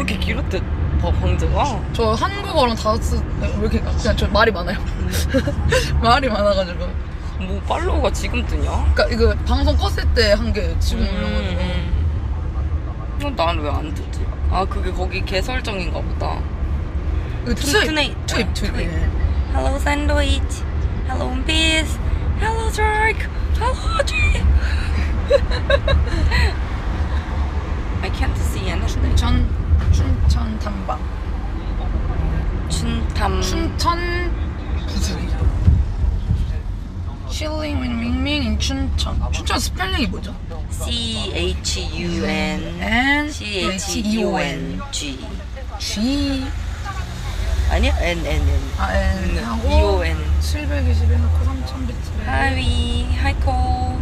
이렇게 길었대 봐 방제가 저 한국어랑 다쓰 왜 이렇게 그냥 저 말이 많아요. 말이 많아가지고. 뭐 팔로우가 지금 뜨냐? 그러니까 이거 방송 껐을 때 한 게 지금 음, 올려가지고. 음. 난왜 안 뜨지? 아 그게 거기 개설정인가 보다 이거 투- 투입, 투입, 아, 투입. 투입. 예. Hello sandwich Hello peace Hello Drake Hello Drake I can't see anything 춘천 탐방. 춘탐. 춘천? 부수리. 힐링 윈 밍밍 인 춘천. 춘천 스펠링이 뭐죠? C H U N. N C H U N G. G. 아니야? N N N. 아 N E O 하고 N 720 해놓고 3,000 비트. 하위 하이코.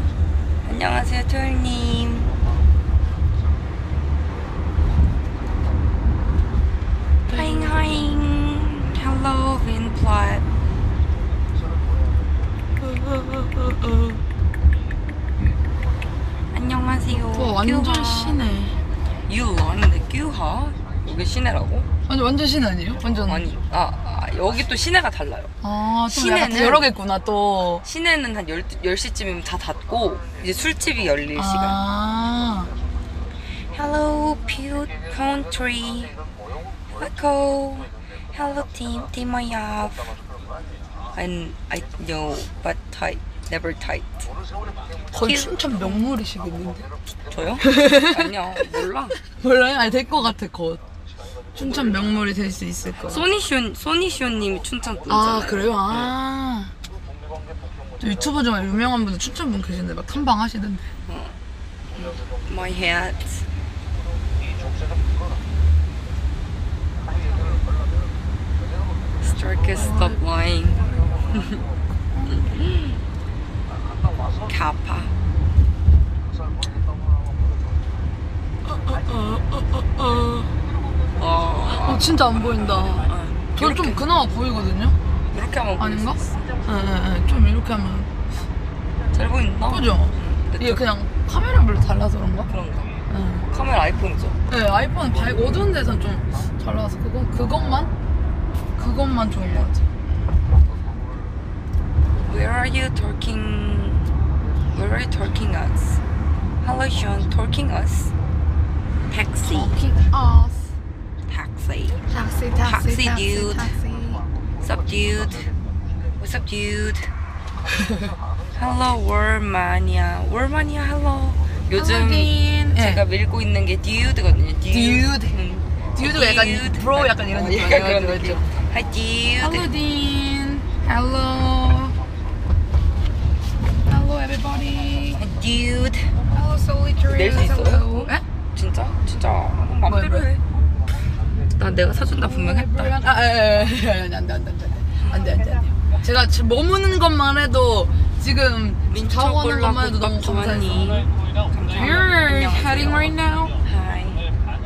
안녕하세요 토요일님 하잉 하잉 Hello 윈플랫 안녕하세요 와 완전. 시네. You 아닌데 규하? 여기 시내라고? 완전 완전 시내 아니에요? 완전. 아니 아, 아 여기 또 시내가 달라요 아, 시내는- 여러 개 있구나 또. 시내는 한 10, 10 시쯤이면 다 닫고 이제 술집이 열릴 시간 아. Hello, Pute Country. Echo. Hello, team. Team I have. And I know, but tight. Never tight. 거의 길- 춘천 명물이시겠는데. 저요? 아니야, 몰라. 몰라요? 아니 될것 같아 곧. 춘천 명물이 될 수 있을 거. 소니쇼, 소니쇼님이 춘천 분이잖아요. 아 그래요? 아. 또 유튜버 중에 유명한 분들 춘천 분 계신데 막 탐방 하시던데. My Striker, stop lying. Kappa. 어, 어 진짜 안 보인다. 아, 저는 좀 그나마 보이거든요. 이렇게 하면 아닌가? 수 있어. 예예예. 좀 이렇게 하면 잘 보인다. 그죠? 근데 이게 또 그냥 카메라별로 달라서 그런가? 그런가? 예. 카메라 아이폰이죠. 네, 아이폰 밝 어두운 데선 좀 잘 나와서 그거 그것만 그것만 좋은 것 같아. Where are you talking? Where are you talking us? Hello, Sean. Talking us? Taxi. Talking us. Taxi. Taxi, Taxi, taxi, dude. taxi. What's up, dude? What's up, dude? Hello, Wormania. Wormania, hello. 요즘 Dean. 제가 예. 밀고 있는 게 dude거든요. Dude. 응. Dude가 약간 Dude. bro 약간 이런 어, 느낌 약간? 그런 느낌. Hi, dude. Hello, Dean. Hello. Hello, everybody. Hi, dude. Hello, Solitary. 낼 수 있어요? Hello. 에? 진짜? 진짜 맘대로 뭐야, 해. 나 내가 사준다 분명 했다. 아, 예, 예, 예. 안돼, 안돼, 안돼, 안돼, 안돼, 안돼, 안돼. 제가 지금 머무는 것만 해도 지금 오는 것만 해도 너무 감사해서. We're heading right now. Hi.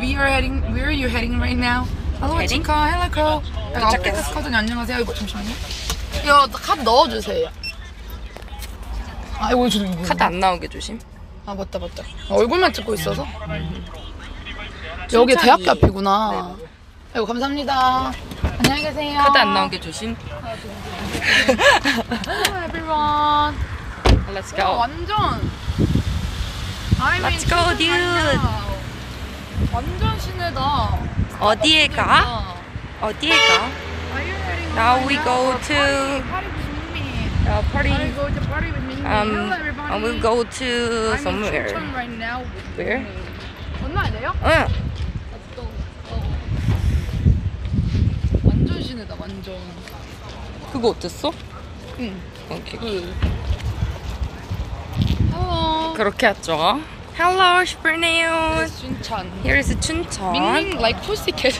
We are heading. Where are you heading right now? Hello, Heading? 치카. Hello, 코. 도착했어. 앞에서거든요. 안녕하세요. 이거 잠시만요. 이거 카드 넣어주세요. 아, 이거 저 이거. 카드 안 나오게 조심. 아 맞다 맞다. 얼굴만 찍고 있어서. 여기 대학교 앞이구나. 아이고 감사합니다. 안녕히 계세요. 카드 안 나오게 조심. Hello everyone. Let's 야, go. 완전. I'm Let's in go, dude. now. 완전 시내다. 어디에 가? 어디에 가? Now we go to-. Uh, party. Um. I will go to somewhere. Where? 건너야? 응. 완전 시내다 완전. 그거 어땠어? 응. 오케이. 그. Hello. 그렇게 했죠. Hello, News. 춘천. Here is 춘천. 밍밍 like pussycat.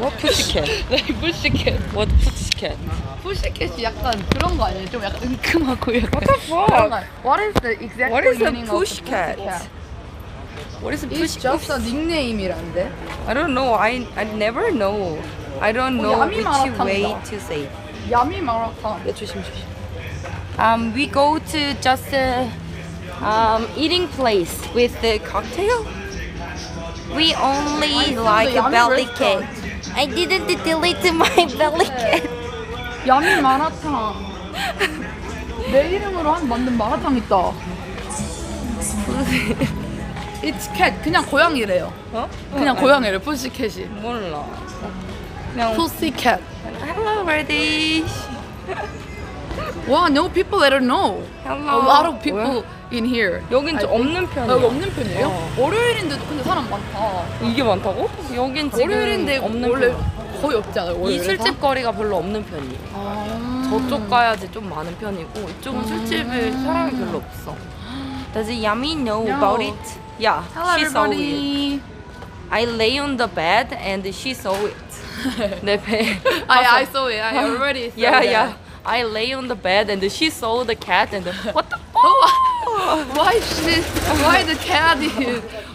What pussycat? like pussycat. What pussycat? pussycat이 약간 그런 거 아니에요? 좀 약간 은큼하고 약간. What the fuck? What is the exact What is a meaning of pussycat? pussycat? What is a It's pussycat? just a nickname이란데. I don't know. I I never know. I don't know 야미 which way to say. 야미 마라탕. 네, 조심 조심. Um, we go to just a um, eating place with the cocktail. We only like belly cake. I didn't delete my belly cake. 야미 마라탕. 내 이름으로 한 만든 마라탕 있다. It's cat. 그냥 고양이래요. 어? 그냥 고양이래. 푸시캣이. 몰라. 그냥 푸시캣. Hello, British. 와, no people that don't know. Hello. A lot of people in here. 여긴 좀. 없는 편이야. 여기 없는 편이에요? 어. 월요일인데도 근데 사람 많다. 이게 많다고? 여긴 지금 월요일인데 없는 원래 편. 거의 없지 않아요? 이 월요일에 술집 거리가 별로 없는 편이에요. 아. 저쪽 가야지 좀 많은 편이고 이쪽은 술집에 사람이 별로 없어. Does Yami know No. about it? Yeah, Hello she saw it. everybody. I lay on the bed and she saw it. 내 배. I I saw it. I already saw Yeah, it. yeah. I lay on the bed and she saw the cat and what the Oh, why she? Why the cat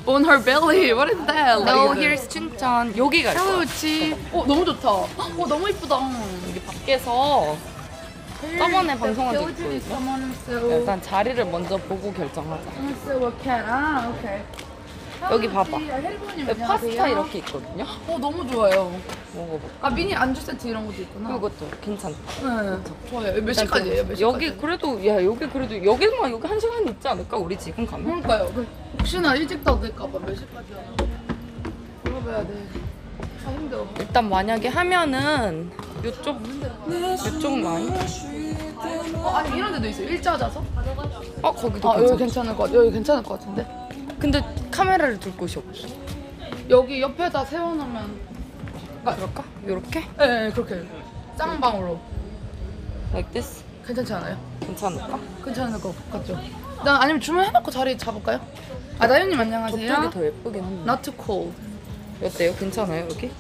on her belly? What is that? No, here's 춘천. 여기 갈 거야. 치. 어 너무 좋다. 어 너무 이쁘다. 여기 밖에서 저번에 방송한 적 있거든요. So 일단 자리를 먼저 보고 결정하자. 아, 오케이. 여기 봐봐. 헬로님 여기 파스타 이렇게 있거든요. 어 너무 좋아요. 먹어볼까? 아 미니 안주 세트 이런 것도 있구나. 이것도 괜찮다. 네, 좋아요. 몇 시까지예요? 몇 시까지? 여기 그래도 야 여기 그래도 여기만 여기 한 시간 있지 않을까? 우리 지금 가면? 그러니까요. 그 혹시나 일찍 닫을까봐 몇 시까지 하나? 물어봐야 돼. 아 힘들어. 일단 만약에 하면은 요쪽 요쪽 라인? 어, 아니 이런 데도 있어요. 일자 자서? 어 거기도 아 여기. 괜찮을 것 같아. 여기 괜찮을 것 같은데. 근데 카메라를 둘 곳이 없어. 여기 옆에다 세워놓으면. 그럴까? 요렇게? 네, 네 그렇게. 쌍방으로. Like this? 괜찮지 않아요? 괜찮을까? 괜찮을 것 같죠? 나 아니면 주문해놓고 자리 잡을까요? 아 나연님 안녕하세요. 저쪽이 더 예쁘긴 한데. Not cold. 어때요? 괜찮아요 여기?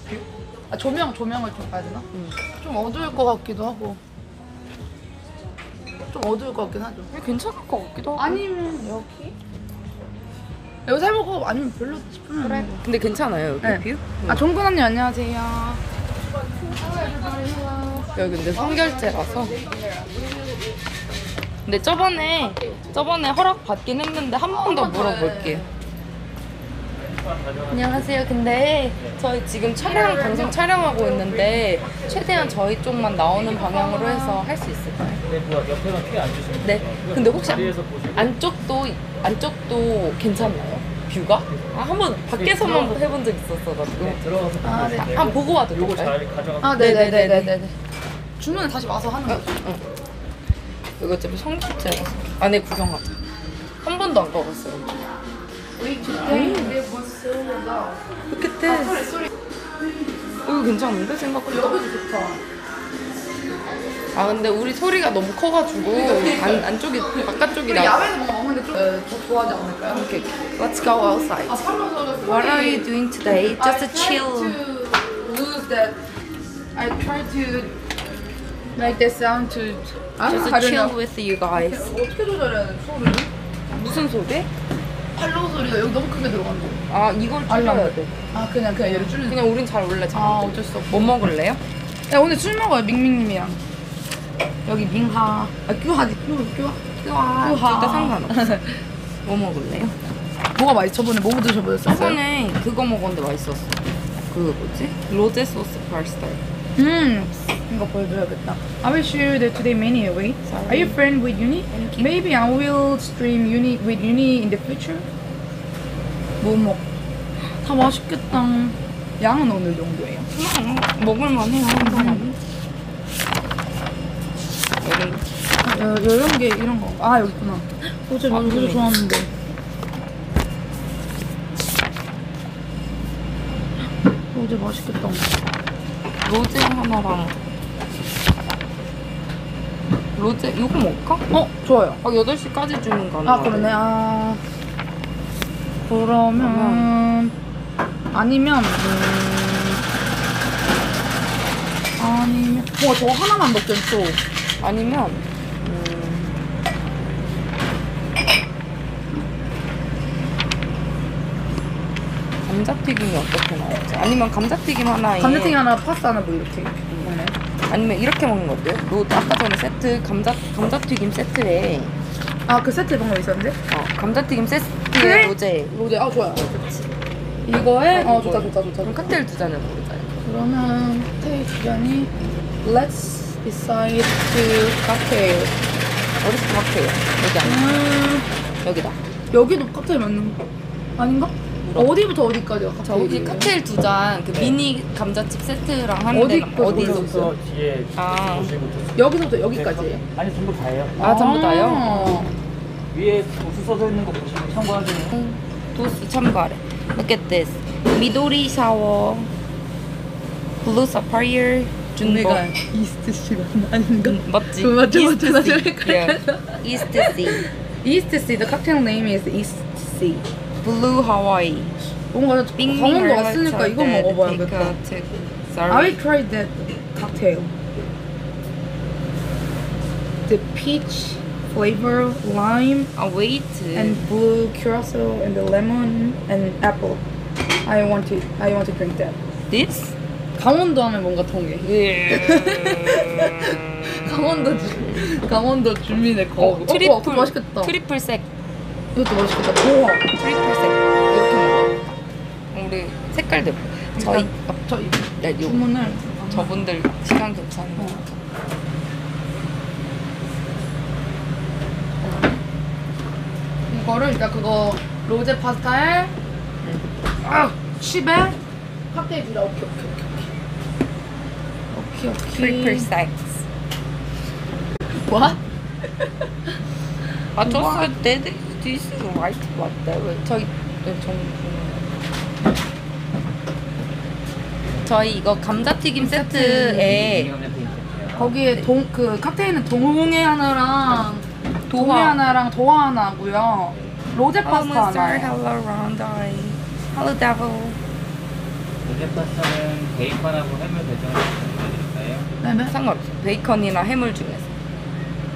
아 조명 조명을 좀 봐야 되나? 응. 좀 어두울 것 같기도 하고. 좀 어두울 것 같긴 하죠. 괜찮을 것 같기도 하고. 아니면 여기? 여기서 해보고 아니면 별로 싶으면 그래. 근데 괜찮아요 여기 네. view? 아 종근 언니 안녕하세요. 여기 근데 성결제라서. 근데 저번에 저번에 허락 받긴 했는데 한 번 더 물어볼게요. 안녕하세요. 근데 저희 지금 촬영 방송 촬영하고 있는데 최대한 저희 쪽만 나오는 방향으로 해서 할 수 있을까요? 네, 그 옆에만 크게 앉으시면 네. 근데 혹시 자리에서 보시면 안쪽도 안쪽도 괜찮나요? 뷰가? 아 한번 밖에서만 해본 적 있었어 가지고. 네, 들어가서 아, 네. 한번 보고 와도 요거 될까요? 잘아 네네네네네. 주문은 다시 와서 하는 거죠? 응. 이거 어차피 성격제라서 안에 구경하자. 한 번도 안 가봤어요. 그때 이거 괜찮은데 생각보다. 여기도 좋다. 아 근데 우리 소리가 너무 커가지고 안 안쪽이 바깥쪽이 나. 야외에서 뭔가 먹는 게좀 더 좋아하지 않을까요? 오케이. Let's go outside. 아 살면서 What are you doing today? I Just chill. to lose that. I try to make that sound to. 아, Just I don't chill know. with you guys. 어떻게 조절해야 돼 소리를? 무슨 소리? 팔로우 소리가 여기 너무 크게 들어간다. 아 이걸 줄여야 돼. 아 그냥 그냥 얘를 줄여. 그냥 우린 잘 원래 잘. 아 안 돼. 어쩔 수 없어. 뭐 먹을래요? 야 오늘 술 먹어요 밍밍님이랑. 여기 밍하. 아 규하지 규 규하. 와, 우하. 둘다 상관없어. 뭐 먹을래요? 뭐가 맛있? 저번에 뭐 드셔보셨어요? 저번에 그거 먹었는데 맛있었어. 그 뭐지? 로제 소스 파스타. 음, 이거 보여줘야겠다. I will share the today menu. Wait, Sorry. are you friend with Uni? Maybe I will stream Uni with Uni in the future. 뭐 먹? 다 맛있겠다. 양은 어느 정도예요? 먹을만 해요. 여기 여, 이런 게 이런 거. 아 여기 있구나. 어제 아, 저도 그래. 되게 좋아하는데. 어제 맛있겠다. 로제 하나랑 로제 이거 먹을까? 어 좋아요. 아 8시까지 주는 거아 그러네. 아 그러면 아니면 음, 아니면 뭐저 하나만 먹겠어. 아니면 음, 감자튀김이 어떻게 나올지 아니면 감자튀김 하나에 감자튀김 하나, 파스타 하나 뭐 이렇게. 먹네. 아니면 이렇게 먹는 거 어때요? 로 아까 전에 세트 감자 감자튀김 세트에 아 그 세트 방법 있었는데? 어, 감자튀김 세트 에 그래? 로제 로제 아 좋아요. 이거에 어 좋다 좋다 좋다. 그럼 칵테일 두 잔을 먹을까요? 그러면 칵테일 두 잔이 Let's decide to cocktail. 어디서 칵테일? 여기 아니야? 음, 여기다. 여기도 칵테일 맞는 거 아닌가? 어디부터 어디까지가 칵테일? 저기 칵테일 두 잔 그 미니 감자칩 세트랑 하는 어디 데가 거 어디 올려서 있어? 여기서 뒤에 아. 보시고 여기서부터 여기까지. 아니 전부 다예요. 아, 전부 다요? 위에 도수 써져 있는 거 보시면 참고하세요. 도수 참고하래. Look at this. Midori Sour. Blue Sapphire. 준거. 내가 East Sea가 아닌가? 음, 맞지? 그 맞죠, 맞죠, East 맞죠. Sea. East Sea. East Sea. The cocktail name is East Sea. Blue Hawaii. 뭔가 강원도 왔으니까 이거 먹어봐야겠다. I tried that cocktail. The peach flavor, lime, 아 wait. and blue curacao, and the lemon and apple. I want to, I want to drink that. this? 강원도 하면 뭔가 통해. 예. 강원도 주, 강원도 주민의 거. 어, 트리플 어, 맛있겠다. 트리플 색. 이것도 맛있겠다. 우와. 트리플 색. 이렇게 먹어. 우리 색깔들. 저희 일단 저희 네, 요 주문을 저분들 시간 괜찮아요. 거를 일단 그거 로제 파스타에 아 칩에 칵테일 주자. 오케이 오케이 오케이 오케이. 오케이. 색. What? 아, just that this is right what that 저희 네, 정 저희 이거 감자튀김 세트에 거기에 동 그 칵테일은 동해 하나랑 동해 도화. 하나랑 도화 하나고요. 로제 파스타 Hello. 하나. Hello, Round Eye. Hello, Devil. 로제 파스타는 베이컨하고 배정해서 드릴까요? 네네. 상관없어. 베이컨이나 해물 중에서.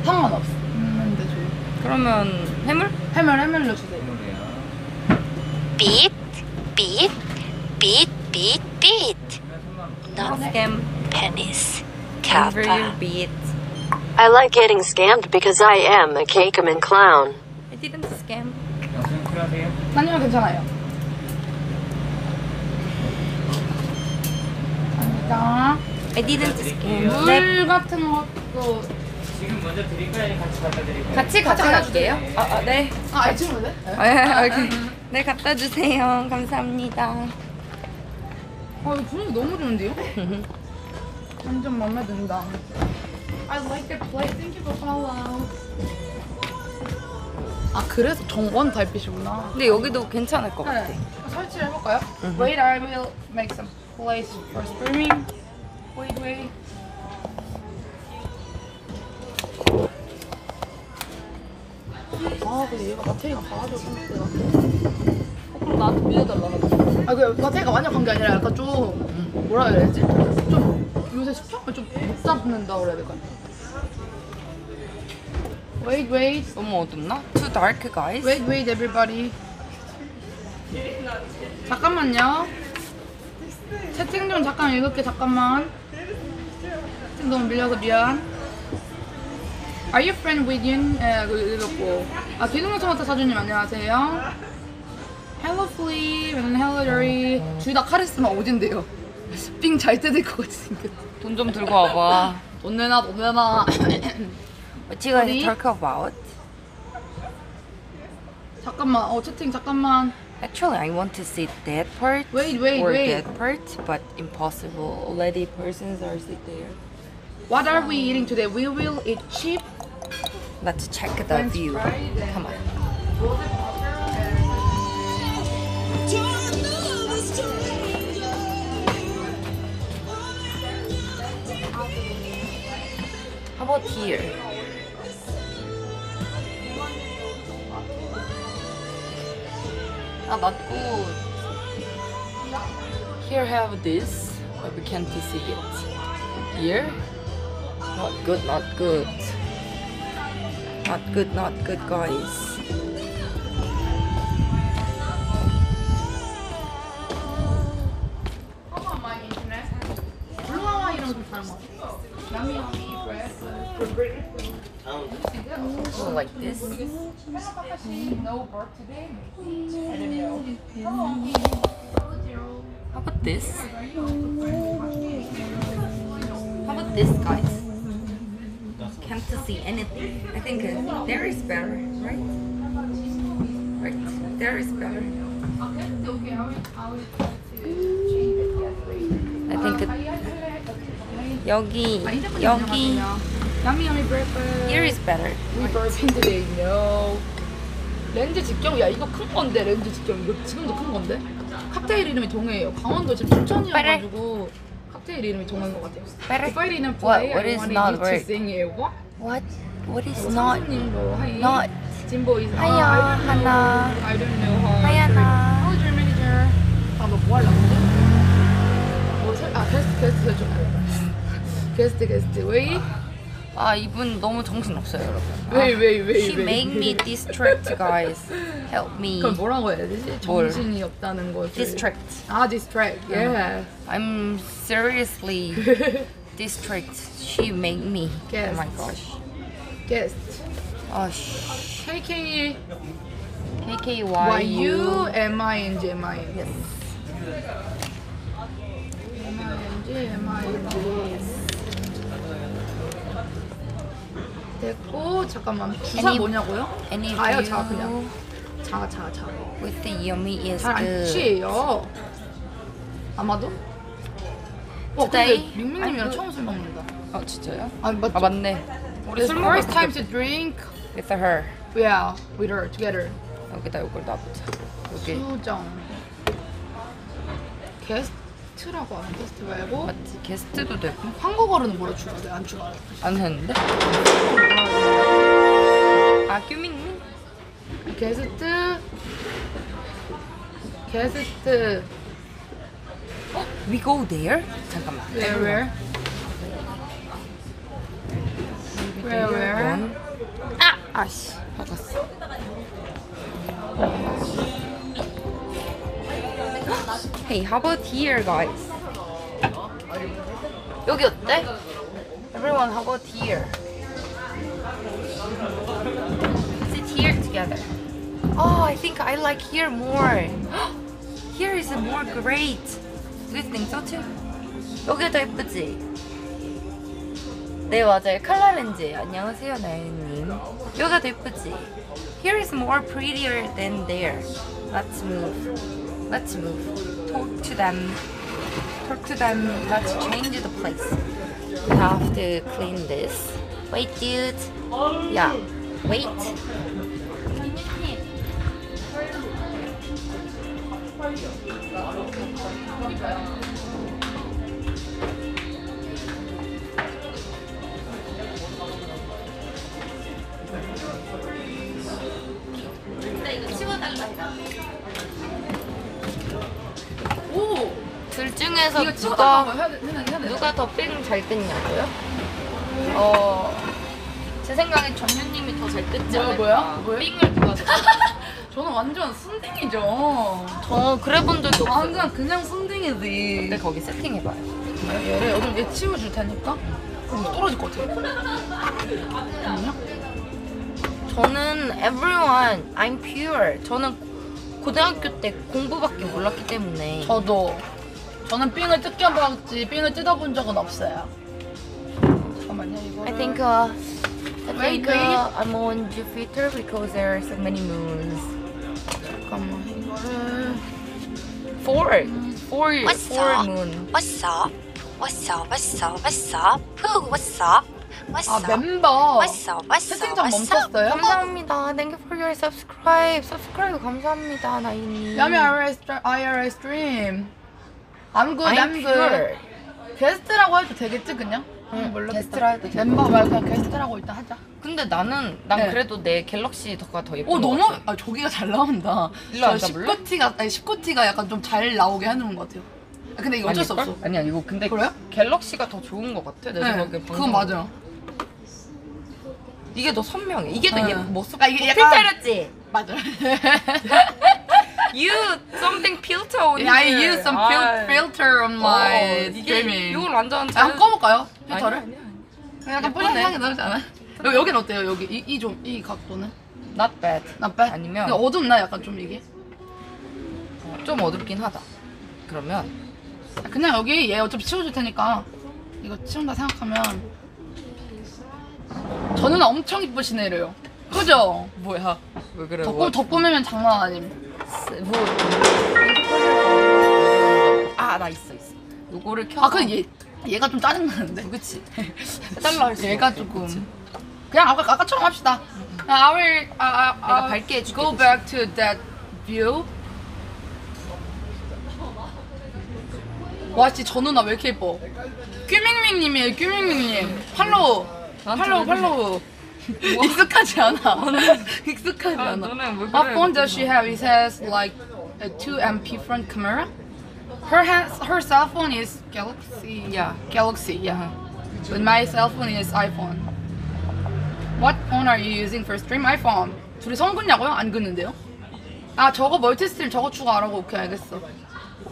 상관없어. 음, 근데 좀 그러면 해물? 해물 해물로 주세요. 해물이요. Beat, beat, beat, beat, beat. Not Scam. pennies. Cover your Kappa. beat. I like getting scammed because I am a cakeman clown. I didn't scam. 필요하세요? 아니요 괜찮아요. 감사합니다. I didn't scam. 네. 물 같은 것도 지금 먼저 드릴까요? 같이 갖다 드릴까요? 같이 갖다 갖다 줄게요. 아, 아, 네. 아 알지면 돼? 아, 예, 오케이. 네, 갖다 주세요. 감사합니다. 아 이거 분위기 너무 좋은데요? 완전 마음에 든다. I like the place. Thank you for follow. 아 그래서 정원 달빛이구나. 근데 여기도 괜찮을 것 같아. 네. 설치를 해볼까요? Wait, I will make some place for streaming. Wait, wait. 아, 근데 얘가 마테리가 생각보다. 어, 그럼 나한테 빌려달라. 아, 그 마테리가 완전 간게 아니라 약간 좀 뭐라 해야 되지? 좀 요새 수평을 좀못 잡는다 그래야 될까? Wait, wait. 너무 어둡나? Too dark, guys. Wait, wait, everybody. 잠깐만요. 채팅 좀 잠깐 읽을게, 잠깐만. 채팅 너무 밀려서 미안. Are you friend with Yun? 예, 그 읽었고. 아, 토마토 사주님 안녕하세요. Hello Flea, and Hello Jerry. 둘다 카리스마 오진데요. 삥잘 뜯을 것 같이 생겼어. 돈좀 들고 와봐. 돈 내놔, 돈 내놔. What you guys Sorry? talk about? 잠깐만, 어, 채팅 잠깐만. Actually, I want to see that part Wait, wait, or wait. that part, but impossible. Already persons are sit there. What are we eating today? We will eat cheap Let's check the French view. fries and Come on. roasted butter and How about here? Ah, not good. Here have this, but we can't see it. Here? Not good, not good. Not good, not good, guys. Come on, my internet. 블루 하와이랑 좀 닮아. Yummy, yummy bread. So like this. Know. about this? How about this, guys? Can't see anything. I think uh, there is better, right? Right, there is better. I think it, 여기 여기 Yummy yummy breakfast. here is better. We burping today. No. 렌즈 직경 야 이거 큰 건데 렌즈 직경 이거 지금도 큰 건데 칵테일 이름이 동해예요. 강원도 지금 춘천이어가지고 칵테일 이름이 동해인 것 같아요. Better? What- play, what I is not it. What? What? What is not not 진보 is 하야, I don't know. 하나. I don't know how. 하야나. How's your manager? 아너뭐 하려고? 뭐 설- 아 게스트 게스트 설정. 게스트 게스트 왜? 아 이분 너무 정신 없어요 여러분. 왜, 왜, 왜, She 왜. make me distract guys. Help me. 그럼 뭐라고 해야 되지? 뭘? 정신이 없다는 거지. Distract. 아 distract. Yeah. I'm seriously distract. She make me. Yes. Oh my gosh. Guest. 아 씨. KK KKY Y U M I N G M I N. Yes. M I N G M I N G. 됐고 잠깐만 주사 Any- 뭐냐고요? Any 자요 자 그냥 자 자 자. with the yummy is 잘 안 good. 취해요. 아마도? 어 Today? 근데 민민님이랑 처음 술 먹는다. 아 진짜요? 아 맞죠? 아 맞네. 우리 It's 술 먹을 time to drink. with her. Yeah, with her together. 여기다 이걸 놔보자. 여기 수정. 게스트 라고 하는 게스트 말고 맞지? 게스트도 되고 한국어로는 뭐라 추가돼? 안 추가해. 안 했는데? 아 규민님? 게스트 게스트 어? We go there? 잠깐만. where where where where 원. 아! 아씨 박았어. Hey, how about here, guys? 여기 어때? Everyone, how about here? Sit here together. Oh, I think I like here more. here is more great. Do you think so too? 여기가 더 예쁘지? 네 맞아요 칼라 렌즈 안녕하세요 나연님 여기가 더 예쁘지? Here is more prettier than there Let's move Let's move Talk to them Talk to them Let's change the place We have to clean this Wait dude Yeah Wait 이거 치워달라 둘 중에서 누가. 누가 더삥잘 뜯냐고요? 어, 제 생각에 정유님이 더 잘 뜯지 뭐야, 않을까. 뭐야? 뭐야? 삥을 누가 더. 저는 완전 순딩이죠. 저 그래 본 적이 없어요. 완전 그냥 순딩이지. 근데 거기 세팅해봐요. 얘를 여기 얘 치워줄 테니까 어, 떨어질 것 같아. 아니야? 저는 everyone, I'm pure. 저는 고등학교 때 공부밖에 몰랐기 때문에. 저도 저는 삥을 뜯겨봤지 삥을 뜯어본 적은 없어요. 잠깐만요 이거. I think uh, I Wait, think uh, I'm on Jupiter because there are so many moons. 잠깐만 이거를 Four, four, What's four up? moon. What's up? What's up? What's up? What's up? Who? What's up? What's 아 up? 멤버 What's up? What's up? 채팅창 What's up? 멈췄어요? 감사합니다. Thank you for your subscribe. subscribe 감사합니다, 나인님. 야미 IRS IRS 스트림. I'm good, I'm I'm good. 게스트라고 해도 되겠지 그냥? 응, 몰라. 게스트라 해도 돼. 멤버 말고 그냥 게스트라고 일단 하자. 근데 나는 난 네. 그래도 내 갤럭시 더가 더오것 너무. 아 저기가 잘 나온다. 일로 저 앉아 볼래? 19T가 아니 19T가 약간 좀 잘 나오게 해놓은 것 같아요. 아, 근데 이거 어쩔 수 아닐걸? 없어. 아니야 이거 근데 그래요? 갤럭시가 더 좋은 것 같아 내 네, 생각에. 그건 방송. 맞아요. 이게 더 선명해. 이게 더 네. 예뻐. 모습. 아, 이게 필터 약간- 했지. 맞아요. You something filter on I here. use some 아, fil- filter on my 어, 이게 streaming. 이건 완전 아, 한번 꺼볼까요? 필터를? 아니야, 아니야. 약간 예쁘네. 뿌듯하게 나오지 않아요? 여기, 여긴 어때요? 여기 이 이 좀 이 각도는? Not bad. 나빠? 아니면- 어둡나 약간 좀 이게? 좀 어둡긴 하다. 그러면 아, 그냥 여기 얘 어차피 치워줄 테니까 이거 치운다 생각하면 저 누나 엄청 이쁘시네 이래요 그죠? 뭐야? 왜 그래? 덕구 덕구매면 장난 아님 뭐 아나 있어 있어. 요거를 켜. 아그얘 얘가 좀 짜증 나는데 그치. 해달라 할 수 얘가 조금 그냥 아까 아까처럼 합시다. I will 내가 I'll 밝게 해줄게, Go back to that view. 와, 진짜 저 누나 왜 이렇게 예뻐? 큐밍밍님이에요, 큐밍밍님. 팔로우. 팔로우? 팔로우. 익숙하지 않아. 익숙하지 아, 않아. 너는 왜 What 그래? phone does she have? It has like a 2MP front camera. Her has, her cell phone is Galaxy. Yeah. Galaxy. Yeah. But my cell phone is iPhone. What phone are you using for stream? iPhone. 둘이 성 긋냐고요? 안 긋는데요? 아 저거 멀티 스트림 저거 추가하라고 오케이 알겠어.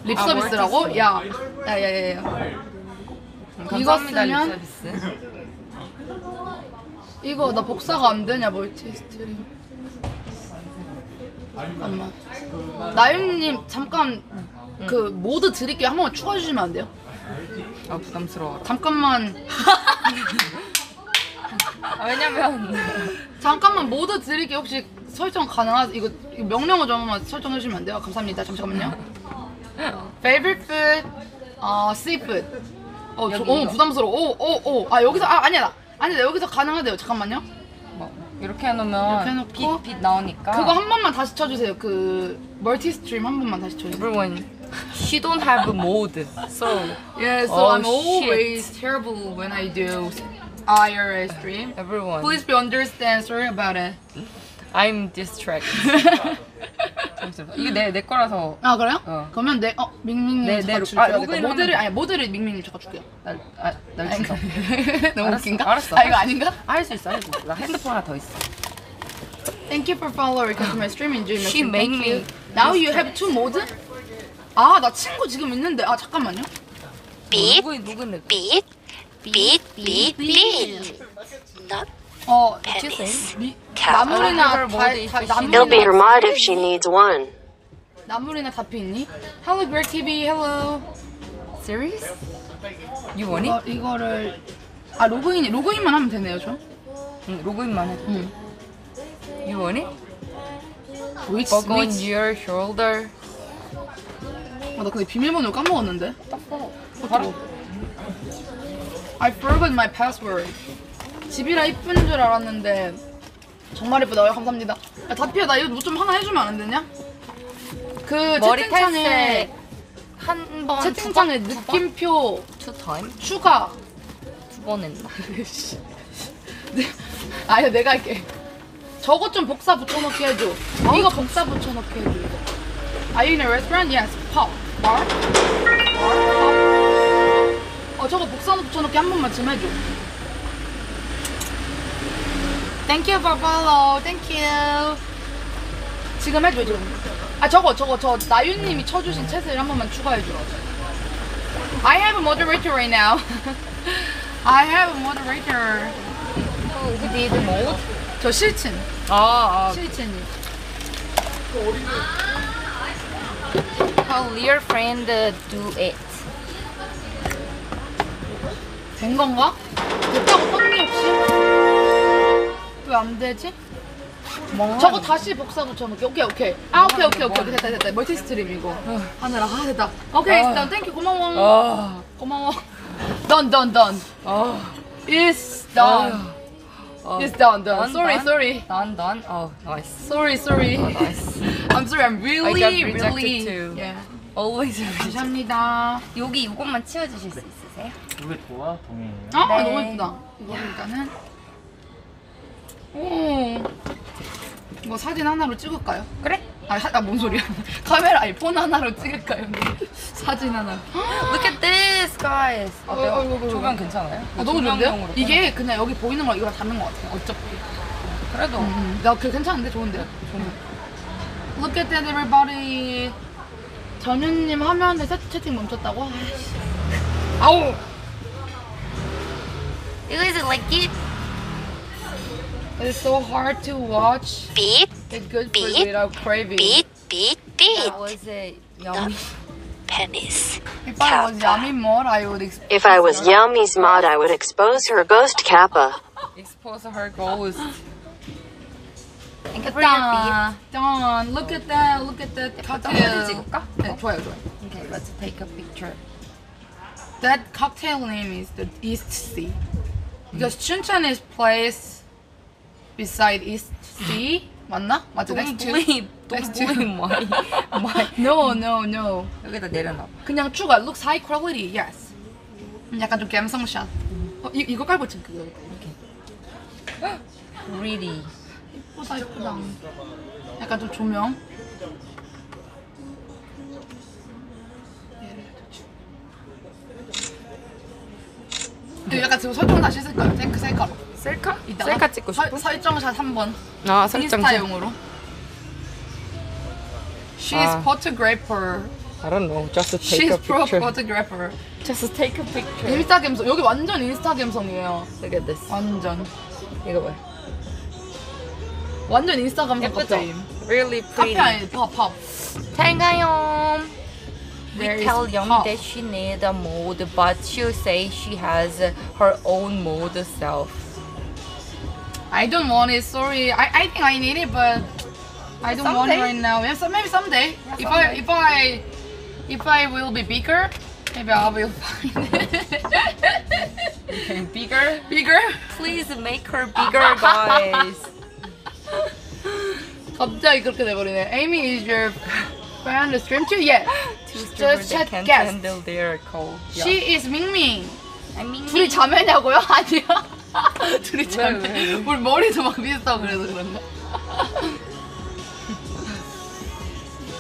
립 아, 서비스라고? 멀티 야, 야야야야. 감사합니다 이거 쓰면- 립서비스. 이거 나 복사가 안 되냐 multi stream. 잠깐만. 나윤님 잠깐 그 mod 드릴게요 한 번만 추가해 주시면 안 돼요? 아 부담스러워. 잠깐만 아, 왜냐면 잠깐만 mod 드릴게 혹시 설정 가능하 이거, 이거 명령어 좀 한번 설정해 주시면 안 돼요? 감사합니다. 잠시만요. Favorite food, 어, seafood. 어, 저, 여기 어 이거. 부담스러워. 오, 오, 오. 아 여기서 아 아니야. 아니다 여기서 가능하대요. 잠깐만요. 뭐 이렇게 해놓으면 이렇게 해놓고 빛, 빛 나오니까. 그거 한 번만 다시 쳐주세요. 그 multi stream 한 번만 다시 쳐주세요. Everyone, she don't have a mode, so Yeah, so Oh, I'm always terrible when I do IRL stream. everyone, Please be understand. Sorry about it. I'm distracted. 이게 내 내 거라서 아 그래요? 어. 그러면 내 어 밍밍님 네, 네, 아, 로그인 모델을 하면 아니 모델을 밍밍님 잠깐 줄게요. 날, 아, 날 아니, 주서. 너무 알았어, 웃긴가? 알았어. 아 이거 아닌가? 할 수 있어, 할 수 있어. 나 핸드폰 하나 더 있어. Thank you for following my stream enjoy my She make me you. Now you have two mode? 아 나 친구 지금 있는데 아 잠깐만요. beep, 누구 누구 내 beep, beep, beep, beep. Not 어 penis. 미, cat. 나물이나 아, 다, 모델 다 있으시- He'll be her 나물이나 mod if she needs one. 나물이나 다피 있니? Hello Greg TV, hello. serious? You want 이거, it? 이거를 아 로그인 로그인만 하면 되네요 저. 응, 로그인만 해. 응. You want it? Which Bug on which? your shoulder. 아, 나 근데 비밀번호 까먹었는데. 바로. I forgot my password. 집이라 이쁜 줄 알았는데 정말 예쁘다. 요 감사합니다. 야, 다피야 나 이거 뭐 좀 하나 해주면 안 되냐? 그 머리 채팅창에 탈색 한 번, 채팅창에 느낌표 two time 추가. 두번 했나? 아니 내가 할게. 저거 좀 복사 붙여넣기 해줘. 이거 복사 붙여넣기 해줘. Are you in a restaurant? Yes. Pop. Bar. Bar. Pop. 어 저거 복사 붙여넣기 한 번만 좀 해줘. Thank you for follow. Thank you. 지금 해줘 지금. 아 저거 저거 저 나윤님이 쳐주신 챗을 한 번만 추가해줘. I have a moderator right now. I have a moderator. Who, who did mod? 저 실친. 아, 아. 실친이. How your friend do it? 된 건가? 됐다고 떴니 혹시? 왜 안 되지? 저거 다시 복사 붙여놓을게. 오케이 오케이. 아 오케이 오케이 오케이 오케이. 됐다 됐다. multi stream 이거. 하느라 아 됐다. 오케이 아. done. 땡큐 고마워. 아, 고마워. done done done. 아. It's done. It's done done. Done, Sorry done? sorry. Done, done. Oh, nice. Sorry sorry. Nice. I'm sorry. I'm really I got rejected really. too. Yeah. Always. 감사합니다. 여기 이것만 치워주실 수 있으세요? 이게 좋아? 동해예요? 아 네. 너무 예쁘다. 이거 일단은 오 이거 사진 하나로 찍을까요? 그래. 아니 하- 아, 뭔 소리야? 카메라 아니 폰 하나로 찍을까요? 사진 하나. Look at this, guys. 어때요? 어, 어, 어, 어. 조명 괜찮아요? 아, 너무 좋은데요? 조명용으로 이게 그냥 여기 보이는 거랑 이거랑 다른 것 같아요. 어차피. 그래도 음, 나 그게 괜찮은데 좋은데요? Look at that everybody. 전윤님 화면에 세- 채팅 멈췄다고? 아이씨. 아우. You guys like it? It's so hard to watch. Beep, It's good for Beep, without craving. beep, beep, beep. That was a yummy. penis. If I was yummy more, I would expose If I was her. Yummy's mod, I would expose her ghost kappa. Expose her ghost. 됐다. Done. Look at that. Look at that 사진 cocktail. 찍을까? 네, 좋아요, 좋아요. Okay, let's take a picture. That cocktail name is the East Sea. Because Chuncheon is place Beside East Sea. 맞나? Next to. 동부이 Next to. 동부이 뭐이 뭐이 No, no, no. 여기다 내려놔. 그냥 추가. Looks high quality. Yes. 음, 약간 좀 감성샷. 어, 이, 이거 찍 그거. 이렇게. Really. 예쁘다, 예쁘다. 약간 좀 조명. 이거 약간 지금 설정 다시 쓸 거예요. 셀카, 셀카로. 셀카? 이따가 셀카 찍고 싶어? 설, 설정샷 한 번. 아 설정. 인스타용으로. She is 아. photographer. I don't know. Just She take a is pro picture. photographer. Just take a picture. 인스타 감성. 여기 완전 인스타 감성이에요. Look at this. 완전. 이거 봐. 완전 인스타 감성 예쁘죠? 같아요. Really 카페 pretty. 아니 팝 팝. 잘 가요. We There is tell Young pop. that she need a mode, but she'll say she has her own mode self. I don't want it. Sorry. I, I think I need it, but I don't want it Someday? right now. Yeah, so maybe someday. if I someday. if I if I will be bigger, maybe I will find it. Okay, bigger. bigger. Please make her bigger, guys. 갑자기 그렇게 돼버리네. Amy is your friend stream too? Yeah. Two Just strippers chat that can't guest. handle their cold. She is 밍밍. I mean, 둘이 자매냐고요? 아니야. 둘이 왜, 자매. 왜? 우리 머리도 막 비슷하고 그래서 그런가?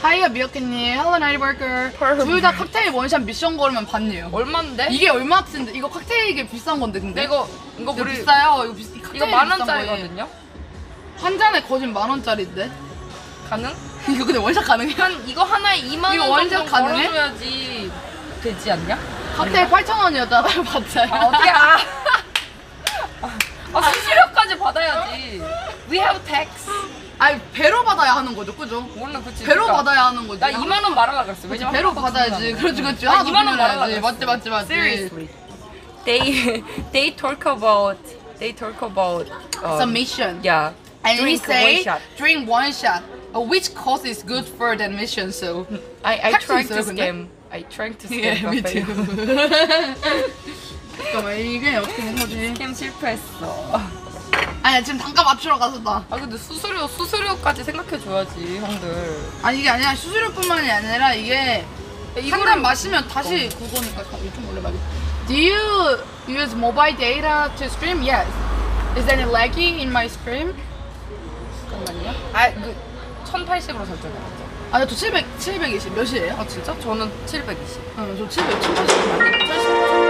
Hi야 미어캣님, hello 나이트워커. 둘다 칵테일 원샷 미션 걸으면 반이에요. 얼마인데? 이게 얼마인데? 이거 칵테일 이게 비싼 건데 근데? 이거 이거 이거 우리 비싸요. 이거 비싸. 이거 만 원짜리거든요. 한 잔에 거진 만 원짜리인데? 가능? 이거 근데 원샷 가능해? 한 이거 하나에 2만 이거 원 원샷 정도 가능해? 걸어줘야지 되지 않냐? 칵테일 8천 원이었잖아요, 봤어요. 아, 어떻게 아? 아 수수료까지 받아야지. We have tax. 아니 배로 받아야 하는 거죠, 그죠? 몰라 그치. 배로 그러니까 받아야 하는 거지. 나 2만 원 말하려 그랬어. 왜냐면 배로 한국도 받아야지. 쓰잖아. 그렇지, 그렇지. 나 하나 더 2만 원 말하려 주면 그랬어. 맞지, 맞지, 맞지. Seriously. They they talk about they talk about um, Submission. Yeah. And we drink say one shot. drink one shot. Uh, which course is good for the admission? So I I 할수 tried to 근데? scam. I tried to scam. yeah, me but too. 잠깐만 이게 어떻게 된 거지? scam 실패했어. 아니 지금 단가 맞추러 가서 나. 아 근데 수수료 수수료까지 생각해 줘야지 형들. 아니 이게 아니라 수수료뿐만이 아니라 이게 한잔 마시면 다시 그거니까 좀 올려봐야겠다. Do you use mobile data to stream? Yes. Is any laggy in my stream? 잠깐만요. 아그 1080으로 설정해놨죠. 아 저 700, 720 몇이에요? 아 진짜? 저는 720. 응, 저 700, 780.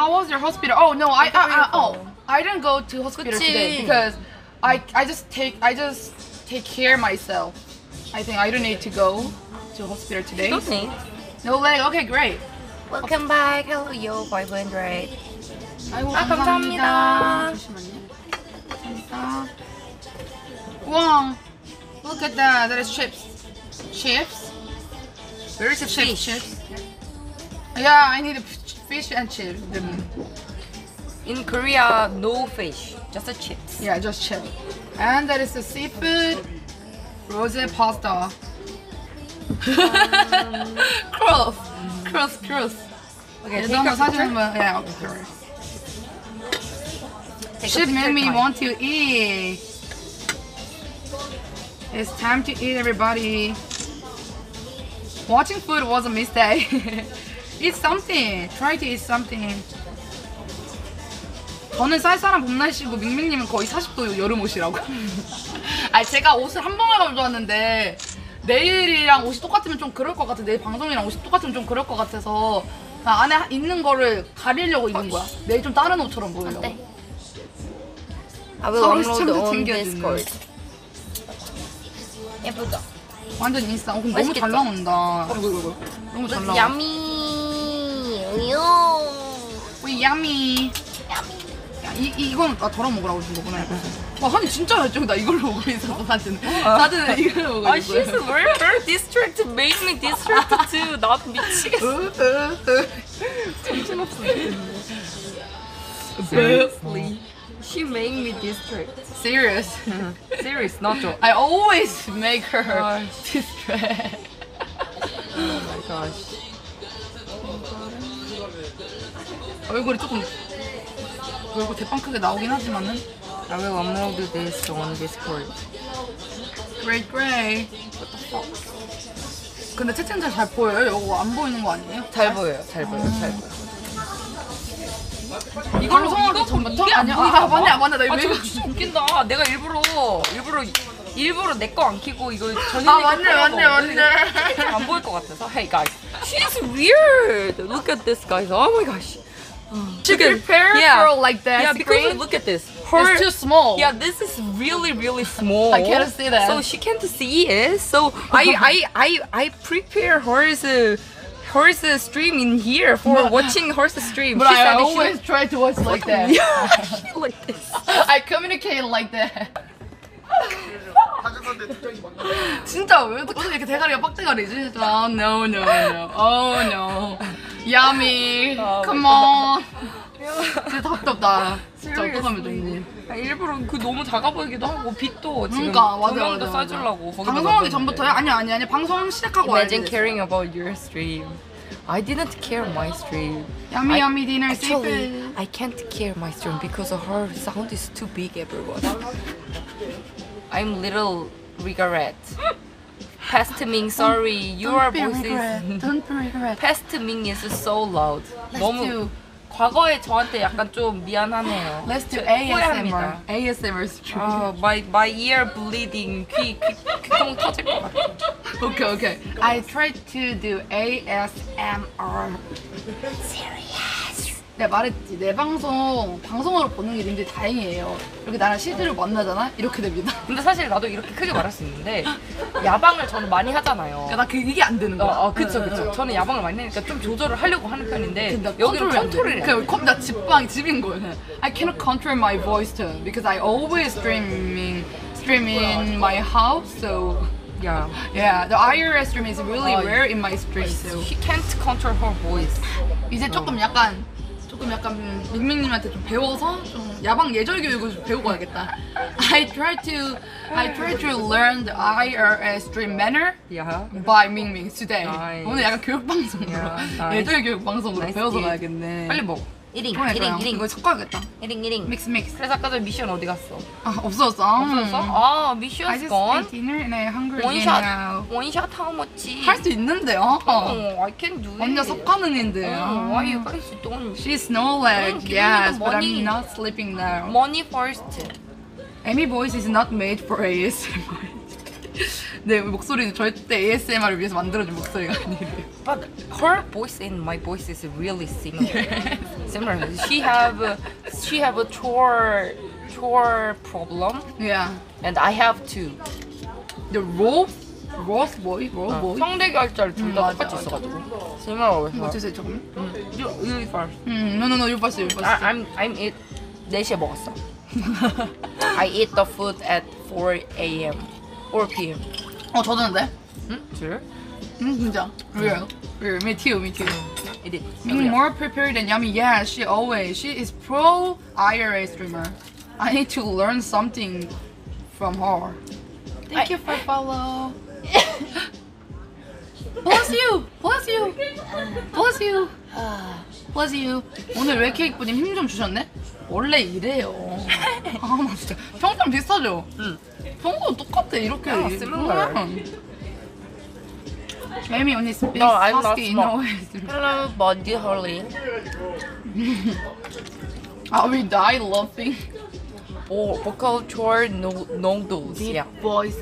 응. How was your hospital? Oh no, I, I, I oh I didn't go to hospital 그치. today because I I just take I just take care myself. I think I don't need to go to hospital today. Okay. No leg. Okay, great. Welcome back. Hello yo 500. 아이고 아, 감사합니다. 감사합니다. 잠시만요. 감사합니다. Wow, look at that. That is chips. Chips. Where is the chips? Fish. Chips. Yeah, I need a f- fish and chips. The In Korea, no fish, just the chips. yeah, just chips. And there is the seafood rose pasta. cross, cross, cross. Okay, take a picture. yeah, Should make me come want to eat. It's time to eat, everybody. Watching food was a mistake. eat something. Try to eat something. 저는 쌀쌀한 봄 날씨고 밍밍님은 거의 40도 여름 옷이라고. 아니 제가 옷을 한 번에 가져왔는데 내일이랑 옷이 똑같으면 좀 그럴 것 같아. 내일 방송이랑 옷이 똑같으면 좀 그럴 것 같아서 나 안에 있는 거를 가리려고 입은 거야. 내일 좀 다른 옷처럼 보이려고. 네. I will 서로 upload 시청자 on 챙겨주는. Discord. 예쁘죠? 완전 인싸. 어, 근데 너무 맛있겠다. 잘 나온다. 어이구, 어이구, 어이구. 너무 잘 나와. 야미. 우리 야미. 야, 이, 이, 이건 나 덜어 먹으라고 준 거구나. 이거. 와 한이 진짜 열정이다 이걸로 보고 있었어 사진은 사진은 이걸로 보고 아, 있어 she's very, very distracted. Make me distracted too. 나도 미치겠어. 정신없어. Seriously. She make me distracted. serious Serious, not joke. I always make her 아, distract Oh my gosh. 얼굴이 조금 얼굴 대빵 크게 나오긴 하지만은 I will upload this on Discord. great great what the fuck 근데 채팅창 잘 보여요? 이거 안 보이는 거 아니에요? 잘 보여요, 잘 보여요, 잘 보여. 이걸로 방송하기 전부터? 이게 안 아니야 아 봐. 맞네 맞네 나 이거 아, 진짜 웃긴다. 내가 일부러, 일부러, 일부러 내 거 안 키고 이거 전현이 아거 맞네 맞네 맞네 채팅 안 보일 것 같아서. Hey guys, she's weird. Look at this guys. Oh my gosh. She Look prepare yeah. for like that Yeah, because look at this. Her, It's too small Yeah, this is really, really small. I can't see that. So she can't see it. So I, I, I, I prepare hers, uh, hers uh, stream in here for watching hers stream. But she I always try to watch like that yeah, like this. I communicate like that 진짜 왜 어떻게 이렇게 대가리가 빡대가리지? Oh no no no Oh no Yummy Come on 진짜 답답다 진짜 어떡하면 좋니 아, 일부러 그 너무 작아 보이기도 하고 빛도 지금 그러니까 맞아 조명도 맞아, 맞아. 써주려고 거기다 방송하기. 전부터요? 아니 아니 아니 방송 시작하고 Imagine 알지 caring about your stream. I didn't care my stream. Yummy I- yummy dinner Actually, sleep I can't care my stream because her sound is too big, everyone. I'm little regret. Past Ming, sorry, your voice regret is. Don't be regret Past Ming is so loud. Let's 너무 do 과거에 저한테 약간 좀 미안하네요. Let's do 후회합니다. ASMR ASMR stream 아, my my ear bleeding, 귀, 귀 귀통 터질 것 같아. Okay, okay. I try to do ASMR. 내가 말했지 내 방송 방송으로 보는 게 님들이 다행이에요. 이렇게 나랑 실제로 만나잖아 이렇게 됩니다. 근데 사실 나도 이렇게 크게 말할 수 있는데 야방을 저는 많이 하잖아요. 나그 이게 안 되는 어, 거야. 어, 그쵸, 그쵸. 저는 야방을 많이 하니까 좀 조절을 하려고 하는 편인데, 나 여기는 컨트롤이 안 돼. 컨트롤이 안 돼. 그 컴- 나 집방 집인 거야. 그냥. I cannot control my voice tone because I always streaming stream in my house. So 야, yeah, the IRS stream is really 어, rare in my stream. So she can't control her voice. 이제 조금 약간 조금 약간 밍밍님한테 좀 배워서 좀 야방 예절 교육을 좀 배우고 가야겠다. I try to I try to learn the IRL stream manner 야, by 밍밍 today. Nice. 오늘 약간 교육 방송으로 Yeah, nice. 예절 교육 방송으로 Nice 배워서 eat. 가야겠네. 빨리 먹어. 1인, 그러니까 1인, 1인. 이거 섞어야겠다. 1인, 1인. mix mix. 그래서 아까 전 미션 어디 갔어? 아 없어졌어. 없었어? 아, I 미션 just gone? ate dinner and I hungry again now. 원샷, 원샷 how much? 할수 있는데요. 어, I can do it. 완전 쌉가능인데요. 어, why you guys don't? She's no leg, 응, yes, but money. I'm not sleeping now. Money first. Amy voice is not made for ASMR. 네, 목소리는 절대 ASMR을 위해서 만들어진 목소리가 아니에요. But her voice and my voice is really similar. Similar. She have a, she have a chore chore problem, Yeah. and I have two. The raw, raw boy, raw boy. 성대 결절 둘 음, 다 맞아, 똑같이 맞아. 있어가지고. Similar 이거 with her. 주세요 조금. You you first. 음, no, no, no, you first, you first. I, I'm I'm eat 4시에 먹었어. I eat the food at 4 a.m. 4 p.m. 어, 저도는데? 응? 줄? 음, 진짜. Real, real. Me too, me too. Eat it. Being more prepared than Yummy, yeah, she always. She is pro IRA streamer. I need to learn something from her. Thank you for follow. bless you, bless you, bless you, You. 오늘 왜 케이크님 힘 좀 주셨네? 원래 이래요. 아, 나 진짜 평소랑 비슷하죠? 응. 평소 똑같아 이렇게. 야, similar. 매미 언니 스피스 No, I'm not husky in small. a way. Hello, Buddy Holly. I will die laughing. 오, vocal chore no noodles. Deep Yeah. voice.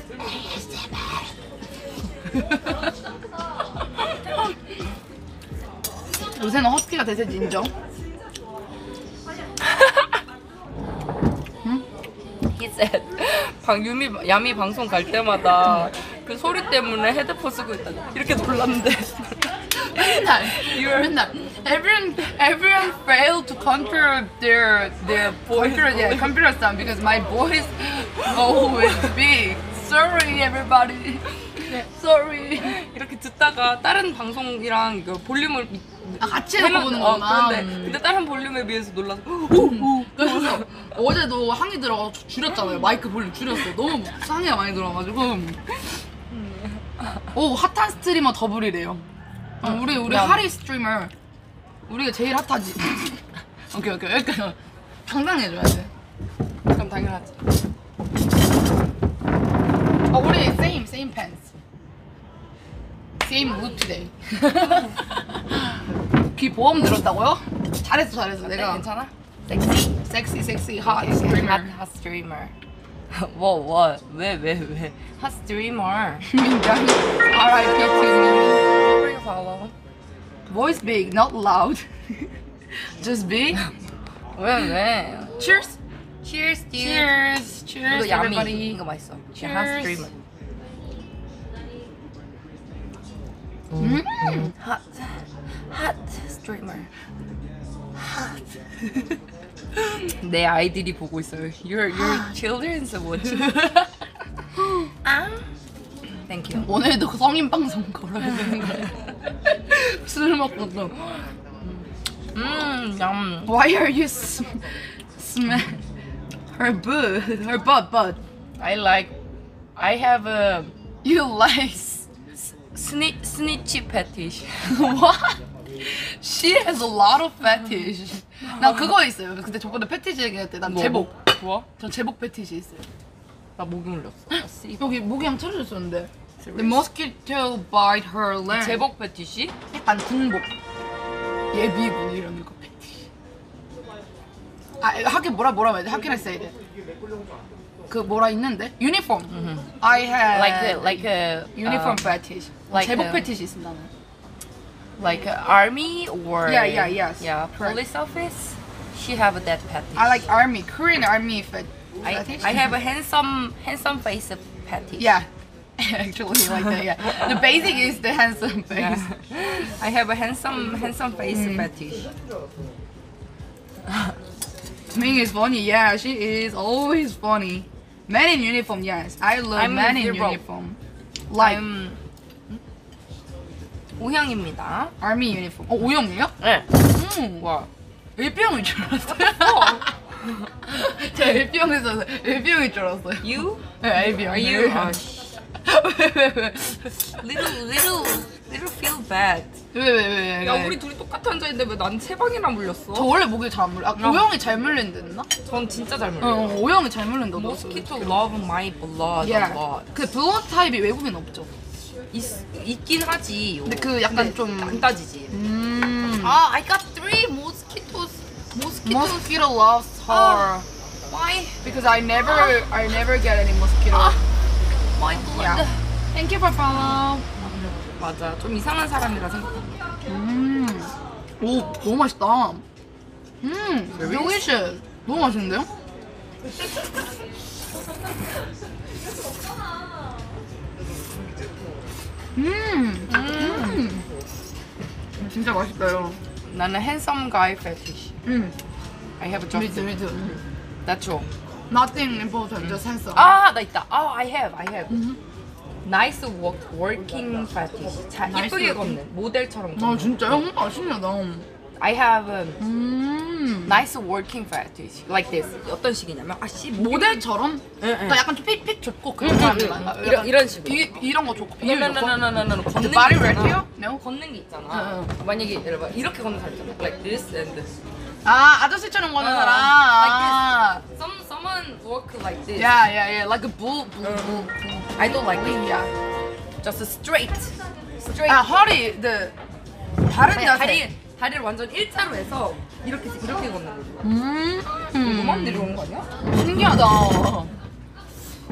요새는 허스키가 대세지 인정? He said 방 유미 야미 방송 갈 때마다 그 소리 때문에 헤드폰 쓰고 있다고 이렇게 놀랐는데 맨날 맨날 everyone everyone failed to conquer their their computer yeah computer sound because my voice always big. Sorry everybody. Sorry. 이렇게 듣다가 다른 방송이랑 이거 볼륨을 미- 아, 같이 해놓- 해보는 어, 거구나. 그런데 음. 근데 다른 볼륨에 비해서 놀라서 오오 그래서 어제도 항의 들어가서 주- 줄였잖아요. 마이크 볼륨 줄였어. 너무 항의가 많이 들어가지고. 오 hot한 streamer 더블이래요. 어, 우리 우리 야. 하리 스트리머 우리가 제일 hot하지. 오케이 오케이 약간 당당해줘야 돼. 그럼 당연하지. 어 우리 same same pants. Same look today. 귀 보험 들었다고요? 잘했어 잘했어 내가 괜찮아? 섹시. 섹시 섹시 hot streamer. Hot, hot streamer. 뭐, 뭐, 왜, 왜, 왜? Hot streamer. R.I.P. to me. Free follow. Voice big, not loud. Just big. 왜, 왜? Cheers. Cheers, dude. Cheers. Cheers, 이거 야미. everybody. 이거 맛있어. Cheers. 핫 스트리머. 음. 핫, 핫 스트리머. 핫. 내 아이들이 보고 있어요. Your, your children's watching. 아? Thank you. 오늘도 성인 방송 걸어야 되는 거야. 술 먹고 또. 음, 얌. Why are you sm smell her butt? Her butt, butt. I like. I have a You like Snitchy fetish. what? She has a lot of fetish. 나 그거 있어요. 근데 저번에 패티시 얘기할 때 난 뭐, 제복. 뭐? 전 제복 패티시 있어요. 나 목이 물렸어. 나 씨. 여기 목이랑 틀어줬었는데. The mosquito bite her leg. 제복 패티시? 약간 군복. 예비군 이런 거 패티시. 아 하긴 뭐라 뭐라 돼? Can I say that? 그 뭐라 있는데? 유니폼. I have Like a, like a uniform uh, fetish. like 제복 a- 패티시 있습니다. 나는. like a army or Yeah, yeah, yes. yeah Correct. police office. She have that fetish. I like army, Korean army fet- I, fetish. I have a handsome handsome face fetish. Yeah. Actually, like that, yeah. The basic is the handsome face. I have a handsome handsome face fetish. Ming is funny, yeah, she is always funny. Men in uniform, yes. I love I'm men in zero. uniform. Like I'm 오형입니다. army uniform. 어, 오영이요? 네. 음. 와. 일병인 줄 알았어요. 제가 일병에서 일병인 줄 알았어요. You? 네, 일병. Are you? 아, 씨. little little little feel bad. 왜 왜 왜? 야 우리 둘이 똑같이 앉아 있는데 왜 난 세 방이나 물렸어? 저 원래 목이 잘 안 물려. 아, O형이 잘 물린댔나? 전 진짜 잘 어, 물려요. 어, O형이 잘 물린다. Mosquito love my blood a Yeah. lot. 그 blood type이 외국인 없죠. 있, 있긴 하지. 근데 그 약간 근데 좀- 안 따지지. 음. 아, I got three mosquitoes. Mosquitoes. Mosquito loves her Why? because I never I never get any mosquito. My blood. Yeah. Thank you for follow. 맞아. 좀 이상한 사람이라 생각해. 음. 오, 너무 맛있다. 음, delicious. 너무 맛있는데요? 음, 음. 진짜 맛있어요. 나는 handsome guy fetish. 음, I have a 미드 job. 미드. That's all. Nothing important, just handsome. 아, 나 있다. 아, I have. I have. Nice work, working fetish. 자, 이쁘게 working. 걷는 모델처럼 아 걷는. 진짜요? 음, 맛있네다. I have a 음. nice working fetish. Like this. 어떤 식이냐면 아씨 모델처럼? 그러니까 약간 좀 핏핏 좋고 그런 사람들. 많아. 이런- 이런 식으로. 이, 이런 거 좋고 비율 좋고. 걷는 게 있잖아. No? 걷는 게 있잖아. 응, 만약에 예를 들어 이렇게 걷는 사람 있잖아. Like this and this. 아 아저씨처럼 거는 어, 사람. like 아. Some someone work like this. Yeah, yeah, yeah. Like a bull, bull, bull. I don't like it. Yeah. Just straight. Straight. 아 허리, 다른 아니, 자세. 다리 다리를 완전 일자로 해서 이렇게 이렇게 걷는 거지. 음. 너만 내려오는 거 아니야? 신기하다.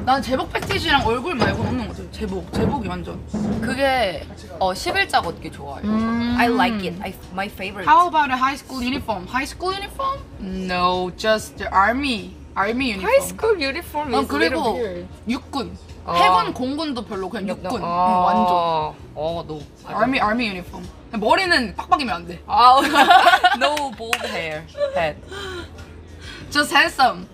난 제복 패티시랑 얼굴 말고 없는 거죠. 제복, 제복이 완전. 그게 어 11자 걷기 좋아요. 음. I like it. I my favorite. How about a high school uniform? High school uniform? No, just the army, army uniform. High school uniform 어, is little 그리고. 육군. 어. 해군 공군도 별로 그냥 육군 응, 완전 어, 어, no. army army 유니폼 머리는 빡빡이면 안 돼. 아, no bald hair, head. Just handsome,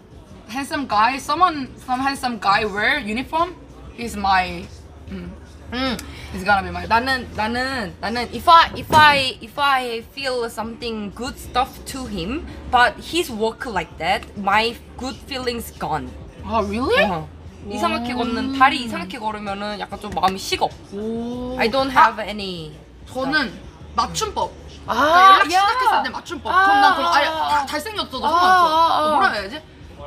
handsome guy. Someone, some handsome guy wear uniform is my. 음, 음, is gonna be my. 나는 나는 나는 if I if I if I feel something good stuff to him, but his work like that, my good feelings gone. 아 really? 어. 이상하게 걷는 다리 이상하게 걸으면은 약간 좀 마음이 식어. 오. I don't have any. 저는 맞춤법. 아, 그러니까 연락 시작했을 때 맞춤법. 아, 그럼 난 그럼 아예 아, 다 잘생겼어도 아, 상관없어. 아, 아. 뭐라 해야지?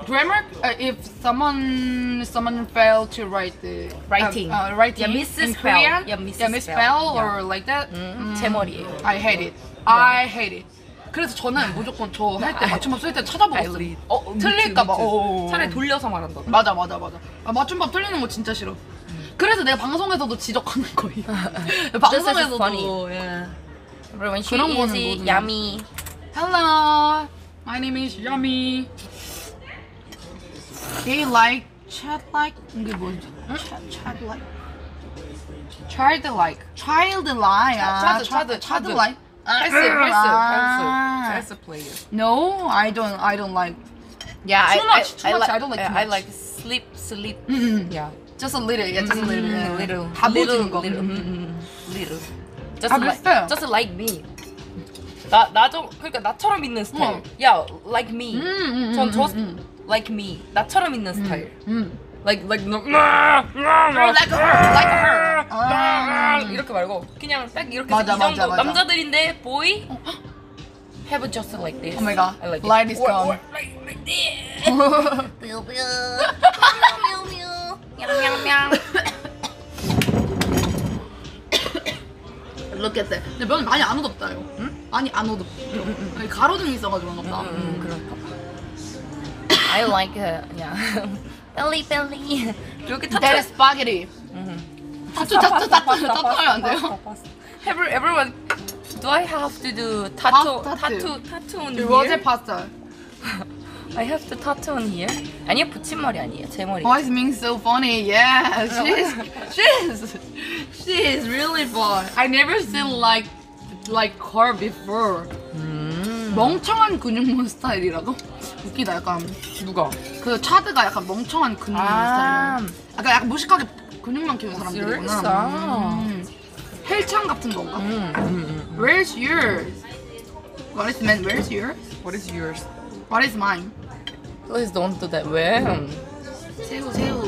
Grammar? Uh, if someone someone failed to write the Writing. uh, uh, writing Yeah, in misspell. Korean, Yeah, misspell. misspell or like that. 음, 제 머리예요. I hate it. I hate it. 그래서 저는 무조건 저 할 때 맞춤법 쓸 때 I 있어요. read. 어, 틀릴까봐. 미투, 미투. 어. 차라리 돌려서 말한다. 맞아 맞아 맞아. 아, 맞춤법 틀리는 거 진짜 싫어. 그래서 내가 방송에서도 지적하는 거예요. 방송에서도. funny. 예. Everyone, she 그런 거는 is 모두- yummy. Hello, my name is Yummy. They like chat like 이게 뭐지? Chat chat like Childlike. childlike. 아, 차드, 차드, 차드. childlike. 헬스, 헬스, 아. 헬스. 헬스 player. No, I don't. I don't like. Yeah, Too much, too much. I don't like too I much. like sleep, sleep. 음, Yeah. just a little. Yeah, just a little. Mm, yeah. little. 다 little, 거. little. 음, 음, 음. 음, little. Just 아, like, 그랬어요? just like me. 나, 나좀 그러니까 나처럼 있는 스타일. 어. Yeah, like me. 음, 음, 전 음, 저 음, like me. 나처럼 있는 스타일. 음. Like like no. Like her, like her. 아. 이렇게 말고 그냥 딱 이렇게 맞아, 이 정도 맞아, 맞아. 남자들인데 boy have just like this. Oh my god, I like light it. is Or- gone. or like, like this. 뮤, 뮤. 냥냥냥. Look at that. 근데 면 많이 안 어둡다요. 응? 많이 안 어둡. 아니, 가로등이 있어가지고 그런가 보다. 음, 봐. I like uh, yeah. belly belly. 이렇게 That is spaghetti. 타투 타투 타투 타투하면 안 돼요? Every, everyone, do I have to do tattoo, 파- 타투. tattoo, tattoo on 로제 here? 파스타. I have to tattoo on here? 아니요, 붙임머리 아니에요, 제 머리. Why is Ming so funny? Yeah, she's she's she's really fun. I never seen like like her before. 멍청한 근육물 스타일이라고? 웃기다 약간 누가? 그 차드가 약간 멍청한 근육물 아. 스타일. 약간 약간 무식하게 근육만 키우는 사람들이구나. 음. 헬창 같은 건가? 음, 음, 음. Where's yours? What is meant? Where's yours? What is yours? What is mine? Please don't do that. 왜? 새우 새우.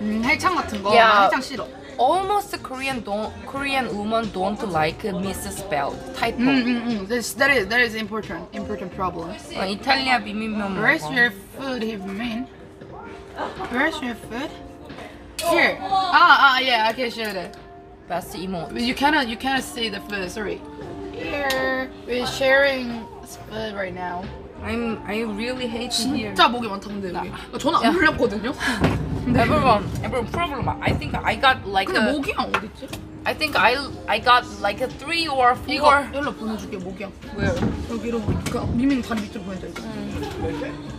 음 헬창 같은 거. 야. 나 헬창 싫어. Almost Korean don't Korean women don't like misspelled typo. 음, 음, 음. This, that is that is important important problem. 어, 이탈리아 비빔면 Where's 먹어. your food, Hivmin? Where's your food? Here. Ah, ah, yeah. I can show that. 베스트 이모. But You cannot, you cannot see the food. Sorry. Here, we're sharing food right now. I'm I really hate here. 진짜 목이 많다 근데 여기. 저는 안 물렸거든요. Everyone, everyone problem. I think I got like 근데 a, 모기향 어디 있지? I think I I got like a three or four. 이거 연락 보내줄게 모기향. Where? 여기로 그 미밍 다리 밑으로 보내줘 이거.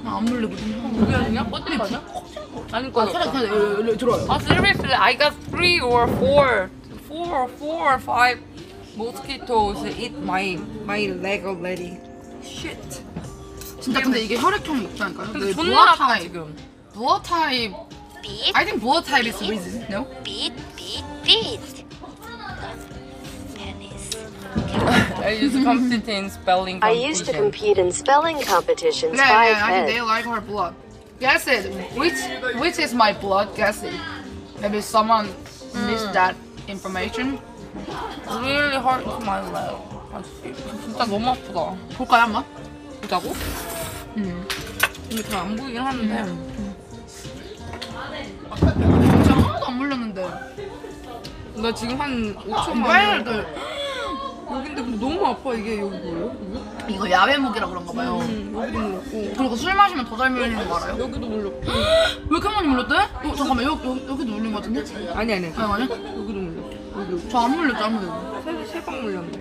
나안 물리거든요. 모기 아니야? 뻗은 거 아니야? 거 아, 그냥 같아. 그냥 여기, 여기 들어와요. 아 seriously, I got three or four, four, four or five mosquitoes eat my my leg already. Shit. 진짜 근데 이게 혈액형이 있다니까요. 근데 네, 존나 아파. 지금. 타입. Beat, I think bull type is reason. No? beat, beat, beat. Penis. I used to compete in spelling I competition. used to compete in spelling competitions Yeah, five yeah. I think head. they like her blood. Guess it. Which which is my blood? Guess it. Maybe someone missed that information. really hurt my leg. 아, 씨, 진짜 너무 아프다. 볼까요 한번? 보자고? 음. 근데 잘 안 보이긴 하는데. 진짜 하나도 안 물렸는데. 나 지금 한 5초 왜? 만에 여긴데 근데 너무 아파 이게 여기 뭐예요? 여기? 이거 야외 무기라 그런가 봐요. 음, 여기도 물렸고 그리고 술 마시면 더 잘 물리는 거 알아요? 여기도 물렸고 왜 이렇게 많이 물렸대? 어, 잠깐만 여기 여기 여기도 물린 거 같은데? 아니 아니 아니 아니? 여기도 물렸고 여기 여기 저 안 물렸죠 안 물렸죠? 세방 물렸네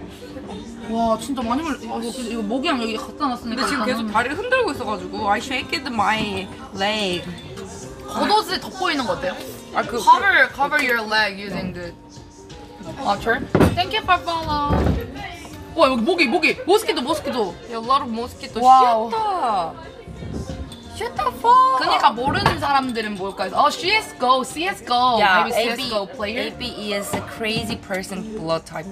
와 진짜 많이 물렸. 와 이거, 이거 모기랑 여기 갖다 놨으니까. 근데 지금 계속 다리를 흔들고 있어가지고 I shaked my leg 겉옷을 덮고 있는 거 어때요? 아, 그 cover cover your leg using the archer. Thank you follow. 와 여기 모기 모기 모스키토 모스키토. A lot of mosquitoes. 와우. Shut the fuck. 그러니까 모르는 사람들은 뭘까요? 어 CS:GO, CS:GO, Yeah, maybe CS:GO player. AB is a crazy person blood type.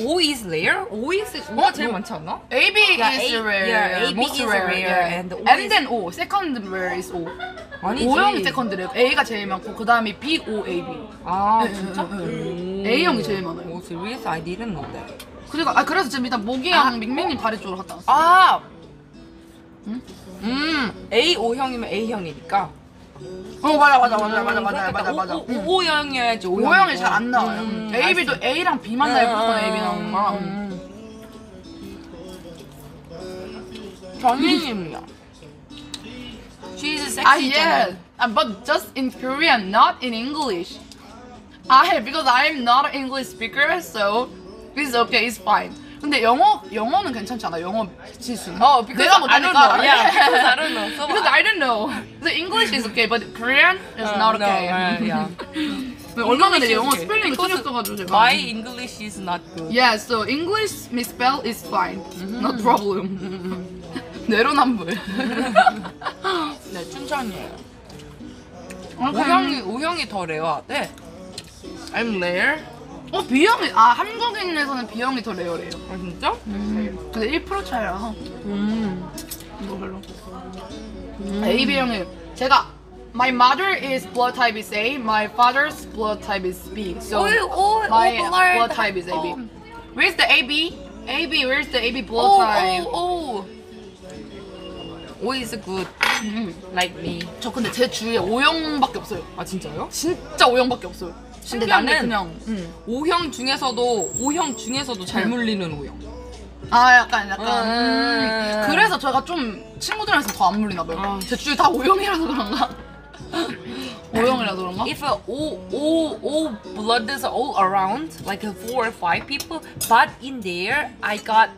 O is rare? O is O가 제일 많지 않나? AB Yeah, is A- rare. yeah, AB most is rare, yeah. and O and is- then O, second rare is O. 아니지. O형이 세컨드래요. A가 제일 많고 그 다음에 B, O, A, B. 아 네, 진짜? 네, 음. A형이 제일 많아요. 오 serious? I didn't know that. 그리고 아 그래서 지금 일단 모기랑 밍밍님 다리 쪽으로 갔다 왔어. 아. 음. A O형이면 A형이니까. 어 맞아 맞아 맞아 맞아 맞아 맞아 맞아. 오, 오, O형이어야지 O형이. O형이 잘 안 나와요. 음, A, B도 A랑 B만 나요. 무조건 A, B 나오는 거랑. 음. 정인님이야. She's a sexy Ah yes, Uh, but just in Korean, not in English. I because I'm not an English speaker, so it's okay, it's fine. 근데 영어 영어는 괜찮지 않아? 영어 지수는? 어, because 내가 I don't 못하니까. know. Yeah, because I don't know. So because I don't know. The English is okay, but Korean is Uh, not no, okay. uh, yeah. 얼마 전에 English is 영어 okay. 스펠링 Because 틀렸어가지고 제가. My English is not good. Yeah, so English misspell is fine, Mm-hmm. not problem. 내로남불. 네, 춘천이에요. 어, O형이 O형이 더 rare하대. I'm rare. 어 B형이 아 한국인에서는 B형이 더 rare래요. 아 진짜? 근데 1% 차이라. 음. 뭐 별로. A, B형이 제가 My mother is blood type is A, my father's blood type is B. So 오, 오, my 오, blood type is AB. Where's the AB? AB, where's the AB blood 오, type? 오, 오. O is good. Like me. 저 근데 제 주위에 O형밖에 없어요. 아 진짜요? 진짜 O형밖에 없어요. 근데 신기한데 나는 그냥 음. O형 중에서도 O형 중에서도 잘 물리는 O형. 아 약간 약간 음. 음. 그래서 제가 좀 친구들한테 더안 물리나 봐요. 아. 제 주위 다 O형이라서 그런가? O형이라서 그런가? If uh, all, all, all blood is all around, like uh, four or five people, but in there I got.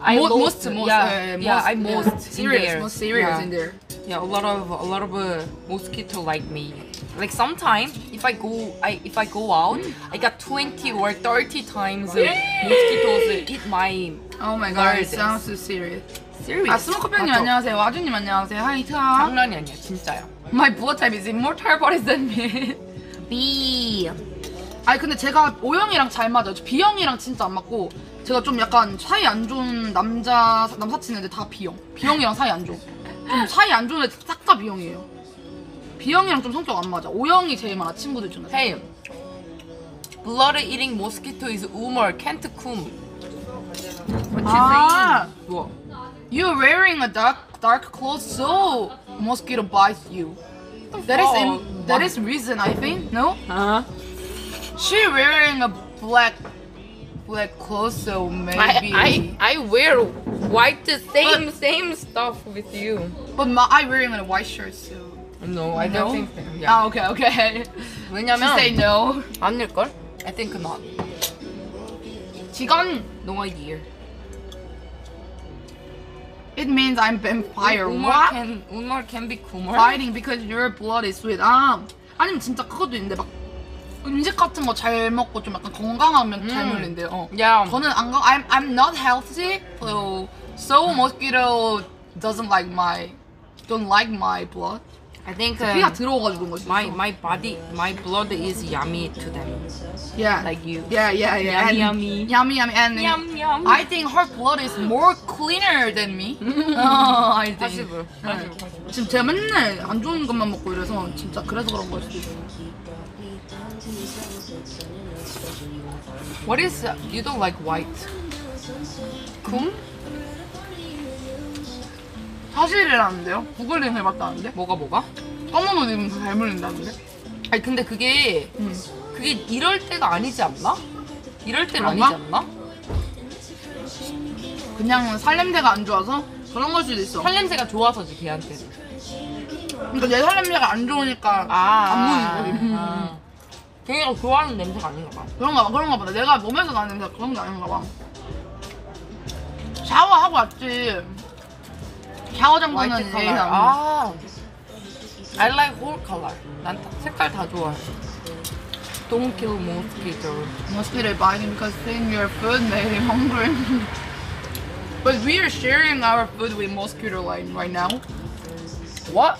I Mo- most, most, yeah, uh, yeah, most, I most in serious, there. most serious yeah. in there. Yeah, a lot of a lot of uh, mosquito like me. Like sometimes if I go, I if I go out, I got twenty or thirty times uh, mosquitoes eat my. Oh my god, it sounds so serious. Serious. 아 스모커팬님 맞죠? 안녕하세요. 와주님 안녕하세요. 하이 타. 장난이 아니야, 진짜야. My blood type is immortal bodies than me. B. 아니 근데 제가 O형이랑 잘 맞아요. 저 B형이랑 진짜 안 맞고 제가 좀 약간 사이 안 좋은 남자 남사친 애들 다 B형. B형이랑 사이 안 좋아. 좀 사이 안 좋은 애들 싹다 B형이에요. B형이랑 좀 성격 안 맞아. O형이 제일 많아 친구들 중에. Hey, blood eating mosquito is Umar, can't come. What you 아. saying? 뭐? You're wearing a dark dark clothes so mosquito bites you. That is fuck? in, that is reason I think. No? Huh? She wearing a black black clothes so maybe. I, I I wear white the same same stuff with you. But my, I wearing a white shirt so. No, I No? don't think so. Yeah. Ah okay okay. She 왜냐면 say no. 아닐걸? I think not. 지간. No idea. It means I'm vampire. Umar What? can Umar can be Kumar. Fighting because your blood is sweet. 아 아니면 진짜 그것도 있는데 막 음식 같은 거 잘 먹고 좀 약간 건강하면 잘 음. 물린대요. 어. Yeah. 저는 안 건, I'm I'm not healthy, so so mosquito doesn't like my don't like my blood. I think 피가 um, 들어가지고 그런 거지. my my body my blood is yummy to them. yeah, like you. Yeah, yeah, yeah. Yummy, and, yummy. yummy, yummy, and Yum, yum. I think her blood is more cleaner than me. 어, I think. possible. 네. 지금 제가 맨날 안 좋은 것만 먹고 이래서 진짜 그래서 그런 걸 수도. What is uh, you don't like white? kum? 사실이라는데요? 구글링 해봤다는데? 뭐가 뭐가? 검은 옷 입으면 잘 물린다는데? 아니 근데 그게 음. 그게 이럴 때가 아니지 않나? 이럴 때는 그런가? 아니지 않나? 그냥 살냄새가 안 좋아서 그런 걸 수도 있어. 살냄새가 좋아서지 걔한테. 그러니까 내 살냄새가 안 좋으니까 안 물리는 거지. 아. 걔가 좋아하는 냄새가 아닌가 봐. 그런가 봐, 그런가 보다. 내가 몸에서 나는 냄새 그런 게 아닌가 봐. 샤워하고 왔지. 샤워 정도는 화이트 예의 컬러. 상 아. I like whole color. 난 다- 색깔 다 좋아해. Don't kill mosquito. Mosquito biting because seeing your food made him hungry. but we are sharing our food with mosquito line right now. What?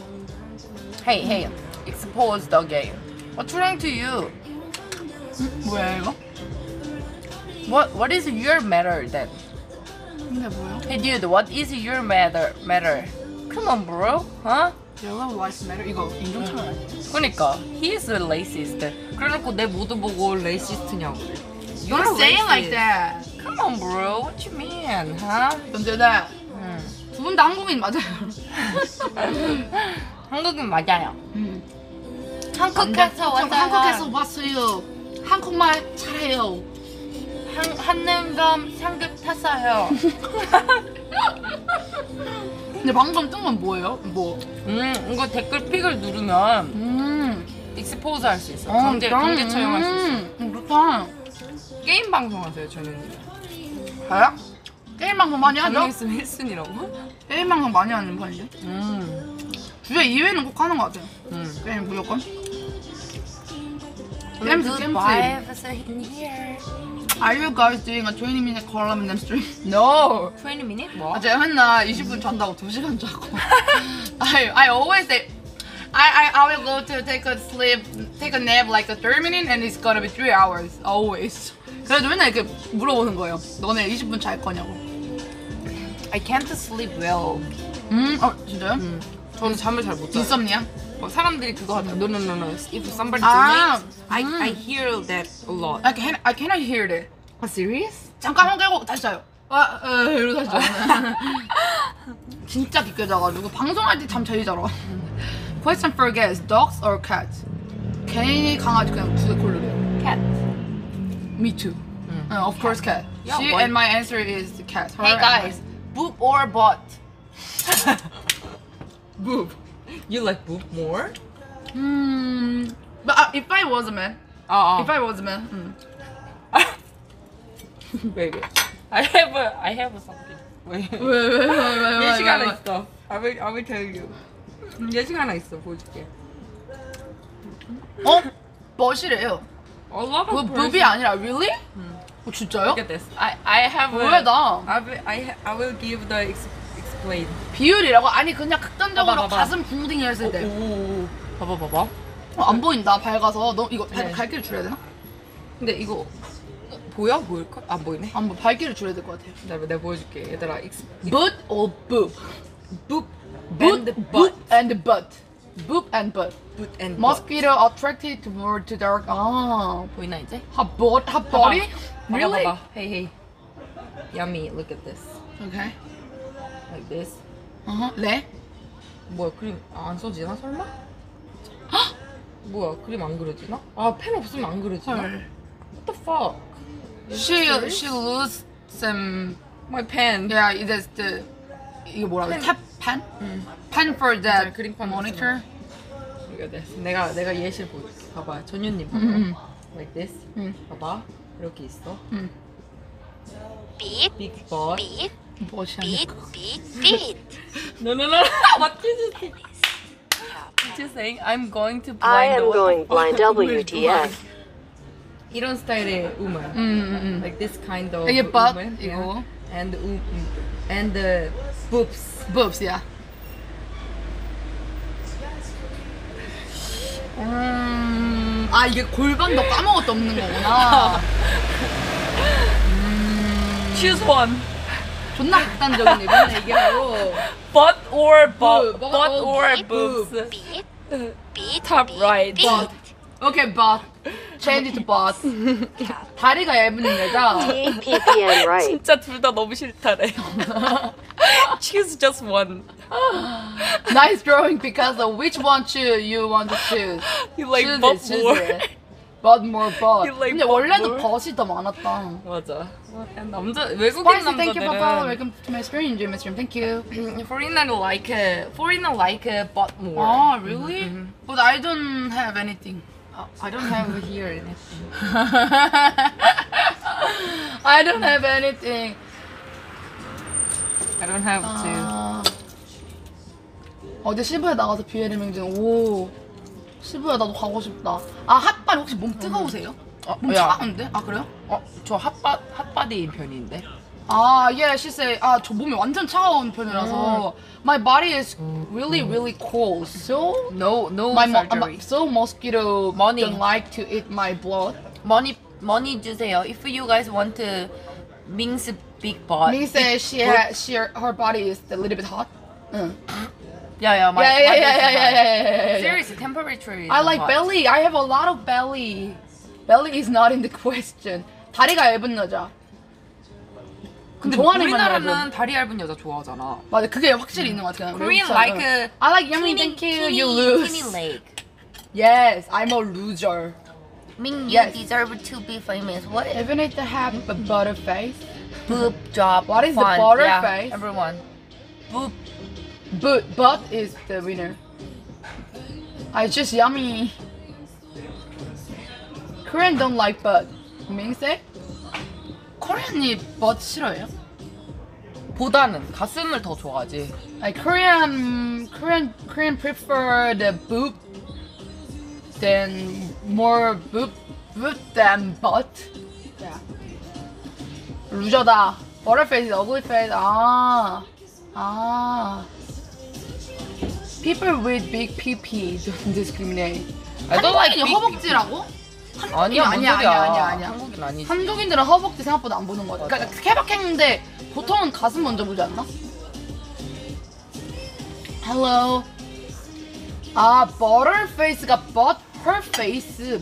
Hey, hey. Expose the game. What's wrong to you? 뭐야 이거? What What is your matter then? 근데 뭐야? Hey, dude. What is your matter? Matter? Come on, bro. Huh? Yellow lives matter? 이거 인종차별 아니야? 그러니까 he is a racist. 그래놓고 내 모두 보고 racist냐고. You're Don't say it like that. Come on, bro. What you mean, huh? Don't do that. 음. 두 분 다 한국인 맞아요. 한국인 맞아요. 음. 한국에서 저 왔어요. 한국에서 왔어요. 한국말 잘해요. 한 한남점 상급 탔어요. 근데 방금 뜬 건 뭐예요? 뭐? 음, 이거 댓글 pick을 누르면 음. expose 할 수 있어. 어, 공개 공개 처형할 수 있어. 음, 음, 그렇다. 게임 방송하세요, 전현님. 저요? 게임 방송 많이 하죠? 가능 있으면 1순위라고? 게임 방송 많이 하는 편인데? 음, 주에 2회는 꼭 하는 것 같아요. 음. 게임 무조건. Games games. vibes in here. Are you guys doing a 20 minute column in stream? No. 20 minute? 뭐? 아, 제가 맨날 20분 잔다고 2시간 자고. I, I always say, I, I, I will go to take a sleep, take a nap like a 30 minute and it's gonna be 3 hours. Always. 그래도 맨날 이렇게 물어보는 거예요. 너네 20분 잘 거냐고. I can't sleep well. 음, 어, 진짜요? 음. 저는 잠을 잘 못 자요. 인썸니아? 막 사람들이 그거 하잖아. No, no, no, no. If somebody 아, donates, I, 음. I hear that a lot. I, can, I cannot hear that. 아, serious? 잠깐만 깨고 다시 자요. 아, 어, 이러고 다시 자요. 진짜 깊게 자가지고 방송할 때 잠 제일 잘 와. Question for guests, dogs or cats? 개인이 강아지 그냥 두 개 고르래요. Cat. Me too. Uh, of course cat. Yeah, she why- and my answer is cat. Her Hey and guys, boob or butt? mine. boob. You like boob more? Hmm. But uh, if I was a man, 아, if I was a man, mm. Wait, wait. I have a, I have something. Wait. 왜왜왜왜 예시가 하나 있어. I will, I will tell you. 예시가 하나 있어. 보여줄게. 어? 멋이래요. A lot 그 of boob이 아니라 really? 어 진짜요? Look at this. I, I have a, 뭐야다. I will, I, ha- I will give the Explain. 비율이라고? 아니 그냥 극단적으로 봐봐, 봐봐. 가슴 붕딩이 했을 때. 오, 봐봐, 봐봐. 어, 안 보인다 밝아서. 너 이거 발, 네. 밝기를 줄여야 되나? 근데 이거 보여? 보일까? 안 보이네. 안 보. 밝기를 줄여야 될 것 같아요. 내가, 내가 보여줄게. 얘들아, 익스, Boot or boob? boop, Boot, and boot butt. and butt. Boob and butt. boot and butt. Mosquito attracted to more to dark. 아, 보이나 이제? hot body, hot body? 봐봐, Really? 봐봐. Hey, hey. Yummy, look at this. Okay. Like this. 어허. 네. 뭐야, 그림 안 써지나, 설마? 뭐야, 그림 안 그려지나? 아, 펜 없으면 안 그려지나? 헐. What the fuck? She she lose some. My pen. Yeah, it is the 이게 뭐라고? 펜. 탭 pen? 응. Pen for 진짜 the 그림판 monitor. Look at this. 내가, 내가 예시를 보여줄게. 봐봐, 전유님 봐봐. 음, Like this. 음. 봐봐. 이렇게 있어. 음. beat, Big beat, 멋이 beat, 아니야. beat, beat. No, no, no. What did you say? What you saying? I'm going to blind. I am what the going fuck? blind WTF. 이런 스타일의 woman. 음, 음, 음. Like this kind of 이게 butt, woman. 이거. Yeah. And um, and the boobs. boobs, yeah. 음, 아 이게 골반도 까먹어도 없는 거구나. Choose one. 존나 극단적인 얘기네 이게 바로. Butt or Boob. butt. Butt or Boob. boobs. beat, beat, Top beat, right. beat. Butt. Okay, butt. Change to butt. 다리가 얇은 여자. TPPN right. 진짜 둘 다 너무 싫다래. Choose just one. Nice drawing because of which one choose you want to choose. You like choose butt it, choose more. it. But more butt. You like 근데 butt 원래도 more? 벗이 더 많았다. 맞아. 남자 외국인 Spicy, thank you for following. 남자들은 Welcome to my stream, Jimmy stream. Thank you. foreigner like uh, foreigner like uh, butt more. Oh, really? But I don't have anything. Uh, I don't have here anything. I don't have anything. I don't have to. 아, 어제 시부야 나가서 비에르 맹진 오 시부야 나도 가고 싶다 아 핫바디 혹시 몸 뜨거우세요? 어, 몸 야, 차가운데? 아 그래요? 어, 저 핫바 핫바디인 편인데. 아, yeah, she said, 아, 저 몸이 완전 차가운 편이라서 my body is really, really cold. So No, no my mo- surgery. so mosquito Money. don't like to eat my blood. money money 주세요. If you guys want to Ming's big butt. Ming said she had she her body is a little bit hot. 응. Yeah, yeah, my, Yeah, yeah, my yeah, yeah, belly's yeah, hot. yeah, yeah, yeah, yeah. Seriously, temperature is I like hot. belly. I have a lot of belly. Belly is not in the question. 다리가 얇은 여자. 근데 좋아하는 우리나라는 여자들. 다리 얇은 여자 좋아하잖아. 맞아, 그게 확실히 있는 것 같아요. Korean 외국 like 사람은. a I like yummy, teeny, thank you, teeny, you lose. teeny leg. Yes, I'm a loser. Ming, you Yes. deserve to be famous. What? Even if they have a butter face, Boob job. what is the Fun, butter yeah, face? Everyone. Boop. But butt is the winner. I just yummy. Korean don't like butt. Ming say? 코리안이 butt 싫어해요? 보다는 가슴을 더 좋아하지. Like Korean, Korean, Korean prefer the boob than more boob, boob than butt. Yeah. 루저다. Butter face, ugly face. 아, 아. People with big PP don't discriminate. I don't like 한국인이 big 허벅지라고? 아니야, 아니야, 소리야. 아니야, 아니야, 아니야. 한국인 아니지. 한국인들은 허벅지 생각보다 안 보는 거죠. 그러니까 케바케인데 보통은 가슴 먼저 보지 않나? Hello. 아, butterface가 butterface.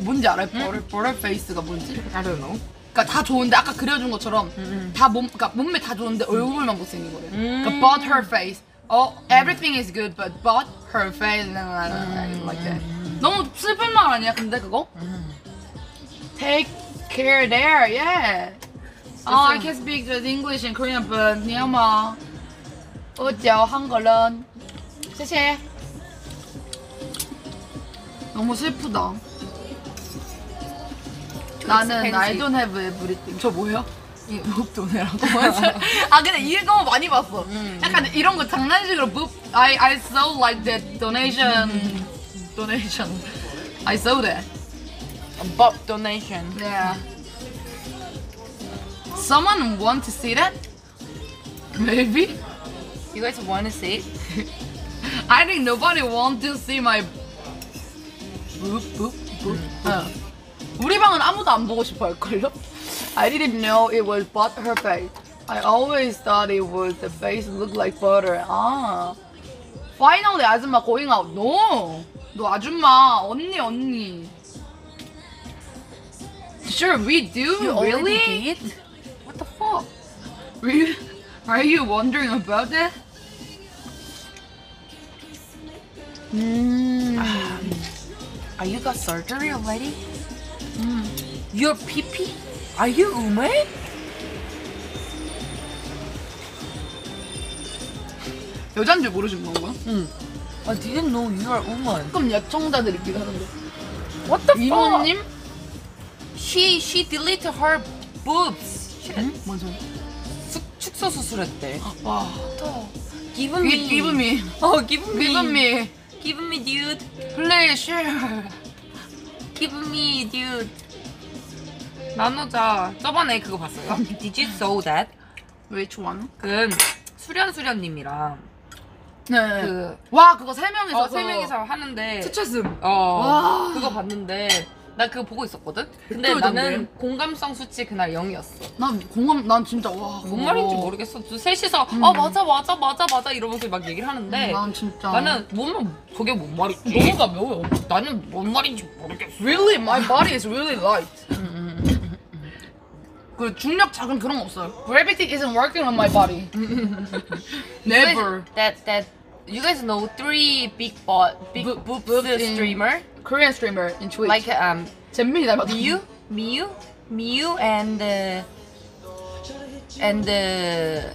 뭔지 알아요? butter, butterface가 뭔지? I don't know. 그러니까 다 좋은데 아까 그려준 것처럼 다 몸, 그러니까 몸매 다 좋은데 얼굴만 못생긴 거래. 그러니까 butterface. Oh, everything is good, but but her face, like that. 너무 슬픈 말 아니야? 근데 그거? Take care there, yeah. Oh, I can speak good English and Korean, but 你要吗？我教韩国人。谢谢。 너무 슬프다. 나는 expensive. I don't have everything. 저 뭐예요? 이 무브 도네라고. 아 근데 이거 많이 봤어. 약간 이런 거 장난식으로 무브. I I saw like that donation. donation. I saw that. Bob donation. Yeah. Someone want to see that? Maybe. You guys want to see? I think nobody want to see my boop boop boop. 어. 우리 방은 아무도 안 보고 싶어 할걸요? I didn't know it was but her face. I always thought it was the face looked like butter. 아. Finally 아줌마 going out. No. 너 아줌마 언니 언니. Sure we do. You really? already did? What the fuck? Really? Are you wondering about that? Are you got surgery already? Your pee Are you woman? 여잔 줄 모르신 건가? I didn't know you are woman. 가끔 여청자들 있기도 하는데. What the fuck? 이모님? She she deleted her boobs. She 뭔 소리? 숙, 축소 수술했대. 와. Give me. Give, me. Oh, give me. Give me. Give me, dude. Please share. Give me, dude. 나누자. 저번에 그거 봤어요? Did you saw that? Which one? 그 수련 수련님이랑 네. 그 와 그거 세 명이서 어, 세 명이서 하는데 스체슴. 어 와. 그거 봤는데 나 그거 보고 있었거든. 근데 또 나는? 공감성 수치 그날 0이었어. 난 공감 난 진짜 와. 뭔 말인지 모르겠어. 두 셋이서 음. 아 맞아 맞아 맞아 맞아 이러면서 막 얘기를 하는데 난 진짜. 나는 뭔 저게 뭔 말이지? 너가 매워. 나는 뭔 말인지 모르겠어. really my body is really light. 그 중력 작은 그런 거 없어요. Gravity isn't working on my body. Never. That that you guys know three big bot big Bu- boobs boobs in- streamer Korean streamer in Twitch. like um 잼민이 닮았다. Miu Miu Miu and uh, and uh,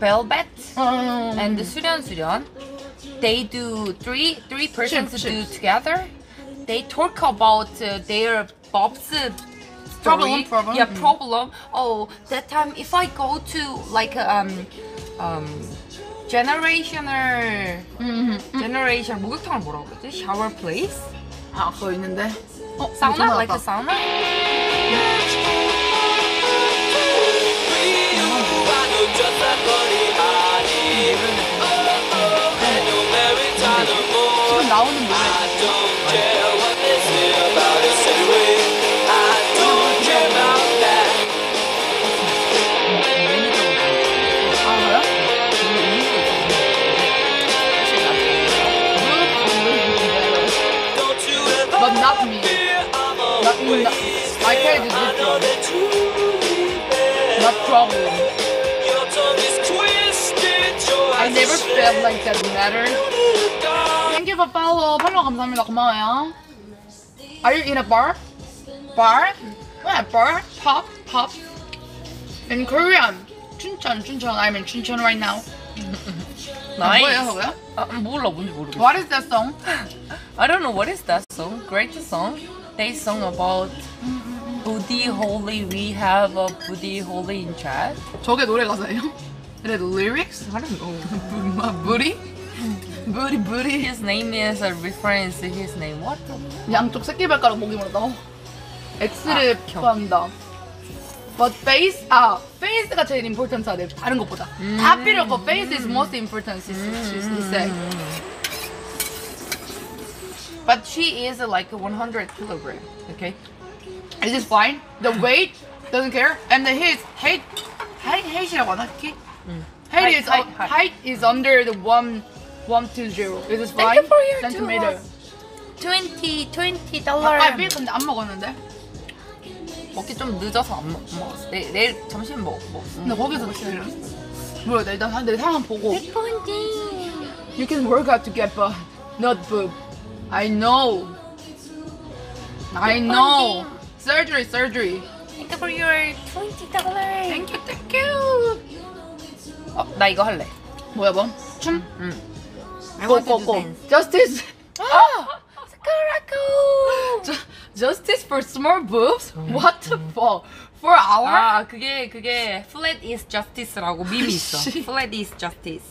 Velvet 음. and 수련 수련 they do three three persons Shift, do shift. together they talk about uh, their bob's story. Problem, problem. yeah Mm. problem oh that time if i go to like um um generational 음, 음. generation 목욕탕을 뭐라고 그러지? shower place? 아 그거 있는데. 어 사우나? 전화 like a 왔다. sauna? 지금 나오는 노래. Not me. Not, I carry the good one. Not problem. I never felt like that matter. Thank you for follow. 팔로우 감사합니다. 고마워요. Are you in a bar? Bar? Yeah, bar. Pop. Pop. In Korean. 춘천. 춘천. I'm in 춘천 right now. 아, 뭐예요, 그거요? 아, 몰라 뭔지 모르겠어. What is that song? I don't know what is that song. Great song. They song about Buddhi Holy. We have a Buddhi Holy in chat. 저게 노래 가사예요? 그래도 lyrics? I don't know. 뭐, booty? booty, booty. His name is a reference to his name. What? the- 양쪽 새끼발가락 목이 물었다. 어. X를 아, 겨. 표한다. But face, 아, face가 제일 important하대. 다른 것보다. 다 필요 없고 face is most important, she, she, she said. But she is uh, like 100 kilogram. Okay. Is this fine? The weight doesn't care, and the his height, height, height이라고 하나? height, height is height, height, height. height is under the one, one two zero. Is this Thank fine? you for your centimeter. 20, 20 아, dollar. 빌 근데 안 먹었는데. 먹기 좀 늦어서 안 먹, 먹었어. 내, 내일 점심 먹, 먹었어. 근데 거기서 제일 뭐야? 나 일단 내 상황 보고. 백펀딩. You can work out to get butt, not boob. I know. I know. Surgery, surgery. Thank you for your 20 dollar. Thank you, thank you. 어, 나 이거 할래. 뭐야, 뭐? 춤? 응. I Go, want to go, do go. dance. Justice. 사쿠라코. Ju- Justice for small boobs? What the fuck? For our? 아 그게 그게 flat is justice라고 밈이 있어. 씨. flat is justice.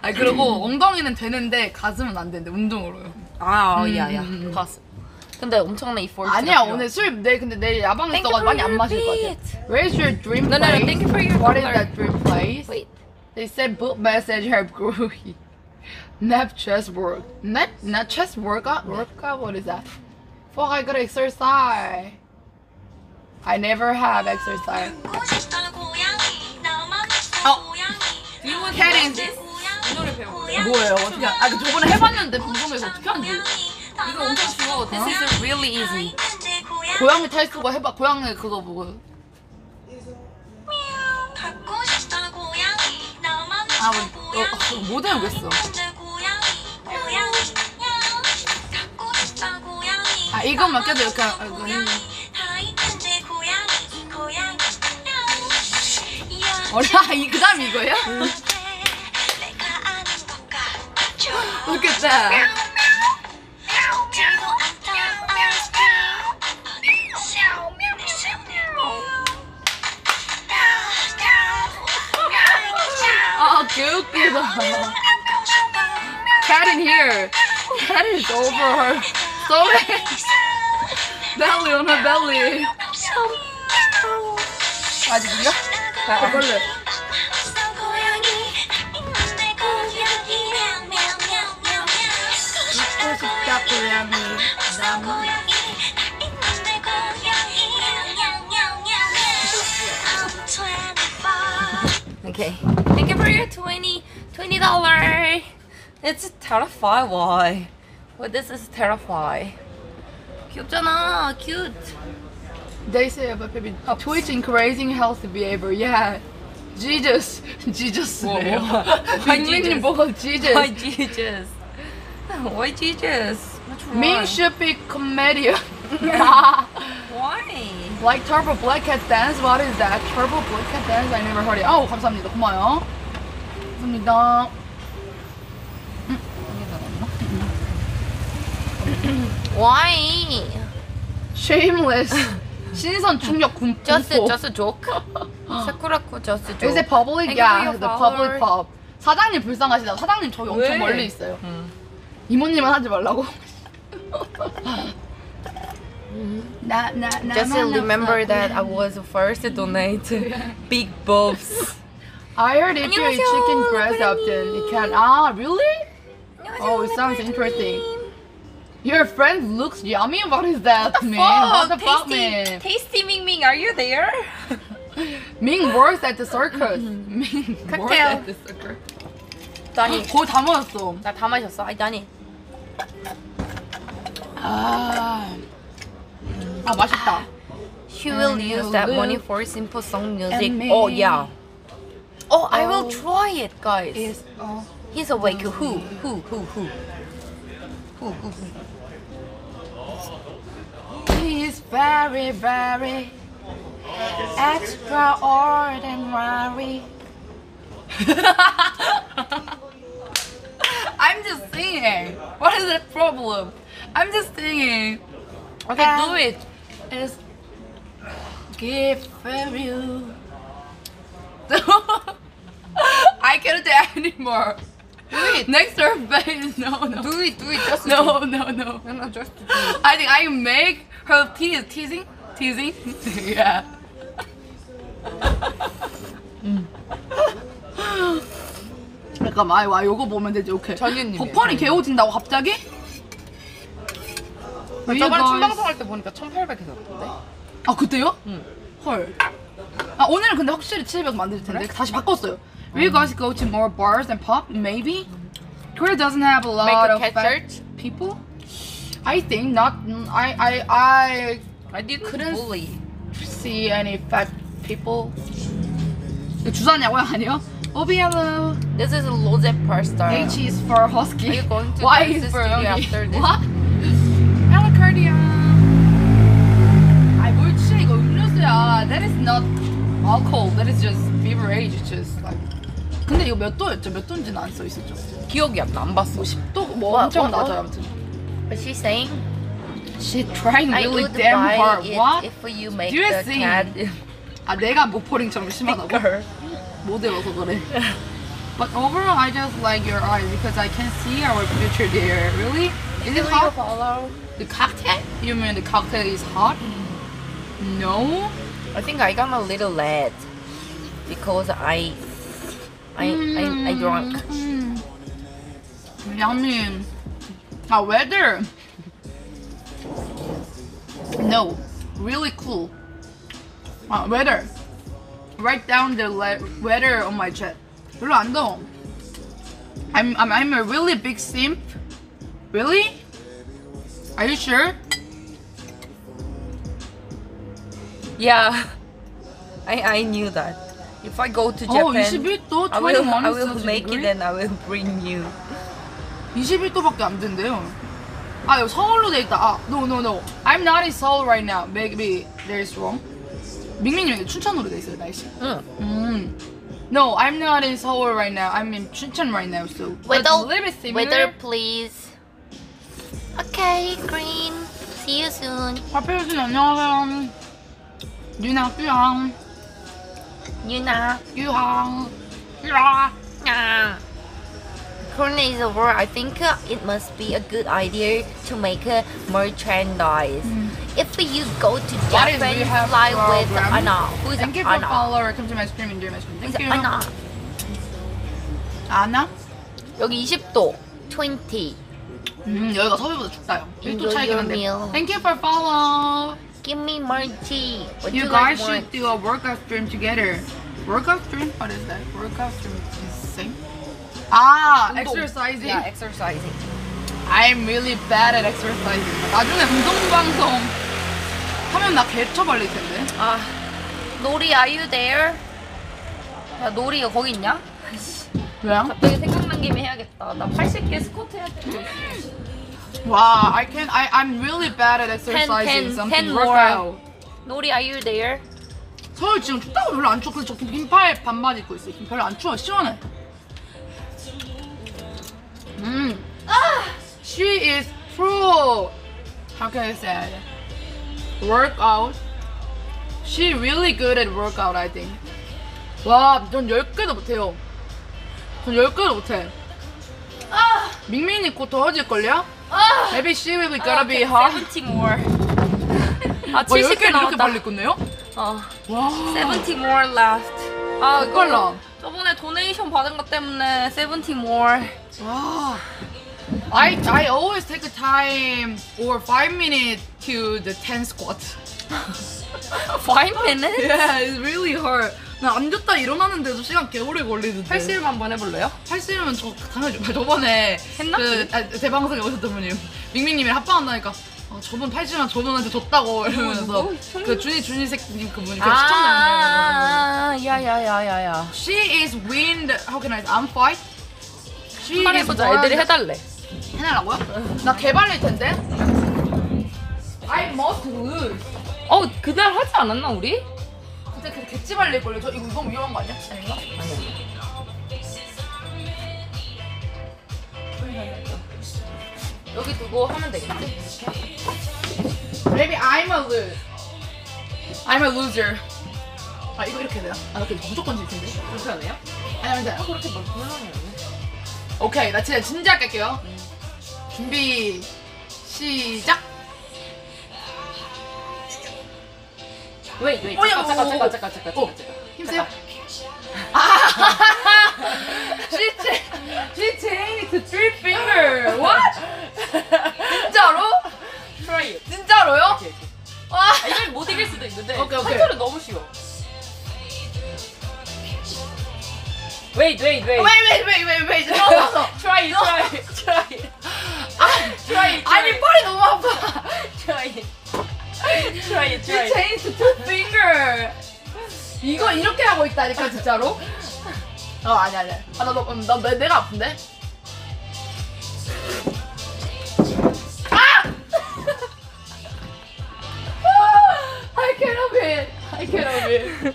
아니 그리고 엉덩이는 되는데 가슴은 안 되는데 운동으로요. 아 음, 야야. 음, 음. 봤어. 근데 엄청난 이포트. 아니야 오늘 술 내일 근데 내일 야방에 Thank you 있어가지고 for 많이 안 your 마실 것 같아. beat. Where's your dream No, no, no, place? thank you for your What is color. that dream place? Wait. They said book message help grow. Nap chest work. Nap not chest workout. Workout. What is that? Fuck, I gotta exercise. I never have exercise. This? 이 노래 배워. 뭐예요? 어떻게? 아, 그 저번에 해봤는데 궁금해서 어떻게 하는지. 이거 엄청 쉬워. This is really easy. 고양이 탈 수가 해봐. 고양이 그거 보고. 아, 뭐, 어, 어, 못 해보겠어. 아, 이것만 껴도 이렇게. 아, 이거 힘- 어라, 이 그다음 이거예요? Look at that. 아, 개웃기다. Cat in here. Cat is over her stomach. belly on her belly. 아직이야? 아, 걸래. 먹고 싶다, 고양이. 나무. Okay. Thank you for your 20 20 dollar. It's terrify. Why? Well, this is terrify. 귀엽잖아. Cute. They say about baby Twitch encouraging healthy behavior. Yeah. Jesus. Jesus. 뭐, 네요. 뭐. 박민님 Jesus. 보고 Jesus. Why Jesus? Why Jesus? What's wrong? Ming should be comedian. Why? like Turbo Black Cat Dance? What is that? Turbo Black Cat Dance? I never heard it. Oh, 감사합니다. 고마워요. 감사합니다. Why? Shameless. 신선 충격 군 Just just joke. Sakurako just joke. You the public followers. pub. 사장님 불쌍하시다. 사장님 저기 엄청 왜? 멀리 있어요. 이모님은 하지 말라고. 나, 나, 나, Just remember that I was the first to donate big bulbs. I heard if you eat 안녕하세요, chicken breast often, it can. Ah, really? Oh, it sounds interesting. Your friend looks yummy. What is that, man? What the fuck, man? tasty Ming Ming, are you there? Ming works at the circus. Ming works Cocktail. at the circus. 다니, 거의 다 먹었어. 나 다 마셨어. 아니 다니. 아, 아 맛있다. She will And use you that will- money for simple song music. and Oh me. yeah. Oh, I will Oh. try it, guys. Is oh. He's awake. Who? Who? Who? Who? Who? Who? Who? He's very, very extraordinary. I'm just singing. What is the problem? I'm just singing. Okay, And do it. It's gift for you. I can't do it anymore. Do it. Next face. No, no. Do it. Do it. Just No, no, no. No, no, just do it. I think I make her tease, teasing, teasing. yeah. 잠깐만, 아이, 와, 요거 보면 되지, 오케이. 전유님이에요, 버퍼리 전유. 개오진다고 갑자기? 저번에 You guys- 춤방송 할 때 보니까 1,800 했었던데. 아, 그때요? 응. 헐. 아, 오늘은 근데 확실히 700 만들 텐데. 다시 바꿨어요. You guys go to more bars and pub? Maybe? Korea doesn't have a lot of fat people. I think not. I I I I did couldn't bully. see any fat people. 이거 주사냐고요? 아니요. 오비엘로. This is Lozep pasta. H is for husky. Are you going to Y dance is for studio yogi. after this? What? Alacardia. 아이 뭘 취해 이거 음료수야. That is not alcohol. That is just beverage. It's just like. 근데 이거 몇 도였죠? 몇 도인지는 안 써 있었죠. 기억이 안 나. 안 봤어. 10도 뭐 What, 엄청 what, 낮아요 what? 아무튼. But she's saying She trying I really would damn buy hard. it What? if you make Do you the see? cat 아 내가 모포링처럼 심하다고? bigger. 못 외워서 그래. But overall, I just like your eyes because I can see our future there. Really? Is it hot? follow? The cocktail? You mean the cocktail is hot? No. I think I got a little red because I I I, I drunk. Mm. Yummy. However, no, really cool. Uh, weather. Write down the weather on my chat. Random. I'm, I'm I'm a really big simp. Really? Are you sure? Yeah, I I knew that. If I go to oh, Japan, oh, I will, I will make it and I will bring you. 21도밖에 안 된대요. 아, 여기 서울로 돼 있다. 아, no, no, no. I'm not in Seoul right now. Maybe there's wrong. 여기 춘천으로 돼 있어요, 날씨. 응. 음. No, I'm not in Seoul right now. I'm in Chuncheon right now, so Weather, weather, please. Okay, green. See you soon. 박필수 안녕하세요. 유나 유항 Yuna. 유항 유라. Nah. Corona is over. I think uh, it must be a good idea to make a merchandise. If you go to Mm. What is Japan, we have fly with program? Anna. Who's Thank you for Anna? follow. Come to my stream. Enjoy my stream. Who's Thank you. Anna? 아나? 여기 20도. 20. 음 여기가 서울보다 춥다요. 1도 Enjoy 차이긴 your 한데. meal. Thank you for follow. Give me more tea. What You you guys guys should want? do a workout stream together. Workout stream? What is that? Workout stream is the same. Ah, 운동. exercising. Yeah, exercising. I'm really bad at exercising. 나중에 운동 방송 하면 나 개처 발릴 텐데. 아, 놀이, are you there? 야, 놀이 거기 있냐? 왜요? 갑자기 생각난 김에 해야겠다. 나 80개 스쿼트 해야 돼. 와, I can I I'm really bad at exercising. ten, Something ten workout. 놀이, are you there? 서울 지금 춥다고 별로 안 추워. 그래서 저 긴팔 반바지 입고 있어. 별로 안 추워. 시원해. 음. She is pro. How can I say? it? Workout. She really good at workout, I think. 와, 전 10개도 못해요. 전 10개도 못해. 밍밍이 곧 더워질걸요? Maybe she will gotta be hot. 70 more. 아, 와, 70개 10개를 이렇게 나왔다. 빨리 끝내요? 어, 와. 70 more left. 아, 빨라. 저번에 도네이션 받은 것 때문에 70 more. 와. I I always take a time or five minutes to the ten squat. 5 minutes? Yeah, it's really hard. 나 앉았다 일어나는데도 시간 개 오래 걸리는데. 팔씨름 한번 해볼래요? 팔씨름은 저 당연히 저- 저번에 했나? 그 아, 대방송에 오셨던 분이 밍밍님이랑 합방한다니까. 아, 저번 팔씨름 저분한테 줬다고 이러면서? 그 준이 준이 색님 그분이 그 아, 시청자분이에요. 아, 야야야야야. She is win the how can I I'm fight. She 해보자. 애들이 해달래. 해내라고요? 나 개발릴 텐데. I must lose. 어, 그날 하지 않았나 우리? 근데 그 개찌 발릴 걸요. 저 이거 너무 위험한 거 아니야? 아닌가? 여기 두고 하면 되겠지? Maybe I'm a lose. I'm a loser. 아 이거 이렇게 돼요? 아 이렇게 무조건 질 텐데. 불편해요? 아니면 돼. 그렇게 뭘 불편해. 오케이 나 진짜 진지하게 할게요. 준비 시작. 왜, 왜? 어, 야, 잠깐, 잠깐, 어, 잠깐, 어. 잠깐, 잠깐, 어. 잠깐, 잠깐. 힘세요. 아, she cha- she changed to three finger. What? 진짜로? Try it. 진짜로요? 오케이, 오케이. 와. 아, 이걸 못 이길 수도 있는데 오케이, 오케이. 컨트롤 너무 쉬워. Wait, wait, wait. Wait, wait, wait, wait, wait. 넘어서. Try it, try it, try it. 아, Try it, try 아니 it. 팔이 너무 아파. Try it. Try it, She try it. changed to two finger. 이거 이렇게 하고 있다니까 진짜로? 어 아니 아니. 아나 너, 음, 나 내, 내가 아픈데? 아! I cannot win. I cannot win.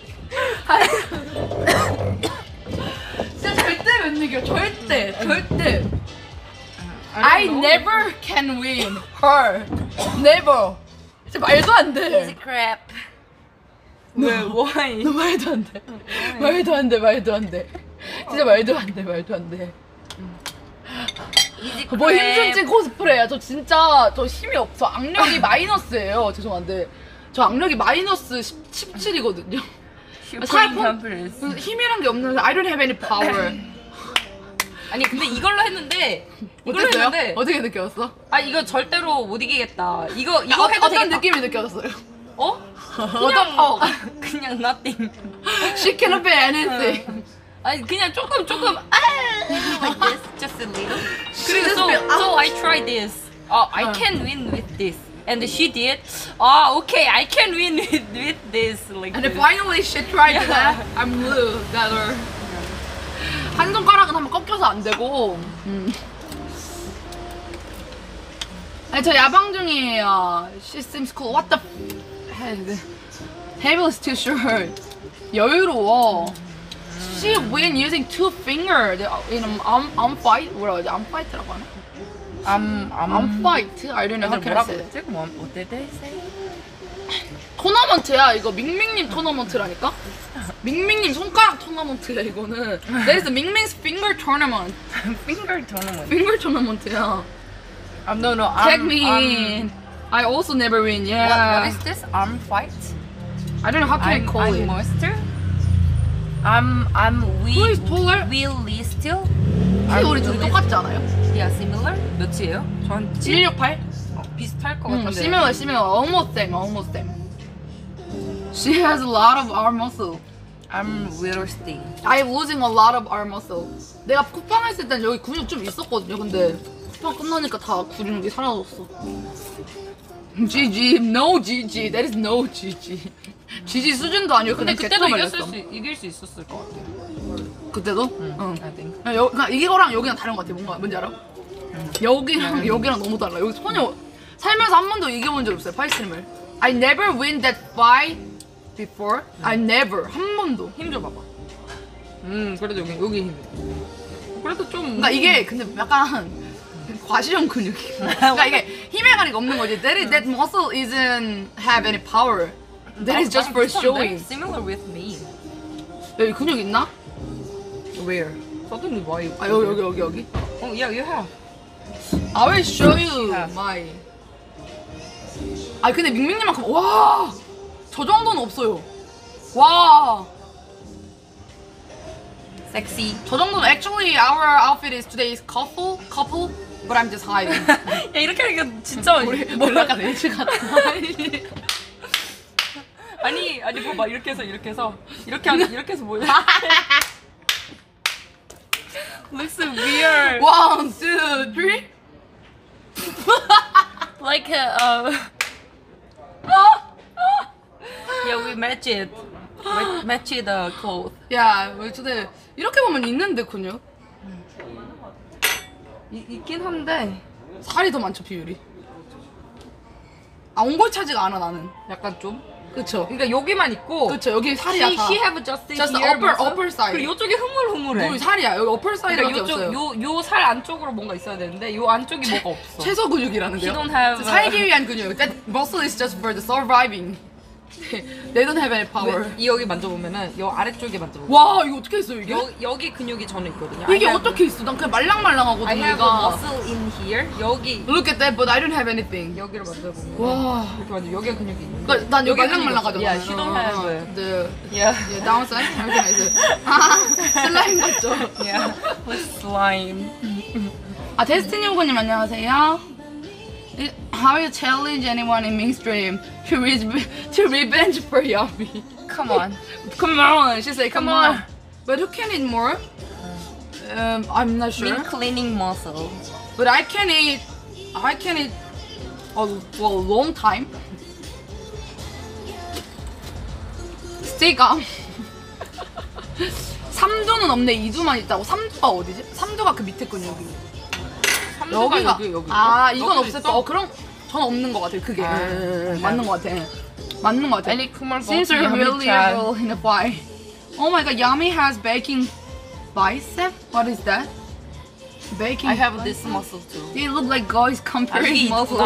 I cannot- 진짜 절대 못 이겨. 절대 절대. I never can win her. Never. 진짜 말도 안 돼. Easy crap. 왜? Why? 너 말도 안 돼. 말도 안 돼. 말도 안 돼. 진짜 말도 안 돼. 말도 안 돼. Easy 뭐. 힘준진 코스프레야. 저 진짜 저 힘이 없어. 악력이 마이너스예요. 죄송한데. 저 악력이 마이너스 10, 17이거든요. Supreme 살포- Conference. 힘이란 게 없는 I don't have any power. 아니 근데 이걸로 했는데 이걸로 어땠어요? 했는데 어떻게 느껴졌어? 아 이거 절대로 못 이기겠다. 이거 이거 어, 해도 어떤 되겠다. 느낌이 느껴졌어요? 어? 어떤 파워가? 그냥 nothing. She cannot be anything. 아니 그냥 조금 조금 아 like this just a little. 그리고 so, so I try this. 어 I 어. can win with this. And she did. 아 okay I can win with with this like And this. finally she tried that. I'm blue. That her. 한 손가락은 한번 꺾여서 안 되고. 음. 아니 저 야방 중이에요. She seems cool. What the? F- Table is too short. 여유로워. She win using two fingers in an arm, arm fight. 뭐라 그러지? arm fight라고 하나? I'm I'm arm fight. I don't know how I 뭐라고 say. it. 그랬지? 뭐 what did they say? 토너먼트야 이거 밍밍님 토너먼트라니까 밍밍님 손가락 토너먼트야 이거는 That is 밍밍's finger tournament Finger tournament. finger tournament야 Um, no no. I'm, Tag me I'm- in I also never win What, yeah what is this? Arm fight? I don't know how can i call I'm it monster. I'm I'm we Who is taller? Will Lee still? 키 우리 둘이 똑같지 않아요? Yeah, similar. 몇이에요? 전 168? 어, 비슷할 것응 같은데. similar similar almost same almost same She has a lot of arm muscle I'm Wilsting. I'm losing a lot of arm muscle 내가 쿠팡 했을 땐 여기 근육 좀 있었거든요 근데 쿠팡 끝나니까 다 근육이 사라졌어 GG no GG that is no GG GG 수준도 아니고 근데 그냥 그때도 개똥 이겼을 말렸어 수 이길 수 있었을 것 같아요. 그때도? 응. 응 I think. 그냥 여, 그냥 이거랑 여기랑 다른 것 같아 뭔가 뭔지 알아? 여기랑 여기랑 너무 달라 여기 전혀 살면서 한 번도 이겨본 적 없어요 파이스림을 I never win that fight before I never 한 번도 힘 줘 봐봐. 음, 그래도 여기 여기 힘. 그래도 좀. 그러니까 이게 근데 약간 과시형 근육이 그러니까 이게 힘의 가리가 없는 거지 that, is, that muscle isn't have any power that is just for showing Similar with me. 여기 근육 있나? Where? Suddenly why? 아 여기 여기 여기 여기. Oh yeah, you have. I will show you my. 아 근데 밍밍님만큼 와. 저 정도는 없어요. 와. Sexy. 저 정도는 actually our outfit is today's couple couple but I'm just hiding. 야 이렇게 하니까 진짜 우리 몰라 약간 애지 같아. 아니 아니 봐봐 이렇게 해서 이렇게 해서 이렇게 하면 이렇게 해서 뭐야? Looks so weird. One, two, three. Like a, uh, yeah, we match it. Match the clothes. 야, 왜 today 이렇게 보면 있는데 근육 이, 있긴 한데 살이 더 많죠 비율이. 아 옹골 차지가 않아 나는. 약간 좀. 그쵸. 그러니까 여기만 있고. 그쵸 여기 살이야 She, 다. she have just, Just here upper- upper side. 그리고 이쪽이 흐물흐물해. 여기 살이야 여기 upper side밖에 그러니까 없어요. 요쪽 요요 살 안쪽으로 뭔가 있어야 되는데 요 안쪽이 뭐가 없어. 최소 근육이라는데요. She don't have, 살기 위한 근육. That muscle is just for the surviving. Have any power. 이 여기 만져보면은 요 아래쪽에 만져보면 와 이거 어떻게 했어 이게? 여, 여기 근육이 저는 있거든요. 이게 have- 어떻게 있어? 난 그냥 말랑말랑하거든 I have a 얘가. muscle in here. 여기 Look at that, but I don't have anything. 여기를 만져보면 와. 이렇게 만져 여기가 근육이 있는데. 그러니까 난 여기 여기 don't have it. The Yeah. yeah, downside. everything is 아, 슬라임 같죠? With slime. 아 데스티니 오고님 안녕하세요. 이- How you challenge anyone in mainstream to, re- to revenge for Yummy? Come on. Come on, she said, come, Come on. on. But who can eat more? Um, I'm not sure. Mean cleaning muscle. But I can eat. I can eat a, for a long time. 스테이크. 3두는 없네. 2두만 있다고. 3두가 어디지? 3두가 그 밑에 근육이. 여기가 여기 여기. 아 이건 여기도 없을 있어? 거. 어 그럼 전 없는 것 같아요. 그게 아, 응, 응, 맞는 것 같아. 맞는 것 같아. Any kumar Since you're really able in the fry. Oh my god, Yummy has baking bicep. What is that? Baking. I have this muscle too. They look like guys 아, comparing 이게 muscle.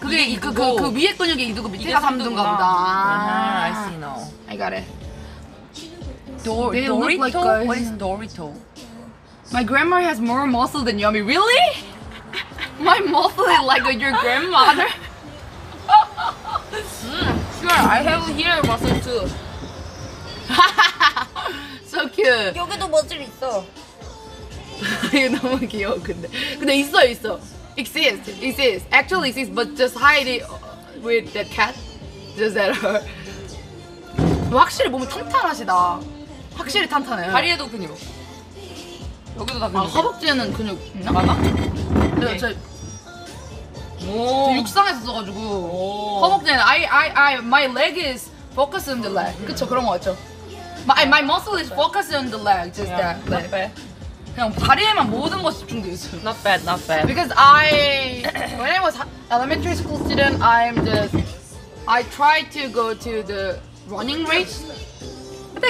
그게 이게 그. 그, 그 위에 근육이 이두고 이게 밑에가 삼두인가 보다. 아하, I see now. I got it. Do, They look Dorito? like guys. What is Dorito? My grandma has more muscle than Yummy. Really? My muscle is like your grandmother. Sure, I have here muscle too. so cute. 여기도 머슬 있어. 이거 너무 귀여워 근데. 근데 있어 있어. Exists. Exists. Actually exists, but just hide it with the cat. Just that her. 확실히 몸이 탄탄하시다. 확실히 탄탄해요. 다리에도 근육. 여기도 다 아, 근육. 허벅지에는 근육 있나? 많아? 네, 저, 오. 저 육상에서 써가지고 허벅지는 I I I my leg is focused on the leg. 그쵸 그런 거 같죠? My my muscle is focused on the leg, just that. not leg. bad. 그냥 다리에만 모든 것이 집중돼 있어요. Not bad, not bad. Because I when I was elementary school student, I'm just I tried to go to the running race.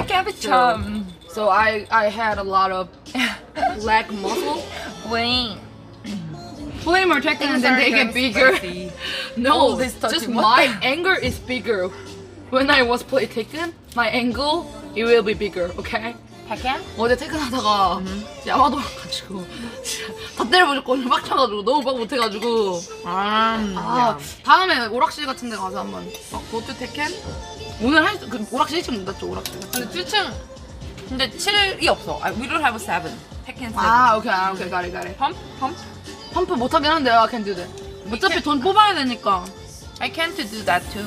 Can be charm. So I I had a lot of leg muscle. Wait. Flame are taken and then they get bigger. No, this just my anger is bigger. When I was play Tekken, my angle it will be bigger. Okay? Tekken? 어제 퇴근하다가 야마도 가지고 다 때려보셨거든요. 막 차가지고 너무 막 못해가지고 아 아, 다음에 오락실 같은 데 가서 한번 어, 고트 테켄? 오늘 할그 오락실 일찍 못 갔죠 오락실. 근데 7층 근데 7이 없어. 아, we don't have 7. 테켄 7. 아 오케이 아, 오케이 가리 가리. 펌? 펌? 펌프 못 하긴 하는데 I can do that. 어차피 돈 뽑아야 되니까. I can't do that too.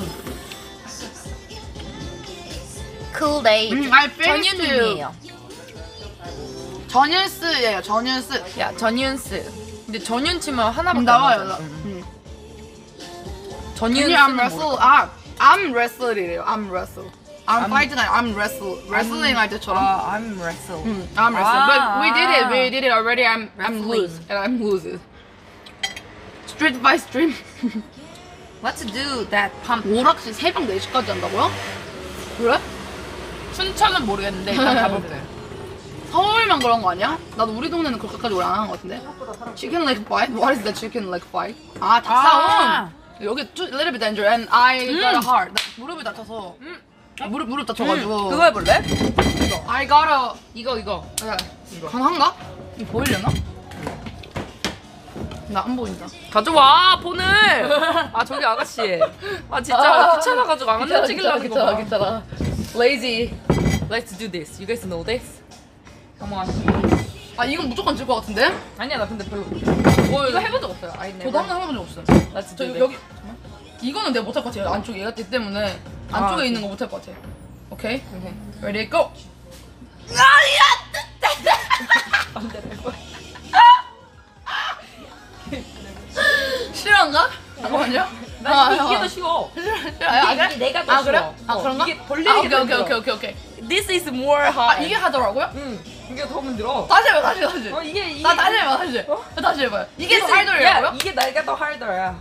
Cool day. 음, I finished 전윤이에요. 전일스예요 전일스. 야, 전윤스. 근데 전윤 치면 하나밖에 음, 안 나와요. 나. 음. 전윤 아니, I'm wrestle. 아, I'm wrestler이래요. I'm wrestle. I'm, I'm- fighting. I'm wrestle. wrestling 할 때처럼. 아, I'm wrestle. 음, I'm wrestle. But we did it. 아. We did it already. I'm I'm Wrestling. lose. And I'm lose. Street by stream. Let's do that pump. 오락실 새벽 4시까지 한다고요? 그래? 춘천은 모르겠는데 일단 가볼게. 서울만 그런 거 아니야? 나도 우리 동네는 그렇게까지 오래 안 하는 것 같은데. Chicken leg fight? What is the chicken leg fight? 아, 닭싸움. 아. 여기 좀 little bit danger and I got a heart. 나 무릎이 다쳐서. 아, 무릎 무릎 다쳐가지고. 그거 해볼래? 이거. I gotta. 이거 이거. 네. 가능한가? 이거 보이려나? 나 안 보인다. 가져와 폰을. 아 저기 아가씨. 아 진짜 귀찮아가지고 안 움직이려는 거 봐. 귀찮아. Lazy. Let's do this. You guys know this? Come on. 아 이건 무조건 질것 같은데? 아니야 나 근데 별로. 뭐 이거 해본 적 없어요. Never. 저도 한 번 해본 적 없어요. Let's 저 do 여기. 이거는 내가 못할 것 같아요. 안쪽에 얘가 있기 때문에 안쪽에 아. 있는 거 못할 것 같아. 오케이. 오케이. Ready go. 싫어한가? 잠깐만요. 나 이게 더 쉬워. 아, 이게, 이게 내가 더 아 그래? 쉬워. 아 어, 그런가? 이게 벌리는 아, 게 오케이 더 오케이. 오케이 오케이 오케이. This is more hard. 아 이게 하더라고요? 응. 이게 더 힘들어. 다시 해봐 다시 다시. 어 이게 이게. 나 다시 해봐 다시. 다시 해봐요. 이게 더 This is- 하더라고요? 야, 이게 내가 더 harder야.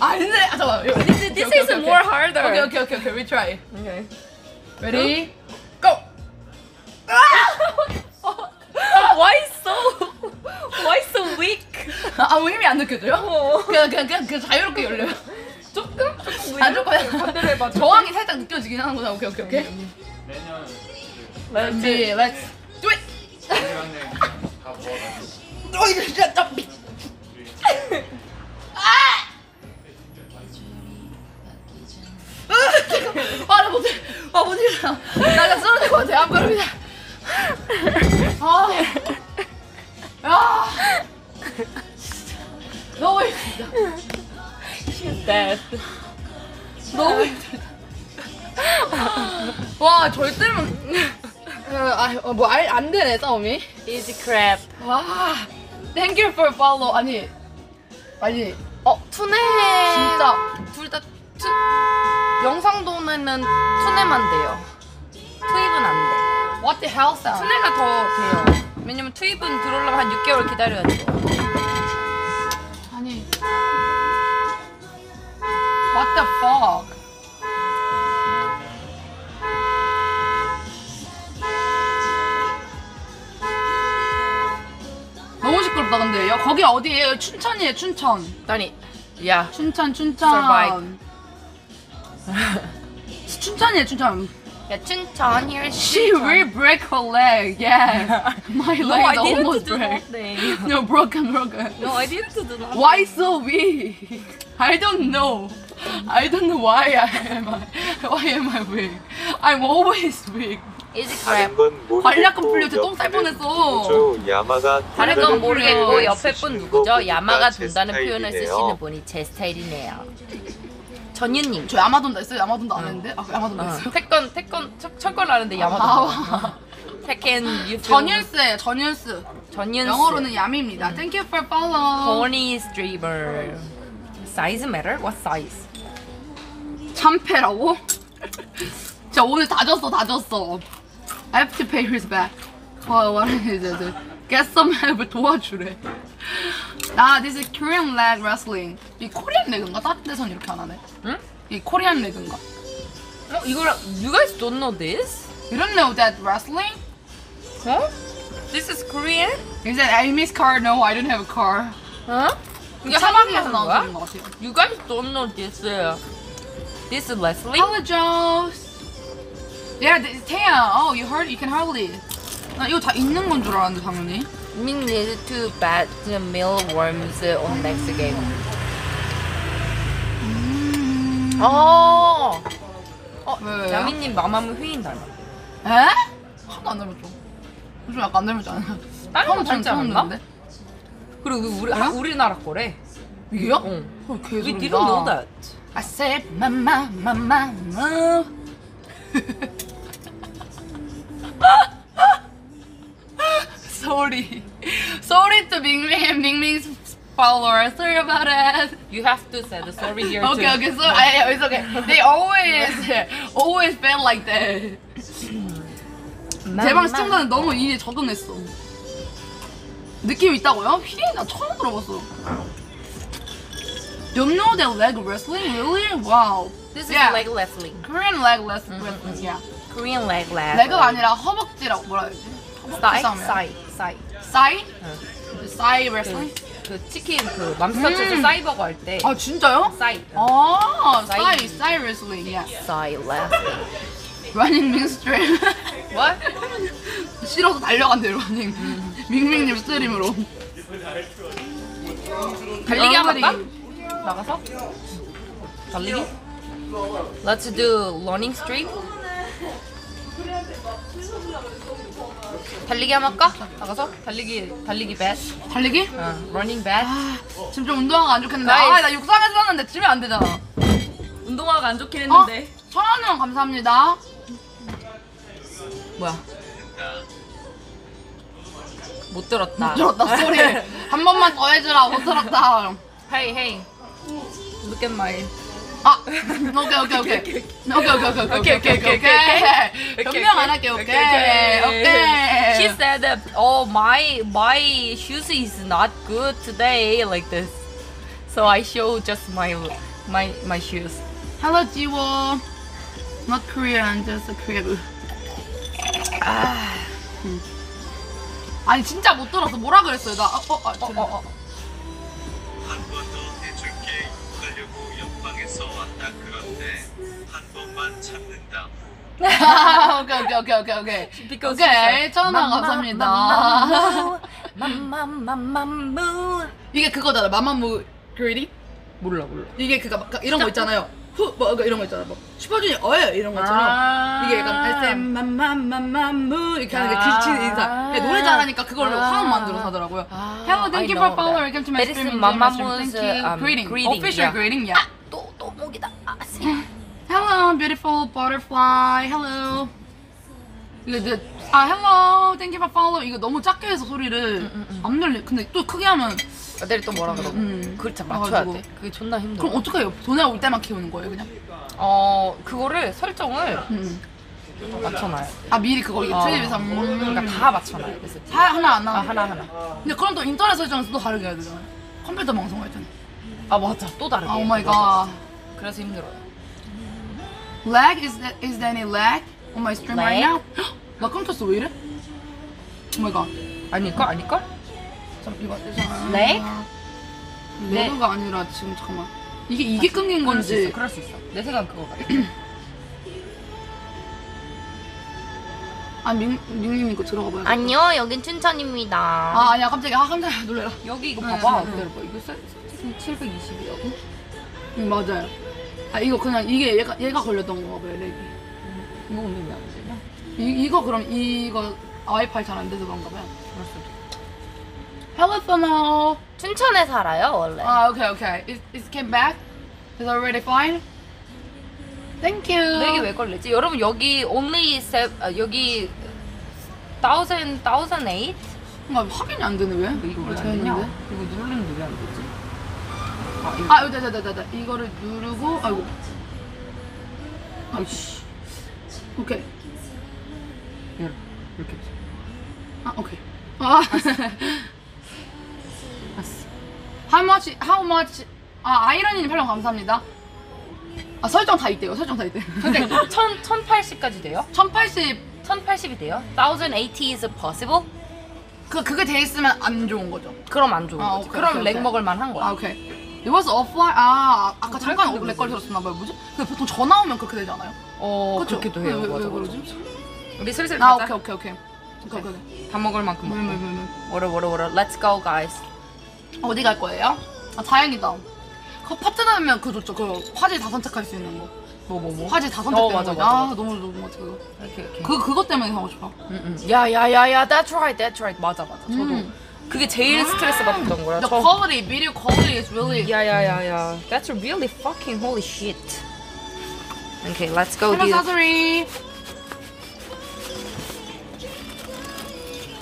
아닌데. 아 잠깐만. This, is- this is more harder. 오케이 오케이 오케이 오케이. We try. Okay. Ready go. Why so? Why so weak? 아무 힘이 안 느껴져요? 어. 그냥 그냥 그냥, 그냥 자유롭게 열려요. 조금 조금 아 조금 반대로 해봐. 저항이 살짝 느껴지긴 하는구나. 오케이 오케이 오케이. Let's 준비, let's do it. 어 이거 진짜 나 미. 아! 아 나 못해. 아 못해. 나가 쓰러질 것 같아. 안 그러면. 아. 야. 너무 힘들다. dead. 너무 힘들다. 와 절대면. 아뭐안 되네 싸움이. Easy crap. 와, thank you for follow. 아니, 아니, 어 투네. 진짜. 둘 다 투. 영상도는 투네만 돼요. 투입은 안 돼. What the hell sound? 투네가 더 돼요. 왜냐면 투입은 들어오려면 한 6개월 기다려야 돼요. 아니, what the fuck? 너무 시끄럽다 근데 야 거기 어디예요? 춘천이에요 춘천 아니, 야. 춘천 춘천 Survive. 춘천이에요 춘천 야 춘천 here. She will break her leg yeah My No, leg I is didn't almost do break nothing. No broken broken No, I didn't do nothing. Why so weak? I don't know. I don't know why I am I, why am I weak? I'm always weak. Easy crap. 다른 건 모르겠고 관략근 풀려 저똥 쌀 옆에는 뻔했어. 야마가 다른 건 모르겠고 옆에 분 누구죠? 야마가 제 돈다는 표현을. 쓰시는 분이 제 스타일이네요. 전유님. 저 야마돈다 있어요? 야마돈도 안 했는데? 아 야마돈도 어, 있어요? 태권 태권 첫- 첫건 아는데 야마도. 아, 태켄 유 전율스예요 전율스. 전윤스. 영어로는 야미입니다. Thank you for follow. Horny streamer. Size matter? What size? 참패라고? 진짜 오늘 다 졌어 다 졌어. I have to pay his back. 어, what is it? Get some help 도와주래. 아, this is Korean leg wrestling. 이 코리안 레그인가? 다른 데선 이렇게 안 하네. 응? 이 코리안 레그인가? 어 이걸 You guys don't know this? You don't know that wrestling? 어? This is Korean? Is that I miss car? No, I don't have a car. 어? 이게 사막에서 한국에서 나온 나온 소리인 거야? 것 같아요. You guys don't know this. This is Leslie. Hello, Joes. Yeah, this is Taya. Oh, you heard? You can hardly. 나 이거 다 있는 건 줄 알았는데 당연히. Min need to bat the mealworms on next game. 어. 어, 왜요? 야미님 마마무 휘인 닮아. 에? 하나도 안 닮았죠. 요즘 약간 안 닮았지 않아요? 다른 거 닮지 않았나? 그리고 우리 하, 우리나라 거래. 이게요? 응. 어, We 개소리다. didn't know that. I said, mama, mama, mama. Sorry. Sorry to Bingming and Bingming's followers. Sorry about it. You have to say the sorry here Okay, too. okay, so I, it's okay. They always, always felt like that. 제방 시청자는 너무 이에 적응했어. 느낌 있다고요? 휘, 나 처음 들어봤어. You know that leg wrestling? Really? Wow. This is Yeah. leg wrestling. Korean leg wrest- wrestling. Yeah. Korean leg wrestling. leg가 아니라 허벅지라고 뭐라 해야지? 허벅지 사이 싸움이야. 사이 사이 싸이? 응. 싸이 레슬링? 그, 그 치킨 그 맘스터치 음. 싸이버거 할 때. 아 진짜요? 싸이. 아 싸이 싸이 레슬링. 예. 싸이 레슬링. 러닝 밍 stream. What? 싫어서 달려간대 러닝. 밍밍님 stream으로. 달리기 어, 할까? 나가서? 달리기? Let's do running stream. 달리기 한번 할까? 나가서? 달리기 달리기 bet. 달리기? 어, running bet. 아, 지금 좀 운동화가 안 좋겠는데. nice. 아, 나 육상에서 샀는데 지면 안 되잖아. 운동화가 안 좋긴 어? 천원 감사합니다. 뭐야? 못 들었다. 들었다 소리. 한 번만 더 해주라. 못 들었다. Hey, hey. Look at my. 아, 오케이 오케이 오케이. 오케이 오케이 오케이 오케이 오케이 오케이 오케이. 변명 안 할게. 오케이 오케이. She said that oh my my shoes is not good today like this. So I show just my my my shoes. Hello 지워. Not Korean, just Korean. 아. 음. 아니 진짜 못 들었어. 뭐라 그랬어요? 나 어, 어, 어, 방에서 왔다 그런데 한 번만 참는다 아, 오케이 오케이 오케이 오케이 오케이. Because 오케이 천원 감사합니다. 맘맘맘맘무 이게 그거잖아. 마마무 그리디? 몰라 몰라. 이게 그니까 막 이런 거 있잖아요. 후, 뭐 그러니까 이런 거 있잖아. 뭐 슈퍼주니어 어예 이런 것처럼 아. 이게 약간 SM 맘맘맘맘무 이렇게 하는 게 아. 길치는 인사. 근데 노래 잘하니까 그걸로 아. 화음 만들어서 하더라고요. 아, Hello, thank you for know follow. that. Welcome to my stream. Um, greeting. Official greeting. Yeah. 또 또 목이다. 아, 씨. Hello, beautiful butterfly. Hello. 이거 이제 아 hello, thank you for follow. 이거 너무 작게 해서 소리를 안 들리. 근데 또 크게 하면 애들이 또 뭐라 그러고. 음. 그걸 참 맞춰야 그래가지고. 돼. 그게 존나 힘들어. 그럼 어떻게 해요? 도네 올 때만 키우는 거예요, 그냥? 어 그거를 설정을 음. 맞춰놔요. 아 미리 그거 이거 어. 트윕에서 음. 그러니까 다 맞춰놔요. 그래서 사 하나 안 나와. 아 하나 하나. 근데 그럼 또 인터넷 설정에서 또 다르게 해야 되잖아요. 컴퓨터 방송할 때는. 아 맞아 또 다르게. 아, oh my. God. 그래서 힘들어요. Lag is is there any lag on my stream right now? 헉, 나 깜짝어 왜 이래? Oh my God. 아닐걸 아닐걸? 잠 이거 잠깐. Lag? lag가 아니라 지금 잠깐만. 이게 이게 끊긴 그럴 수 건지. 있어. 그럴 수 있어. 내 생각 그거 같아. 아 민, 민님 이거 들어가 봐요. 안녕 여긴 춘천입니다. 아 아니야 깜짝이야 아 깜짝이야 놀래라. 여기 이거 응, 봐봐. 기다려봐. 이거 세팅 720이라고? 응 맞아요. 아 이거 그냥 이게 얘가 얘가 걸렸던 건가 봐요 렉이. 이거 근데 왜안 되냐? 이 이거 그럼 이거 와이파이 잘 안 돼서 그런가 봐요. 그럴 수도. Hello Funnel. 춘천에 살아요 원래. 아 okay okay. It it came back. Is already fine. Thank you. 렉이 왜 걸리지? 여러분 여기 only se 아, 여기 thousand thousand eight 뭔가 확인이 안 되네 왜? 이거 왜돼안 되냐? 이거 누르는데 왜안 되지? 아 이거 아 여기 됐다 됐다 됐다. 이거를 누르고 아이고. 아이씨 오케이. 이렇게 아 오케이. 아. How much? How much? 아 아이러니님 팔로우 감사합니다. 아 설정 다 있대요. 설정 다 있대. 그러니까 천 1080까지 돼요? 1080. 1080이 돼요? 1080 is possible? 그 그게 돼 있으면 안 좋은 거죠. 그럼 안 좋은 아, 거지. 오케이, 그럼 오케이, lag 오케이. 먹을 만한 거야. 아 오케이. It was offline. 아 아까? 잠깐 근데 lag 걸렸었나 봐요. 뭐지? 근데 보통 전화 오면 그렇게 되지 않아요? 어, 그쵸? 왜, 해요. 왜, 맞아, 왜 맞아. 그러지? 우리 슬슬 아 가자. 오케이 오케이 오케이. 오케이 오케이. 다 먹을 만큼 왜, 먹고. 왜. 워러 워러 워러. Let's go guys. 어디 갈 거예요? 아 다행이다. 그 파트너면 그거 좋죠. 그 화질 다 선택할 수 있는 거. 뭐 뭐 뭐. 화질 다 어, 선택되는 맞아, 거지. 맞아, 아 맞아. 너무 같아 그거. 오케이 오케이. 그 그것 때문에 하고 싶어. 응, 응. 야야야야. That's right. That's right. 맞아 맞아. 저도 음. 그게 제일 스트레스 받았던 거야. The 저 quality, video quality is really. 야야야야. That's really fucking holy shit. Okay, let's go. Hello, dude. 사소리.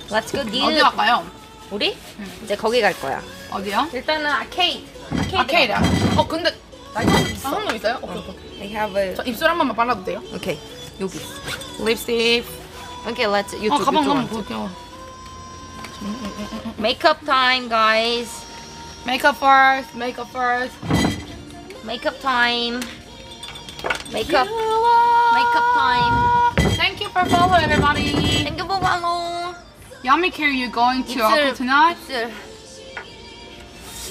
Let's go, dude. 어디 갈까요? 우리 이제 거기 갈 거야. 어디요? 일단은 아케이드. 아케이드. 아케이드야. 어 근데 나 이거 있어. 한놈 있어요? 오케이 오케이. They have a. 저 입술 한 번만 발라도 돼요? Okay, 여기. 립스틱. Okay, let's. 어 유튜브. 가방 한번 유튜브. 볼게요. Makeup time, guys. Makeup first, makeup first. Makeup time. Makeup. Makeup time. Thank you for follow everybody. Thank you for follow. Yummy care you going to Aku tonight?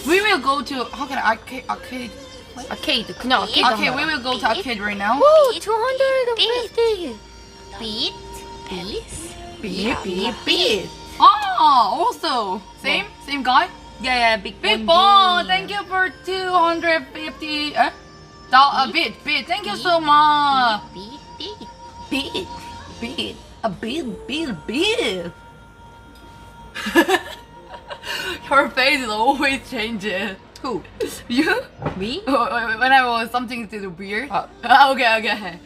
We will go to how can I arcade arcade? What? arcade. 그냥 arcade okay we will go to arcade right now. Woo, 250 beat. beat. Beat. Beat beat Ah, also. Same same guy? Yeah yeah big big ball thank you for 250 eh? Do- a bit, bit. Thank you so much. Beat, beat. Beat, beat. A beat, beat, beat. Her face is always changes. Who? You? Me? when I was something to do weird. Ah. Ah, okay, okay.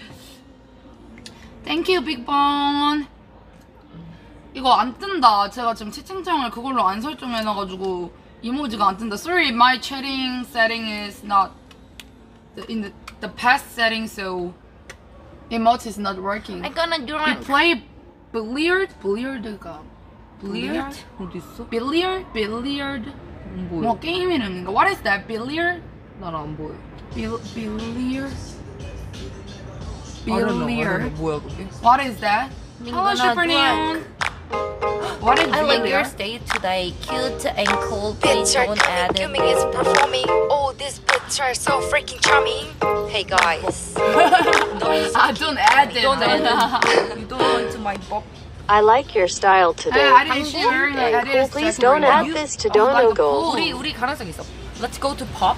Thank you, Big Bone. 이거 안 뜬다. 제가 지금 채팅창을 그걸로 안 설정해놔가지고 이모지가 안 뜬다. Sorry, my chatting setting is not the, in the, the past setting, so emote is not working. I'm gonna do We play billiard, billiard, uh, billiard, billiard, billiard. game 게임 이름인가? What is that? Billiard? Not on board. billiard. Billiard. What is that? Hello, Super Neon. What is I like your billiard? stay today. Cute and cool. Please Picture don't add it. Gummy is performing. Oh, these bits are so freaking charming. Hey guys. Ah, don't add it. Don't add it. You don't want to my bob. I like your style today. I, I didn't share it. I And didn't please check don't it. add this to Dono Gold. 우리 우리 가능성 있어. Let's go to pub.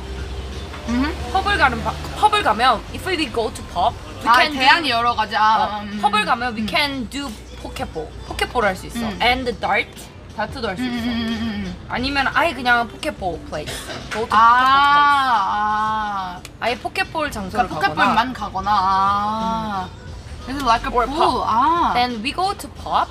Mhm. 펍을 가는 바, 펍을 가면 if we go to pub, we 아, can 대안이 여러 가지. do, 아, 어, 음, 펍을 가면 we can do 포켓볼. 포켓볼 할 수 있어. 음. And dart. 다트도 할수 음, 있어. 음, 음, 음. 아니면 아예 그냥 포켓볼 place. Go to 포켓볼 place. 아, 아. 아예 포켓볼 장소를 그러니까 가거나. 포켓볼만 가거나. 아. It's like a Or pool. pub. 아. Then we go to pub.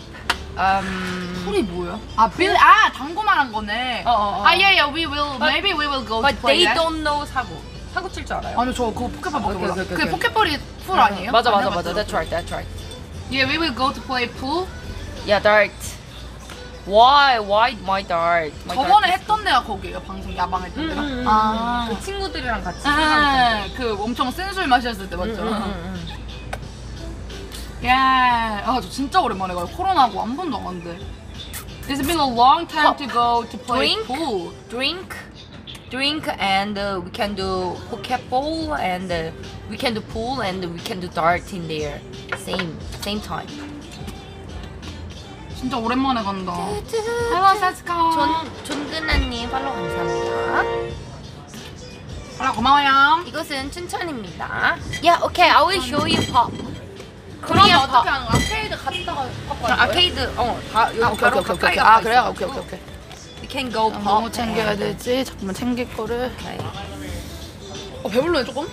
Um, pool이 뭐야? 아, 빌, 아, 당구 말한 거네. 어, 어, 어. 아, yeah, yeah, we will, But- maybe we will go but to play they that. don't know 사구. 사구 칠 줄 알아요? 아니, 저 그거 포켓볼 밖에 오케이, 몰라. 오케이, 오케이, 그게 오케이. 포켓볼이 풀 아니에요? 맞아 맞아 안 맞아. That's right. That's right. Yeah, we will go to play pool. Yeah, dart. Why? Why my dart? My 저번에 dart 했던 데가 거기예요, 방송 야방 했던 데가. 음, 음, 음. 아. 그 친구들이랑 같이 아, 그 엄청 센 술 마셨을 때 맞죠? 음, 음, 음. 예. 아, 저 진짜 오랜만에 가요. 코로나고 한 번도 안 갔는데. It's been a long time to go to play Drink? pool. drink, drink, and uh, we can do pokeball, and uh, we can do pool, and we can do dart in there. Same, same time. 진짜 오랜만에 간다. Hello, Setsuko. 존 존근아님 팔로우 감사합니다. 아, 고마워요. 이것은 춘천입니다. Yeah, okay, I will show you pop. 그러면 Korean 어떻게 pop. 하는 거야? 아케이드 갔다가 팝 가는 거예요? 아케이드, 어, 다 여기 아, 오케이, 바로 오케이, 오케이, 가까이 오케이. 아, 가까이 그래요? 있어. 오케이, 오케이, 오케이. We can go 아, pop. 뭐 챙겨야 and- 되지? 잠깐만 챙길 거를. Okay. 어, 배불러요, 조금?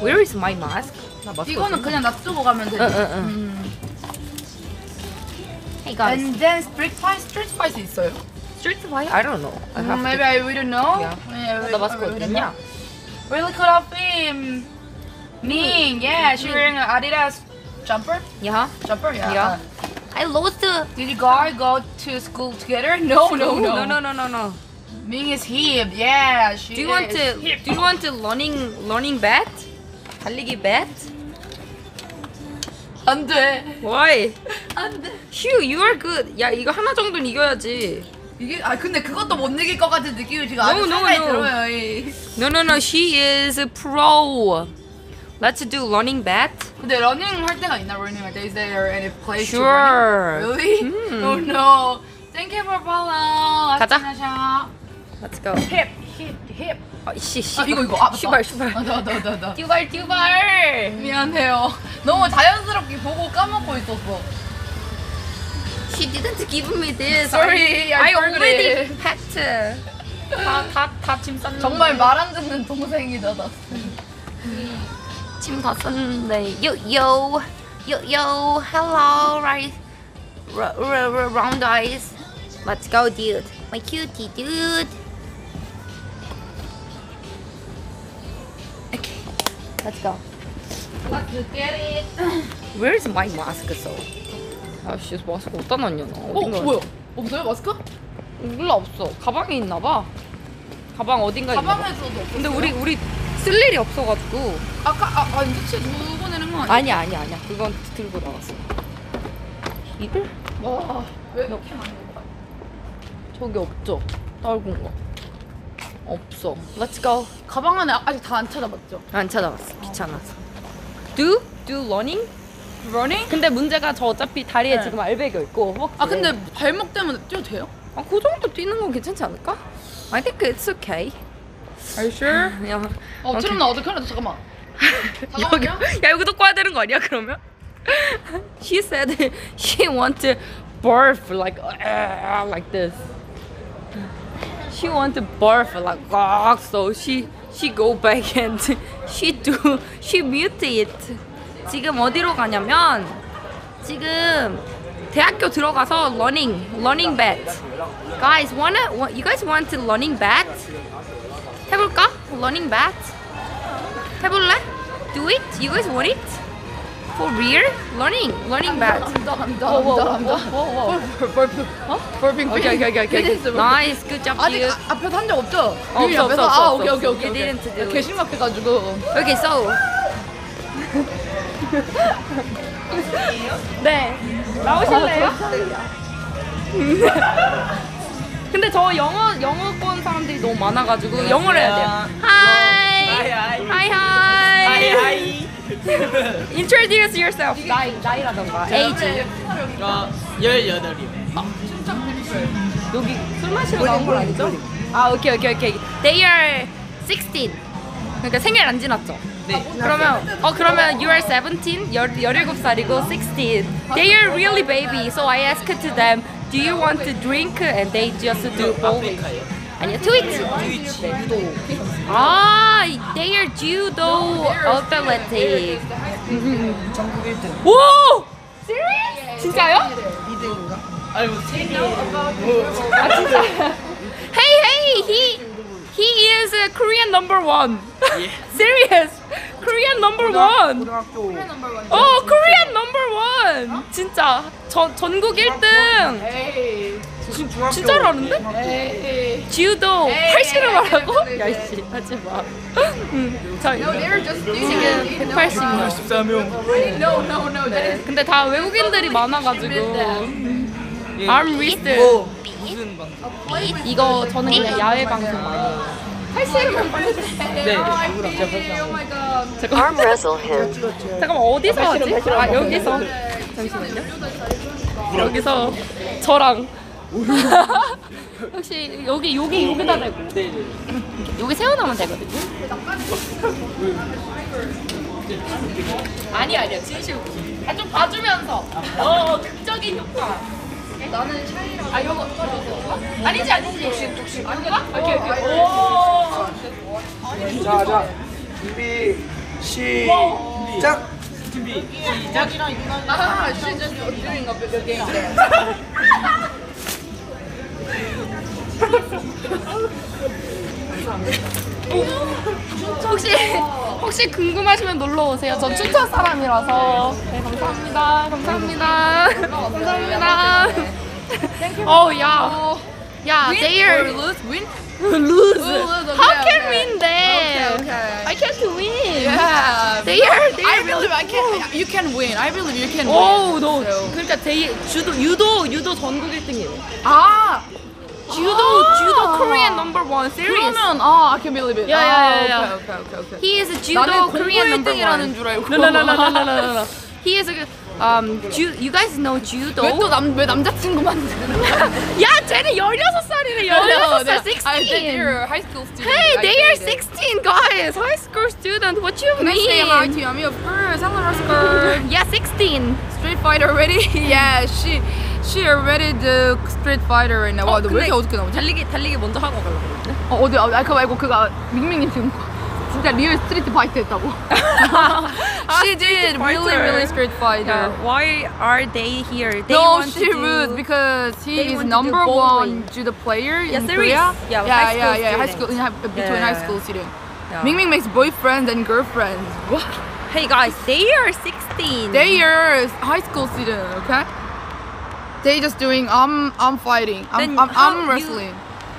Where is my mask? 나 마스크 이거는 그냥 놔두고 가면 되지. 응, 응, 응. 음. Hey guys. And then street fight, street fight 있어요? Street fight? I don't know. I have Mm, to maybe I we don't know. Yeah. Yeah, 나 마스크 we don't 어딨냐? know. Really cool outfit. Ming, yeah, she wearing an Adidas jumper. Yeah. Jumper, yeah. Yeah. I lost the Did you guys go to school together? No, no, no. no, no, no, no, no. Ming is hip. Yeah, she Do you want is to hip. do you want to learning learning bat? 달리기 bat? 안 돼. Why? 안 돼. Hugh, you are good. 야, 이거 하나 정도는 이겨야지. 이게 아 근데 그것도 못 이길 것 같은 느낌이 지금 No, 아주 no, 상당히 no. 들어요. 이. No, no, no. She is pro. Let's do running bet. 근데 러닝 할 때가 있나? 러닝 할 때? Is there any place to Sure. running? Really? 음. Oh no. Thank you for follow. 가자. Let's go. 힙, 힙, 힙. 아, 씨, 씨. 아 이거 이거 아 슈발, 슈발. 나나 나 나 듀발, 듀발. 미안해요. 너무 자연스럽게 보고 까먹고 있었어. She didn't give me this. Sorry, I I already packed. 다 다 다짐 쌌는데. 정말 말 안 듣는 동생이다 나. Yo yo yo yo. Hello, right? Round eyes. Let's go, dude. My cutie, dude. Okay, let's go. Let's get it. Where is my mask, so? 아씨 마스크 어디다 놨냐 나 어 뭐야? 없어요 마스크? 몰라 없어 가방에 있나 봐 가방 어딘가 가방에서도 없어. 근데 우리 우리 쓸 일이 없어가지고 아까 아 아니 그치 두고 내는 거 아니야? 아니야 아니야 아니야 그건 들고 나갔어 이글? 와왜 이렇게 많이 먹어? 저기 없죠 떨군 거 없어 Let's go 가방 안에 아직 다 안 찾아봤죠? 안 찾아봤어 귀찮아서 do do running. running? 근데 문제가 저 어차피 다리에 네. 지금 알배겨 있고. 허벅지에. 아 근데 발목 때문에 뛰어도 돼요? 아, 그 정도 뛰는 건 괜찮지 않을까? I think it's okay. Are you sure? 그냥 어 오케이. 트럼 나 어디 캐나다 잠깐만 여기 야 여기도 꺼야 되는 거 아니야 그러면? She said she want to barf like uh, like this. She want to barf like ah, so she she go back and she do she mute it. 지금 어디로 가냐면 지금 대학교 들어가서 running running bat. Guys wanna wa- you guys want to running bat? 해볼까? running bat? 해볼래? Do it? You guys want it? For real? Learning, learning bad. whoa, whoa, whoa, whoa, burping 어? burping Okay, okay, okay, okay. Nice, good job, 아직 dude. 아, 앞에서 한적 없죠? 없어, 유미 없어, 앞에서? 없어, 아 없어, 오케이 오케이 없어. 오케이 You didn't do it. 개심각해가지고 Okay, so. 네. 나오실래요? 근데 저 영어 영어권 사람들이 너무 많아가지고 영어를 해야 돼요. Hi. Hi, hi. 하이. Introduce yourself. 나이 나이라던가. Age. 저 18이요. 여기 술 마시러 나온 건 아니죠? 아 오케이 오케이 오케이 They are 16 그러니까 생일 안 지났죠? 네. 그러면 어 그러면 you are 17 열, 17살이고 16 They are really baby so I asked to them Do you want to drink? And they just do bowling 아니야 트위치 트위치 아 They are judo athletic 전국 1등. 오! Serious? 진짜요? 2등인가? 아니 뭐 세계 아 진짜. hey hey he He is a Korean number one. Serious. Korean number one. 고등학교 어 Korean number one. 진짜 전 전국 1등. 에이 무슨 중학교 진짜로 하는데? 에이 지우도 80을 말하고? 야이씨 하지 마. 음, just 지금 180명. 14명. No no no that 근데 다 외국인들이 많아가지고. Armwrist. 뭐 무슨 방송? 이거 저는 그냥 야외 방송 많이 해요. 80명 네. 누구랑 제가 Oh my god Arm wrestle him. 잠깐만 어디서 하지? 아 여기서 잠시만요. 여기서 저랑 혹시 여기 여기 여기다 대고 네, 네. 여기 세워놓으면 되거든요. 아니 아니야 진실. 아좀 봐주면서. 어 극적인 효과. 나는 샤이랑. 아 요거 어? 아니지 아니지. 독신 독신. 아닌가? 오케이 오케이. 오. 자, 자. 준비 시작. 준비 시작. Doing a bit of game there. 혹시 혹시 궁금하시면 놀러 오세요. 전 춘천 사람이라서. 네 감사합니다. 감사합니다. 감사합니다. 어 야. 야, they are lose, win? lose. How can win there? I can't win. Yeah. They are they I are believe I can. You can win. I believe you can win. 오, 너 So- 그러니까 they 주도 유도 유도 전국 1등이에요. 아, judo judo ah. Korean number one. Serious. 그러면 아, I can believe it. Yeah, yeah, yeah, ah, yeah. Okay, okay, okay. He is a judo Korean number one. 1등이라는 줄 알고. No, no, no, no, no, no, no. He is a um, ju, you guys know judo. 왜또남왜 남자친구만? 야, 쟤는 16살이래. 16살. 16. I think you're a high school student. Hey, they are 16 guys. High school student. What you Can mean? I say hi to Hello, yeah, 16. Street Fighter already. yeah, she already the Street Fighter right now. 와, 너왜 이렇게 어떻게 나오지? 달리기 달리기 먼저 하고 가려고 그랬는데. 어, 어디? 아, 그거 말고 그가 밍밍이 지금 진짜 리얼 스트리트 파이트 했다고. she did really fighter. really street fighter. Yeah, why are they here? They no, want she to do... rude because they he is want to do number bowling. one judo player Yeah, in serious. Korea. Yeah, yeah, high yeah, school yeah, high student. school in, high- between Yeah, high yeah, school yeah. student. Yeah. Mingming makes boyfriends and girlfriends. What? Hey guys, they are 16. They are high school student, okay? They just doing I'm I'm fighting. I'm I'm, I'm you- wrestling.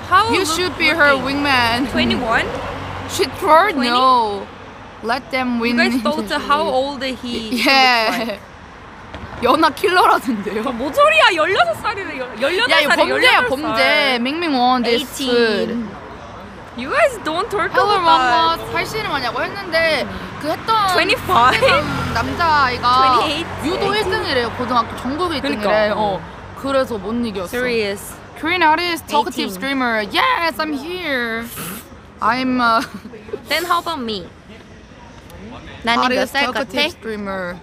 How You, should be her wingman. 21? She third 20? no. Let them win. You guys thought how old he. Yeah. 연하 킬러라던데요. 뭔 소리야? 16살이래. 18살이 야 이거 범죄야 범죄. 밍밍 원 this 18. food. You guys don't talk Hello about that. mama. 살 씨름 하냐고 했는데 그 했던 25? 그 남자아이가 28? 유도 1등이래요 고등학교 전국 1등이래 그러니까. 어. 그래서 못 이겼어 Serious. Korean artist, talkative 18. streamer Yes, I'm here I'm uh, Then how about me? 나는 몇 artist, 살 같아? talkative streamer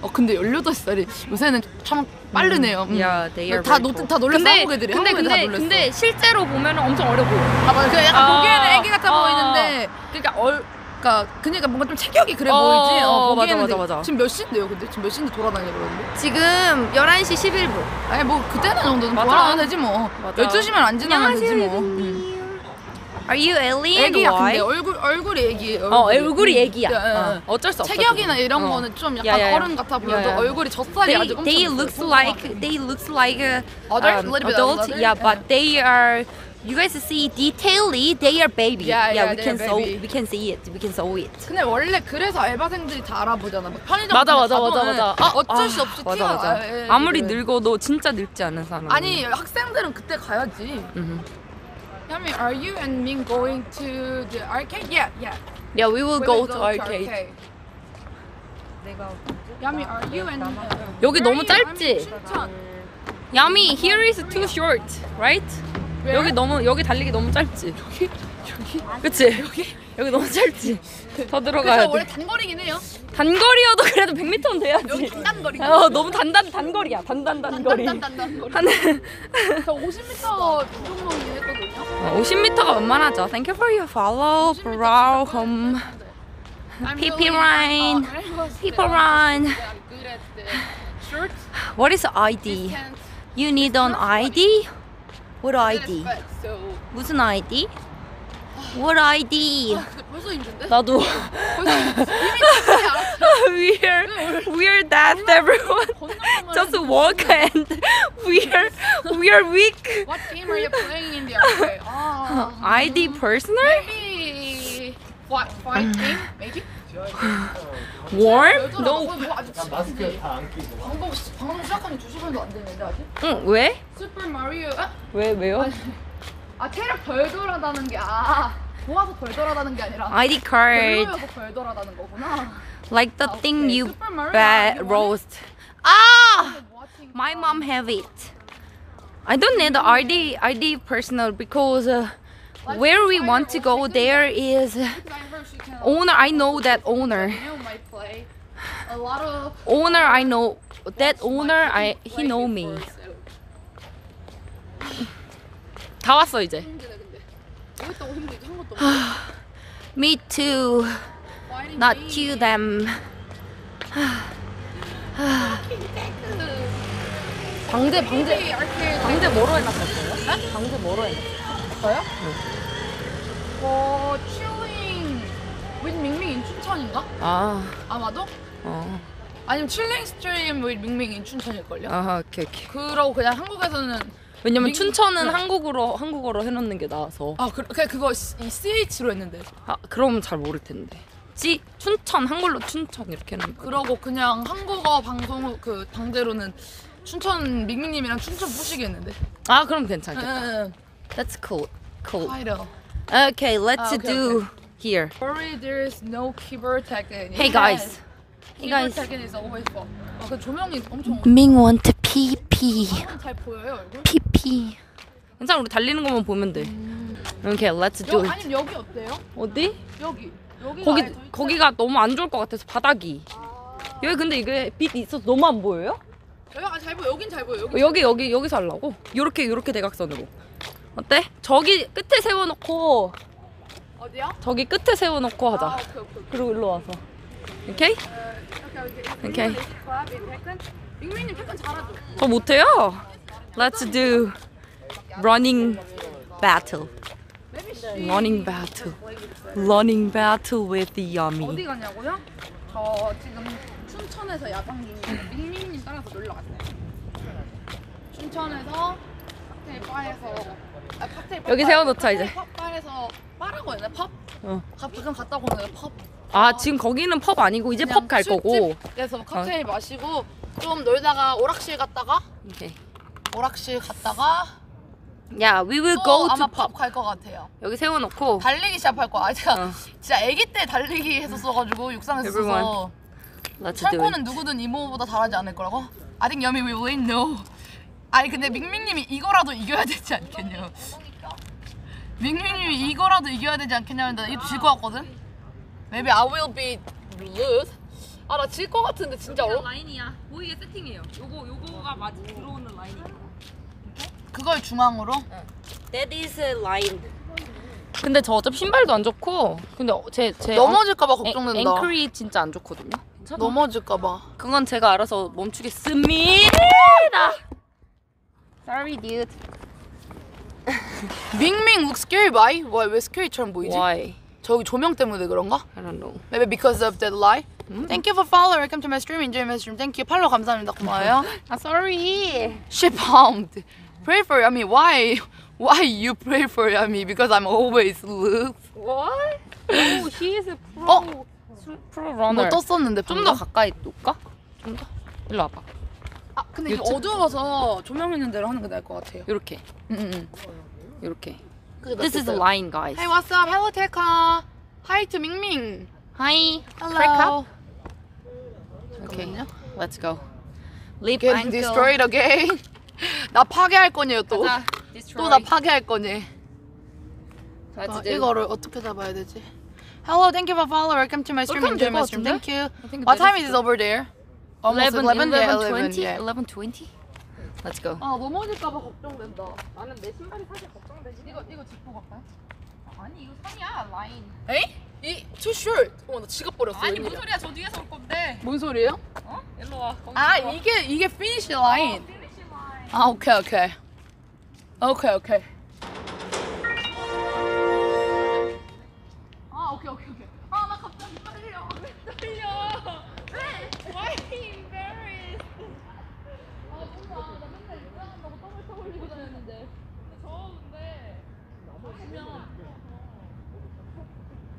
어 근데 18살이 요새는 참 빠르네요 음. Yeah, they are 다, very 노, cool. 다 근데, 한국 애들이 근데 한국 애들 다 근데 놀랬어 근데 실제로 보면 엄청 어려 보여. 아 맞아 그냥 약간 아, 보기에는 애기 같아 아. 보이는데 그러니까 얼 그러니까 그러니까 뭔가 좀 체격이 그래 어, 보이지 어, 어, 맞아, 보기에는 맞아, 되게- 맞아. 지금 몇 시인데요 근데 지금 몇 시인데 돌아다니고 그러는데 지금 11시 11분. 아니 뭐 그때는 정도는 맞아. 돌아가면 되지 뭐 맞아. 12시면 안 지나면 되지 뭐. Are you alien? 애기야 Why? 근데 얼굴 얼굴이 애기예요 어, 얼굴이 애기야. 예, 예, 예. 어, 어쩔 수 없어. 체격이나 그건. 이런 어. 거는 좀 약간 야, 야, 야. 어른 같아 보여도 야, 야. 얼굴이 젖살이 아직 엄청 they 있어요. looks like they looks like a Adult? um, Little bit adult, older? yeah, Yeah. but they are. You guys see detailedly, they are baby. Yeah, yeah, we they can are so baby. we can see it. We can saw it. 근데 원래 그래서 알바생들이 다 알아보잖아 막 편의점 맞아 같은 맞아 데 맞아 가도 맞아. 어쩔 수 없이 맞아 티가 맞아. 나요, 예, 아무리. 늙어도 진짜 늙지 않은 사람. 아니 학생들은 그때 가야지 음. Yami, are you and Min going to the arcade? Yeah, yeah. Yeah, we will go to arcade. Yami, are you and 여기 너무 짧지? 춘천. Yummy, here is too short, right? Where? 여기 너무 여기 달리기 너무 짧지. 여기 여기. 그치? 여기 여기 너무 짧지. 더 들어가야 그래서 원래 돼. 단거리긴 해요. 단거리여도 그래도 100m는 여기 돼야지. 단단거리. 어, 너무 단단 단거리야. 단단 단거리. 단단단거리. 한 저 50m 정도긴 했거든요. 50m가 웬만하죠. Thank you for your follow, bro. Home. PP Ryan. uh, the short What is ID? You need an ID? What ID? But so 무슨 ID? What ID? 근데 벌써 힘든데? 나도. we're we're that everyone just walk and we're we're weak. What game are you playing in the arcade? Ah, ID personal? maybe what fight game? Maybe? Warm? 여자라 No. 뭐, 뭐 아직 시간이 방송 방송 시작하면 2 시간도 안 됐는데 아직? 응 왜? 슈퍼 마리오 아, 왜 왜요? 아 체력 덜 돌아다는 게아 모아서 덜 돌아다는 게 아니라 ID card 별로여서 덜 돌아다는 거구나. like the 아, thing 오케이. you Super Mario ba- you want it? roast. Ah! Watching My mom have it. I don't need the ID ID personal because uh, where we want to go there is because I heard she can owner. I know that owner. you know might play a lot of Owner I know that owner I he know me. 다 왔어 이제. 힘드네 근데 여기 있다고 힘들지 한 것도 없어. Me too. Fighting Not game. to them. 방제 방제 Hey, arcade. 방제 뭐로 해놨었어요? 방제 뭐로 해놨어요? 저요? 어 chilling with 밍밍 in 춘천인가? 아, 아마도? 어, 아니면 chilling stream with 밍밍 in 춘천일걸요? 아, 오케이 오케이. 그러고 그냥 한국에서는 왜냐면 밍- 춘천은 네. 한국어로 한국어로 해놓는 게 나아서. 아 그, 그냥 그거 이 CH로 했는데 아, 그럼 잘 모를 텐데. 찌 춘천 한글로 춘천 이렇게 해놓는 거. 그러고 그냥 한국어 방송 그 방대로는 춘천 밍밍님이랑 춘천 뿌시기 했는데 아, 그럼 괜찮겠다. 응, That's cool. Cool. Okay, let's 아, 오케이, do here. Sorry there's no keyboard technique Hey guys. Hey keyboard guys. technique is always fun 아, 그 조명이 엄청 Ming want PP. 잘 보여요 얼굴? PP. 괜찮아, 우리 달리는 것만 보면 돼. Okay, let's do 여, it. 아니면 여기 어때요? 어디? 여기 여기가 거기 거기가 너무 안 좋을 것 같아서 바닥이. 여기 근데 이게 빛 있어서 너무 안 보여요? 여기 아, 잘 보여 여긴 잘 보여 여기 어, 여기 여기 여기서 하려고. 요렇게 요렇게 대각선으로. 어때? 저기 끝에 세워놓고 어디야? 저기 끝에 세워놓고 하자. 아 오케이 오케이 그리고 일로 와서. 오케이? 오케이 오케이. 밍밍님 약간 잘하죠? 저 못해요. Let's do running battle. Running battle. Running battle with the 어디 yummy. 가냐고요? 저 지금 춘천에서 야방 중인데 밍밍님 따라서 놀러 갔어요. 춘천에서 칵테일 바에서 아 칵테일 바- 여기 세워놓자, 이제. 칵테일 바에서 바라고 돼? 팝? 어. 가 부산 갔다 오는 팝. 아 지금 거기는 펍 아니고 이제 펍 갈 거고. 그래서 칵테일 마시고 좀 놀다가 오락실 갔다가 오케이. 오락실 갔다가 야, we will 또 go to 아마 pub. 팝갈것 같아요. 여기 세워놓고 달리기 시합할 거야. 아, 제가 어. 진짜 아기 때 달리기 했었어가지고 육상했었어. Everyone. 철코는. 누구든 이모보다 잘하지 않을 거라고? I think Yummy will win. No. 아니 근데 밍밍님이 이거라도 이겨야 되지 않겠냐? 밍밍님이 이거라도 이겨야 되지 않겠냐는데 이거 질것 같거든? Maybe I will be lose. 아나 질 것 같은데 진짜 어? 라인이야. 보이게 세팅해요. 요거 요거가 맞 들어오는 라인이. 그걸 중앙으로? That is a line. 근데 저 어차피 신발도 안 좋고 근데 제 제 넘어질까봐 걱정된다. 앵클이 진짜 안 좋거든요. 괜찮아. 넘어질까봐. 그건 제가 알아서 멈추겠습니다. Sorry, dude. 밍밍 look scary by? 왜, 왜 scary처럼 보이지? Why? 저기 조명 때문에 그런가? I don't know. Maybe because of the light? Thank you for follow. Welcome to my stream. Enjoy my stream. Thank you. 팔로우 감사합니다. 고마워요. 아, sorry. She pumped. Pray for Yummy. Why? Why you pray for Yummy? Because I'm always loose. What? Oh, he is a pro. 어? pro 뭐 runner. 떴었는데 좀 더? 가까이 놓을까? 좀 더. 일로 와봐. 아 근데 이게 요즘- 어두워서 조명 있는 대로 하는 게 나을 것 같아요. 이렇게, 응응. 이렇게. 그게 This is a 낫겠어요. line, guys. Hey, what's up? Hello, Tekka. Hi to Mingming. Hi. Hello. Okay, let's go. Lip Get ankle. destroyed again. 나 파괴할 거니요 또. 가자. 또 나 Destroy. 파괴할 거니. Let's 아, do. 이거를 어떻게 잡아야 되지? Hello, thank you for follow. Welcome to my stream. 하면 Enjoy 될것 my stream. 같은데? Thank you. I think What time is is it over there? Almost 11, 11, 11, yeah, 20? 11, yeah. 11, 20? Let's go. 아 넘어질까봐 걱정된다. 나는 내 신발이 사실 걱정되지. 이거 이거 짚고 갈까요? 아니 이거 선이야 라인. 에이? 이 too short. 어머 나 지갑 버렸어. 아니 뭔. 소리야? 저 뒤에서 올 건데. 뭔 소리예요? 어? 일로 와. 거기 아 들어와. 이게 이게 finish line. Finish line. 아 오케이 오케이. 오케이 오케이.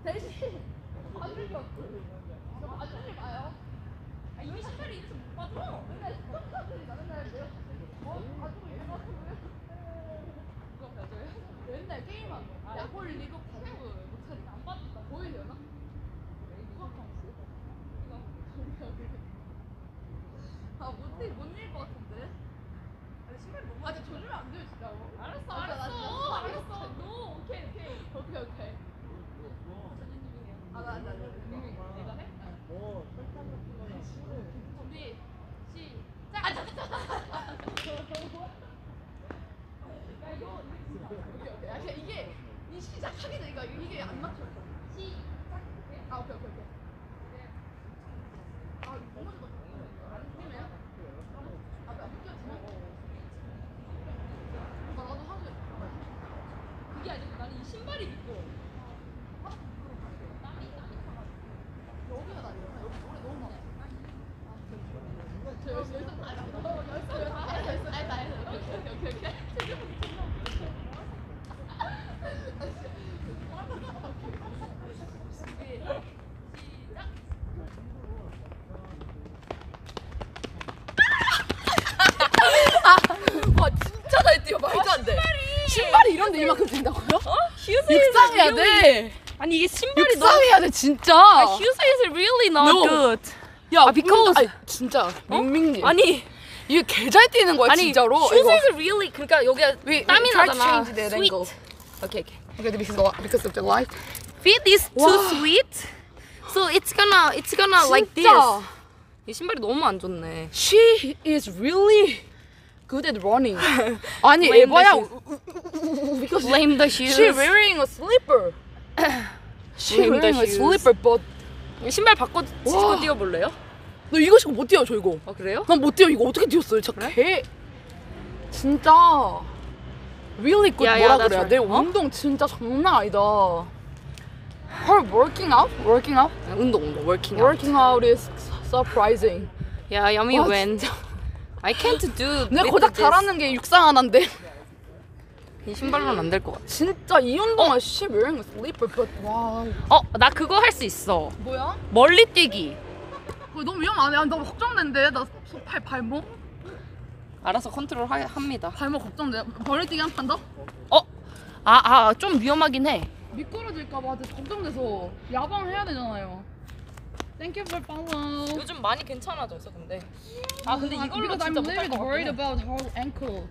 대신 바늘이 없어. 바늘이 봐요. 아 이미 신발이 이래서 못 봐줘. 맨날 스토커들이 나 맨날 내가 어? 가지고 있는 거 그거 봐줘요? 맨날 게임하고 야골 리그 가지고 못하니까 안 봐준다 보이려나? 아 못해 못일것 같은데? 아니 신발 너무 아 근데 조주면 안 돼요 진짜로 알았어 알았어 알았어 노 오케이 오케이 오케이 오케이 안돼 내가 해? 준비 시작 아 잠깐 야 이거 오케이 오케이 아 그냥 이게 이 시작하기 전이니까 이게 안 맞춰 시작 아 오케이 오케이 오케이 아 이거 너무 좋다 안 되면 아안 느껴지나? 아 나도 하늘 그게 아니고 나는 이 신발이 미끄러워 땀이 땀이 차가지고 여기가 나 여기 노래 너무 많아 저 열심히 열심히 다 했어 열심히 다 했어 다 했어 오케이 오케이 오케이 오케이 와 진짜 잘 뛰어 말도 안 돼. 신발이 이런데 이만큼 뛴다고요? 육상해야 돼. 아니 이게 신발이 너무 육상해야 돼 진짜. Hughes is really not No. good. 야 아, because- 아니, 진짜 민민님. 아니 이게 개잘 뛰는 거야 아니 진짜로. 이거. is really 그러니까 여기가 We- 땀이 try to 나잖아. change the Sweet. angle. Okay, okay. Okay, because of because of the light. Feet is too 와. sweet. So it's gonna it's gonna like this. 진짜. 이 신발이 너무 안 좋네. She is really good at running. 아니 Blame the 에바야. shoes. because Blame the shoes. she wearing a slipper. Shoes. slipper, but 신발 바꿔 신고 와. 뛰어볼래요? 너 이거 신고 못 뛰어 저 이거. 아 그래요? 난 못 뛰어 이거 어떻게 뛰었어요? 진짜 개 진짜 really good 야, 야, 뭐라 나 그래야 잘- 돼? 어? 운동 진짜 장난 아니다. Her working out, working out, 아, 운동 운동 working out. working out is surprising. 야 yummy 와, when I can't do. 내가 with 고작 this. 잘하는 게 육상 하나인데 이 신발로는 안 될 것 같아. 진짜 이 운동은 she wearing a slipper, but 와 어 나 그거 할 수 있어. 뭐야? 멀리 뛰기. 그거 너무. 아, 너무 걱정된대. 나발 발목 알아서 컨트롤 하, 합니다. 발목 걱정돼. 벌리뛰기 한 판 더? 아, 아, 좀 위험하긴 해. 미끄러질까 봐 진짜 걱정돼서 야방 해야 되잖아요. Thank you for follow. 요즘 많이 괜찮아졌어, 근데. 아, 근데 이걸로 because 진짜 못할 really 것 worried 같아. about her ankle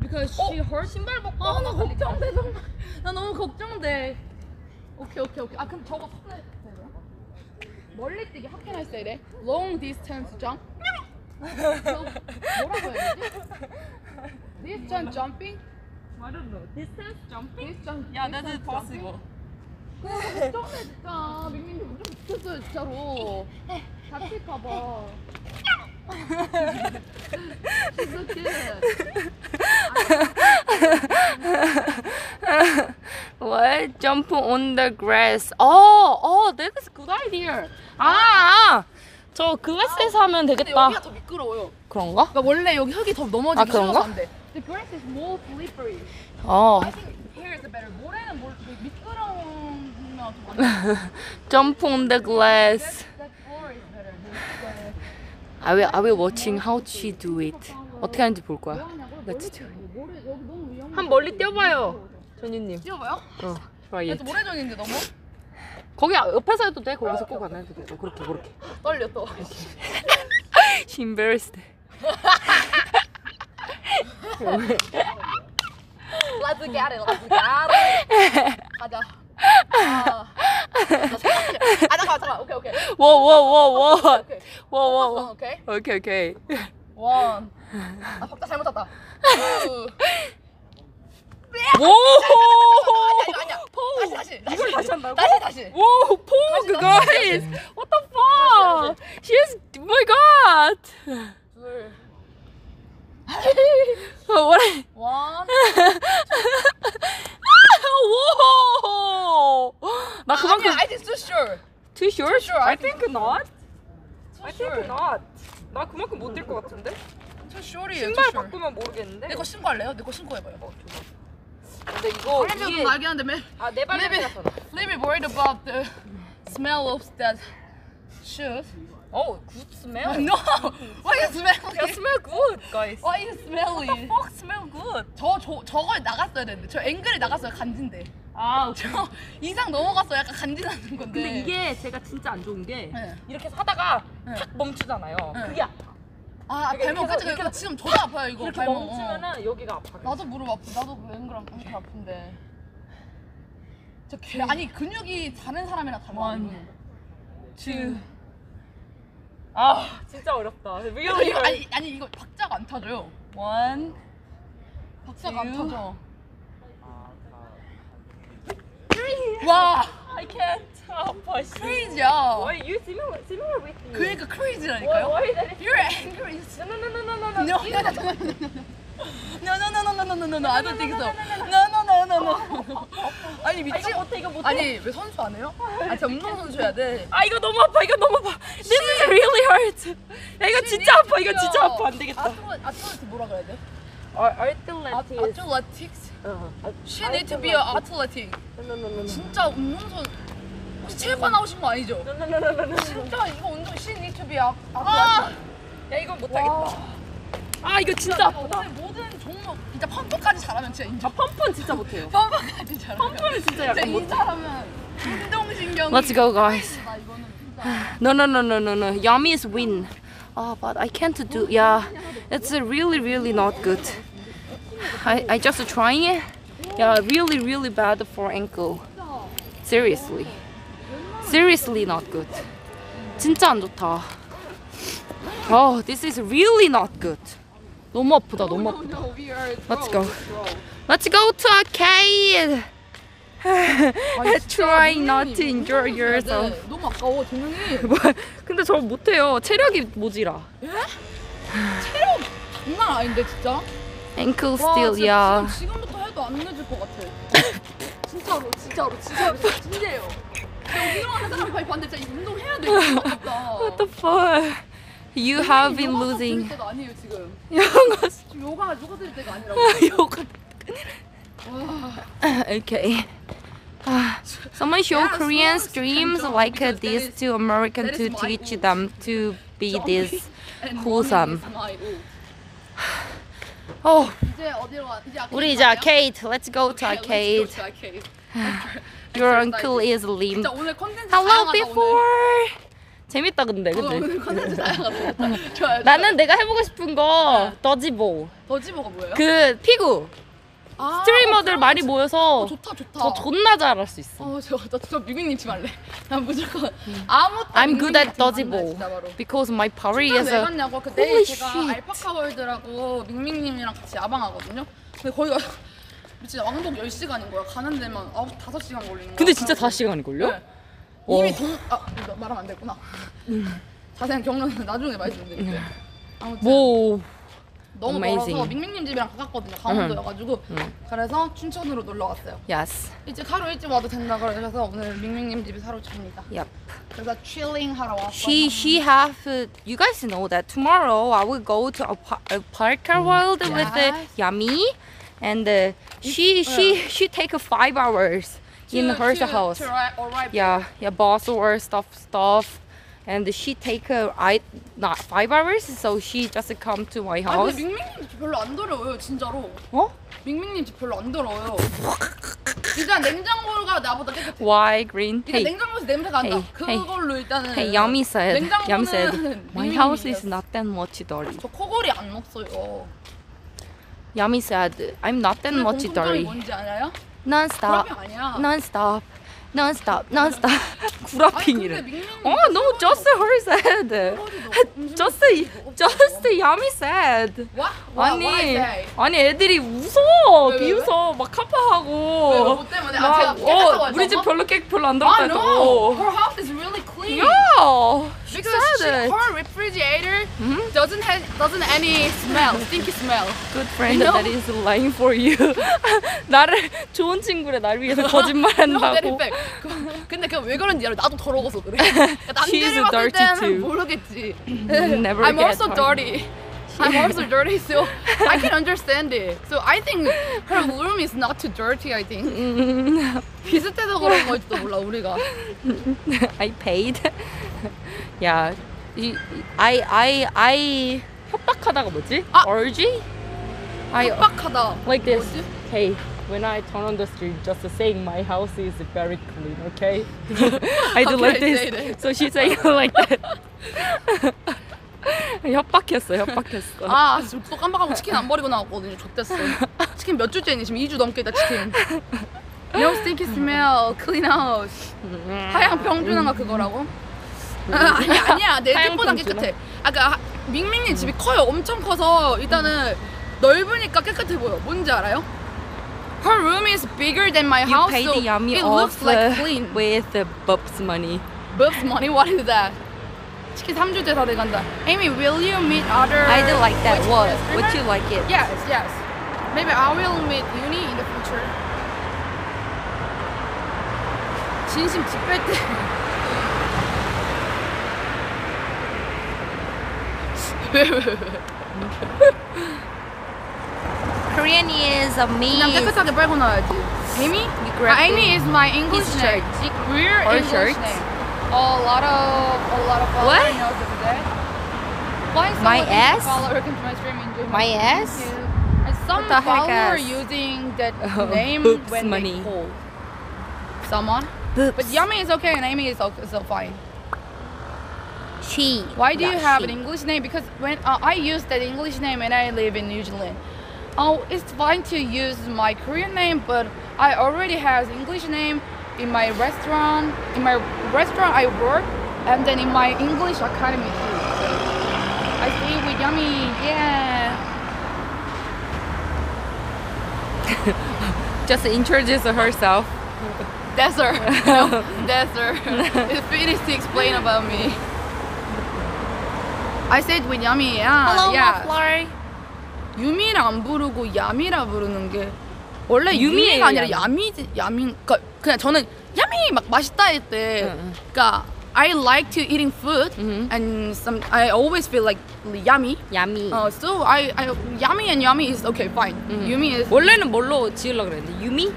because she hurt. 신발 벗고. 아, 나 걱정돼 정말. 나 너무 걱정돼. 오케이 오케이 오케이. 아 그럼 저거 되나? 멀리 뛰기 how can I say that? Long distance jump. 저 뭐라고 해야 되지? Distance jumping? I don't know. Distance jumping? Distance. 야, that's distance possible. 그래서 걱정돼 진짜. 민민이 좀 미쳤어요 진짜로. 다칠까봐. She's so cute. What? Jump on the grass. Oh, oh, that's a good idea. 아, 아. 저 글라스에서 하면 근데 되겠다. 여기가 더 미끄러워요. 그런가? 그러니까 원래 여기 흙이 더 넘어지기 아, 그런가? 쉬워서 안 돼. The grass is more slippery. 어. I think here is better. 모래는 뭘 미끄러우면 좀 안 돼. Jump on the glass. That floor is better. The- I will, I will watching how she do it. 어떻게 하는지 볼 거야. Let's do 위험해. 한 멀리 뛰어봐요, 전유님. 뛰어봐요? 어, try 야, it. 또 모래전인데 너무 거기 옆에서 해도 돼. 거기서 꼭 안 해도 돼. 그렇게 그렇게. 떨려 또. She embarrassed. Let's get it. Let's get it. 가자. 아, 나 생각해. 아 잠깐 잠깐. 오케이 오케이. 워워워워. 오케이. 워워워. 오케이. 오케이 오케이. 원. 아 박자 잘못 탔다. 투. 오! 아니야 아니야. 다시 다시. 다시 이걸 다시 한다고? 다시 다시. 오, 포 guys. What the fuck? She's oh my god. 둘. What? 원. 오! 나 그만큼 아니야. I think too sure. too sure? sure, I I think not. Too I sure. think not. 나 그만큼 못 뛸 것 같은데? too sure이에요. 신발 too sure. 바꾸면 모르겠는데. 내거 신고 할래요? 내 거 신고 해봐요. 어, 줘봐. 근데 이거 이게 좀 나긴 한데 매. 아, 내 발냄새라서. Little bit worried about the smell of that shoes. 어, good smell. No, why you smell? Yeah, smell good, guys. Why you smelly? Fuck, smell good. 저, 저 저걸 나갔어야 되는데 저 앵글이 나갔어요 간지인데. 아, 저 이상 넘어갔어 약간 간지 나는 건데. 근데 이게 제가 진짜 안 좋은 게 네. 이렇게 사다가 네. 탁 멈추잖아요. 네. 그게 아파. 아 이렇게 발목 해서 이렇게 이거 지금 저도 아파요 이거 이렇게 발목. 멈추면은 여기가 아파. 나도 무릎 아프. 나도 그 앵글랑 이렇게 아픈데. 저 개, 아니 근육이 다른 사람이랑 달라. One, two. 아, 진짜 어렵다. 이거, 이거. 아니 아니 이거 박자가 안 타져요. One. 박자가 안 two. 타져. 와 I can't. 아파. 씨. 크레이지야. Why you similar similar with me? 그러니까 Why, 크레이지라니까요. why that is? You're angry. No no no no no no no. No, no, no, no, no, no. No, no, no, no, no, no, no, no, no. I don't think so. No, no, no, no, no. 아니 아, 미치. 이거 못해 이거 못해. 아니 왜 선수 안 해요? 아, 진짜 운동 선수 해야 돼. 아 이거 너무 아파 이거 너무 아파. This is really hurt. 야 이거 진짜 아파 이거 진짜 아파 안 되겠다. 아틀레 아틀레트 뭐라 그래야 돼? Arthritis. 아틀레틱스. 어. She need to be a athletic. No no no no. 진짜 운동 선 혹시 체육관 나오신 거 아니죠? No no no no no. 진짜 이거 운동 she need to be a athletic. 야 이건 못하겠다. 아 이거 진짜 아프다. 오늘 모든 종목 진짜 펌프까지 잘하면 진짜 인정. 아 펌프는 진짜 못해요. 펌프까지 잘하면. 펌프는 진짜 진짜 약간 이 못해. 사람은 운동신경이. Let's go guys. 나 이거는 진짜. No no no no no no. Yummy is win. Oh but I can't do. Yeah, it's uh, really really not good. I I just trying it. Yeah, really really bad for ankle. Seriously. Seriously not good. 진짜 안 좋다. Oh, this is really not good. 너무 아프다, 너무 아프다. We are Let's go. Let's go to arcade. Try not to injure yourself. 네, 너무 아까워 종영이. 뭐, 근데 저 못해요. 체력이 모지라. 체력 장난 아닌데 진짜. Ankle 와, still. 지금, 지금부터 해도 안 늦을 것 같아. 진짜로, 진짜로, 진짜로, 진짜예요. 사람이 거의 봤는데 진짜 이 운동 해야 돼. What the fuck? You have been losing. 때가 아니에요 지금. 요가 지금 들을 때가 아니라고. 요가. okay. Someone show Koreans dreams like this to American to teach them to be this wholesome. Oh. 우리 이제 Kate. Let's go to Kate. Your uncle is limp. Hello before. 재밌다 근데. 오늘, 그치? 오늘 컨텐츠 다양하다. 좋아요. 나는 내가 해보고 싶은 거 더지보. 더지버가 뭐예요? 그 피구. 아, 스트리머들 어, 많이 모여서 좋다 좋다. 저 존나 잘할 수 있어. 어, 저, 나 진짜 미국님 팀 할래. 난 무조건 아무. I'm good at dodgeball because my 왜 is a 갔냐고 그 내일 Holy 제가 shit. 알파카 월드라고 밍밍님이랑 같이 야방하거든요. 근데 거기가 진짜 왕복 10시간인 거야. 가는 데만 9, 5시간 걸리는 거야. 근데 진짜 4시간 걸려? 네. 이미 동... 아, 이거 말하면 안 됐구나. 자세한 경로는 나중에 말씀드릴게요. 아무튼 뭐 너무 amazing. 멀어서 밍밍님 집이랑 가깝거든요. 강원도여가지고 그래서 춘천으로 놀러 왔어요. yes. 일찍 하루 일찍 와도 된다 그러셔서 오늘 밍밍님 하루 잡니다. Yep. 그래서 칠링 하러 왔어요. She she have uh, you guys know that tomorrow I will go to a, pa- a Parker World with uh, Yes. Yami and uh, she she she take uh, five hours in To- her to- house. to arrive- arrive Yeah, yeah, boss or stuff stuff. And she take uh, I not five hours, so she just come to my 아니 house. 근데 밍밍님 집 별로 안 더러워요 진짜로 어? 밍밍님 집 별로 안 더러워요 일단 냉장고가 나보다 깨끗해 Why green? 일단 Hey, 냉장고에서 냄새가 안나 Hey, hey. 그걸로 일단은 hey, Yami said. 냉장고는 Yami said my 밍밍님이 house is 이겼어. not that much dirty. 저 코골이 안 먹어요 Yami said I'm not that 그 much 공통점이 dirty. 뭔지 알아요? Non-stop, 구라핑 아니야 non-stop, non-stop, 구라핑이래. 어, no, just her said. Just, just Yami said. What? What? What I 아니, say? 아니 애들이 웃어, 왜, 왜, 비웃어, 막 왜, 카파하고. 뭐 때문에? 아, 막, 제가 깨끗하고 어, 우리 집? 별로 깨 별로 안 아, 들었다 no. Her house is really clean. Yeah, Because she, her refrigerator Mhm. doesn't have doesn't any smell, stinky smell. Good friend You know? that is lying for you. 나를 좋은 친구래 날 위해서 No, 거짓말한다고. 그- 근데 그게 왜 그런지 알아? 나도 더러워서 그래. 남들이 She's 봤을 dirty 때는 too. 모르겠지. Never I'm get also dirty. dirty. I'm also dirty, so I can understand it. So I think her room is not too dirty. I think 음, 비슷해서 그런 걸지도 몰라 우리가. I paid. 야, 이, I I I 협박하다가 뭐지? 아! Orgy? I 빡하다. like this. 뭐지? Hey, when I turn on the street, just saying my house is very clean, okay? I do like this. So she's saying like that. 협박했어, 협박했어. 아, 지금 또 깜빡하고 치킨 안 버리고 나왔거든요. 좆됐어. 치킨 몇 주째니? 지금 2주 넘게 있다 치킨. No stinky smell, clean house. 하양 평준화가 그거라고? 아, 아니 아니야 내 집보다? 깨끗해. 아까 하- 밍밍님 집이 커요. 엄청 커서 일단은 넓으니까 깨끗해 보여. 뭔지 알아요? Her room is bigger than my You house, pay so the yummy it off looks like uh, clean. with the Bubs money. Bubs money, what is that? 치킨 3주째 다 돼간다. Amy, will you meet other? I do like that. Twitch What? streamers? Would you like it? Yes, yes. Maybe I will meet Uni in the future. 진심 집뺄 때. 왜, 왜, 왜? Korean is a me. 그냥 깨끗하게 빨고 나와야지. Amy? grab Amy is my English his name. shirt. We're Her English shirt. name. A lot of a lot of What? followers knows of that. Find My someone ass? to follow her come to my stream and enjoy My ass? Thank you. And some What the heck follower ass? using that Oh, name boobs when money. they call someone. Boobs. But Yummy is okay and Amy is okay, so fine. She. Why do you Yeah, have she. an English name? Because when uh, I use that English name when I live in New Zealand, oh, it's fine to use my Korean name, but I already have English name in my restaurant. In my restaurant I work, and then in my English academy too. So I stay with Yummy. Yeah. Just introduce herself. That's her. no, that's her. it's finished to explain about me. I said with Yummy. Yeah. Hello, yeah. 유미랑 안 부르고 야미라 부르는 게 원래 유미예요, 유미가 아니라 야미. 야미지 야미 그러니까 그냥 저는 야미 막 맛있다 할때 응, 응. 그러니까 I like to eating food Mhm. and some I always feel like yummy. 야미. Uh, so I, I yummy and yummy is okay fine. 음. 유미 is 원래는 뭘로 지으려고 그랬는데 유미?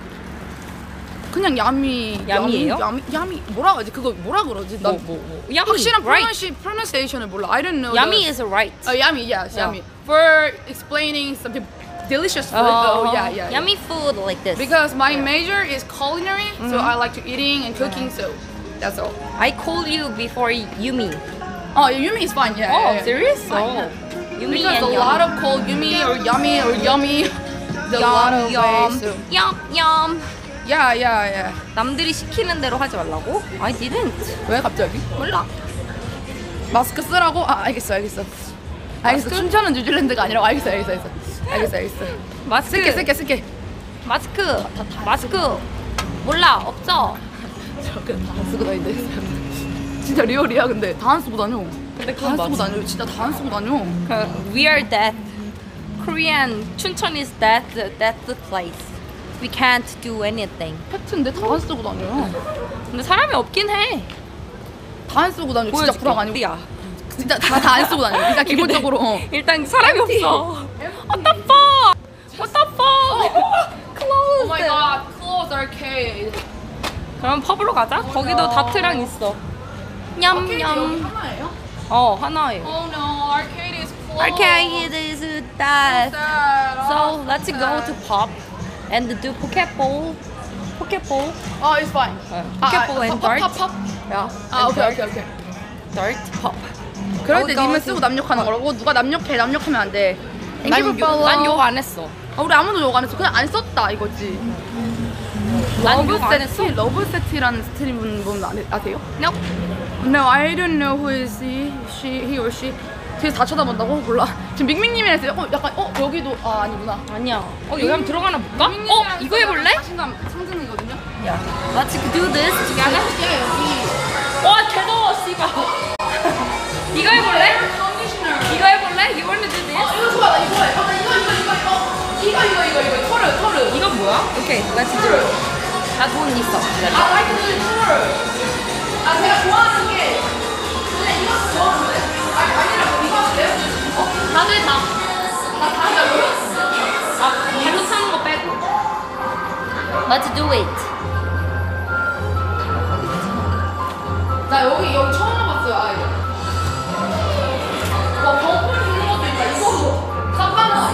그냥 야미 야미예요? 야미 야미 뭐라 그러지 그거 뭐라 그러지? 난 뭐, 뭐, 뭐. 야미. 확실한 right. pronunciation pronunciation을 몰라. I don't know. 야미 the- is right. Uh, yummy, yes, yummy. For explaining something delicious food. Oh, Oh, yeah, yeah. yeah. Yummy food like this. Because my major is culinary, so Mm-hmm. I like to eating and cooking. So that's all. I called you before Yumi. Oh, Yumi is fine. Yeah. Oh, yeah, yeah. serious? Fine, Oh. yeah. Yumi Because and a Yum. lot of called Yumi or Yummy or Yummy. There's a lot of yum, ways. So. yum, yum. Yeah, yeah, yeah. 남들이 시키는 대로 하지 말라고? I didn't. 왜 갑자기? 몰라. 마스크 쓰라고? 아, 알겠어, 알겠어. 알겠어. 춘천은 뉴질랜드가 아니라 알겠어, 알겠어, 알겠어. 알겠어, 알겠어. 마스크. 쓸게, 쓸게, 쓸게. 마스크. 마스크. 몰라. 없어. 저 그냥 다안 쓰고 다니는데. 진짜 리얼이야, 근데 다 안 쓰고 다녀. 근데 다 안 쓰고 다녀. 진짜 다 안 쓰고 다녀. 그, We are death. Korean 춘천 is death, death place. We can't do anything. 팩트인데 다 안 쓰고 다녀. 근데 사람이 없긴 해. 다 안 쓰고 다녀. 진짜 보여줄게. 구락 아니고. 야. 진짜 다 다 안 쓰고 다녀. 일단 기본적으로. 어. 일단 사람이 없어. What the fuck? What the fuck? Oh my god, close arcade. 그럼 펍으로 가자. 거기도 다트랑 있어. 냠냠. 하나예요? 어 하나예요. Oh no, arcade is closed. Arcade is. Sad. So Oh, let's go to pub and do Pokeball. Pokeball. Oh, it's fine. Pokeball and pop, dart. pop, pop. 야. 아, 오케이, 오케이, 오케이. Dart pub. 그럴 때 님은 쓰고 남욕하는 거라고 누가 남욕해 남욕하면 안 돼. Thank you for follow. 난욕안 했어. 아, 우리 아무도 욕 안 했어. 그냥 안 썼다 이거지. 난 러브 욕안 했어. 러브 세티라는 스트리머 분 아- 아세요? No. No, I don't know who is he, she, he or she. 뒤에서 다 쳐다본다고? 몰라. 지금 밍밍님이랑 했어요. 어, 약간 어 여기도 아 아니구나. 아니야. 어 여기 한번 들어가나 볼까? 어 이거 해볼래? 자신감 상승이거든요. 야. Let's do this. 야 여기. 와 개더워 씨발. 이거 해볼래? 이거 해볼래? You wanna do this? 어, 이거 좋아, 나 이거 해. 어, 이거, 이거, 이거, 이거. 이거, 이거, 이거, 이거. 토르, 토르. 이건 뭐야? 오케이, let's do it. 나돈 있어. 아, I can 아, 제가 좋아하는 게. 근데 이거 좋아하는데? 아니, 아니라 뭐 이거 하면 돼요? 어, 다들 다. 다 다라고요? 아, 발로 타는 거 빼고. Let's do it. 나 여기, 여기 처음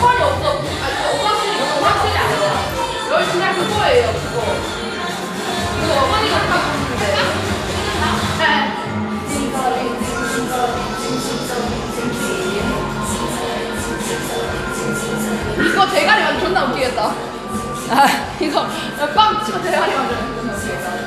상관이 없어. 아니, 오락실이 오락실이 아니야. 여기 그냥 그거예요. 그거. 이거 어머니가 하고. 네. 이거 대가리 만들 존나 웃기겠다. 아, 이거 빵 치고 대가리 만들면 존나 웃기겠다.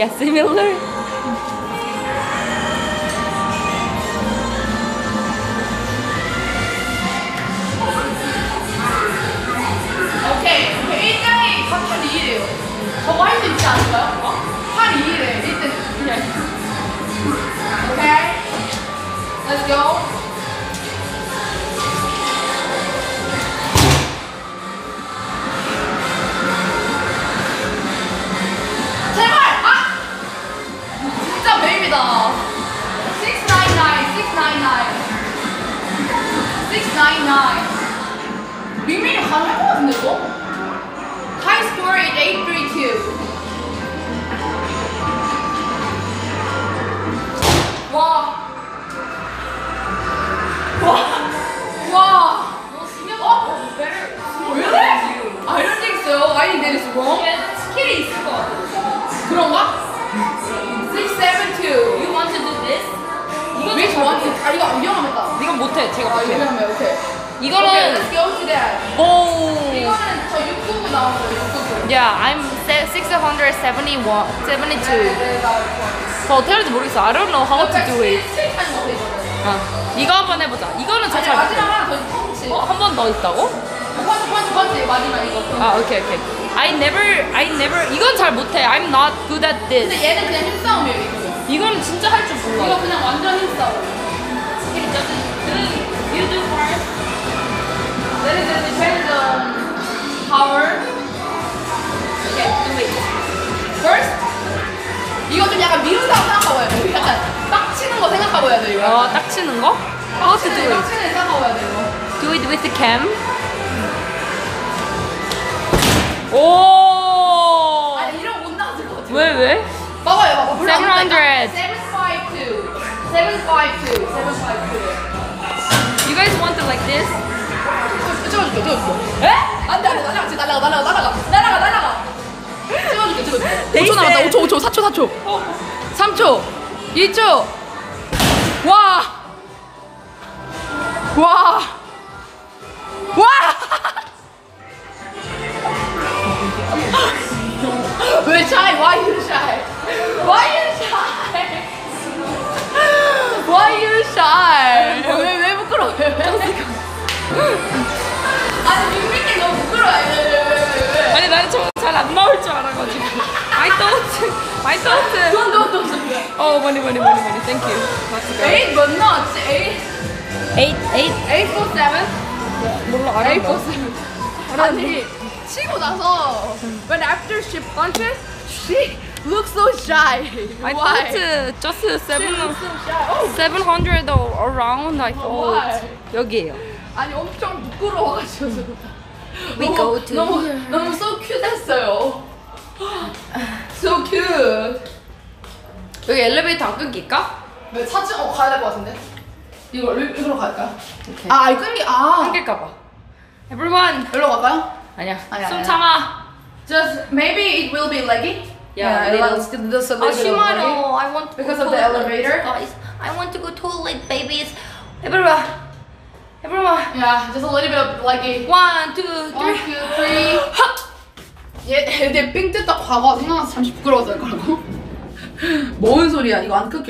Yeah, similar.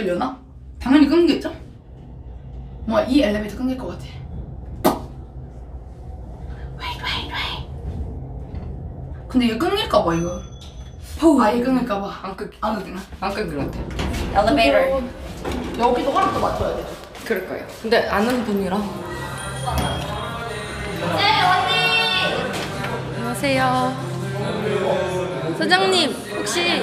끊기려나? 당연히 끊기겠죠? 뭐야, 이 엘리베이터 끊길 것 같아. Wait, wait, wait. 근데 이거 끊길까봐, 이거. 아예 끊을까봐. 안 끊기. 안 끊기나? 안 끊길 것 같아. Elevator. 여기도 허락도 맞춰야 돼. 그럴 거예요. 근데 아는 분이라. 네, 언니. 안녕하세요. 사장님 혹시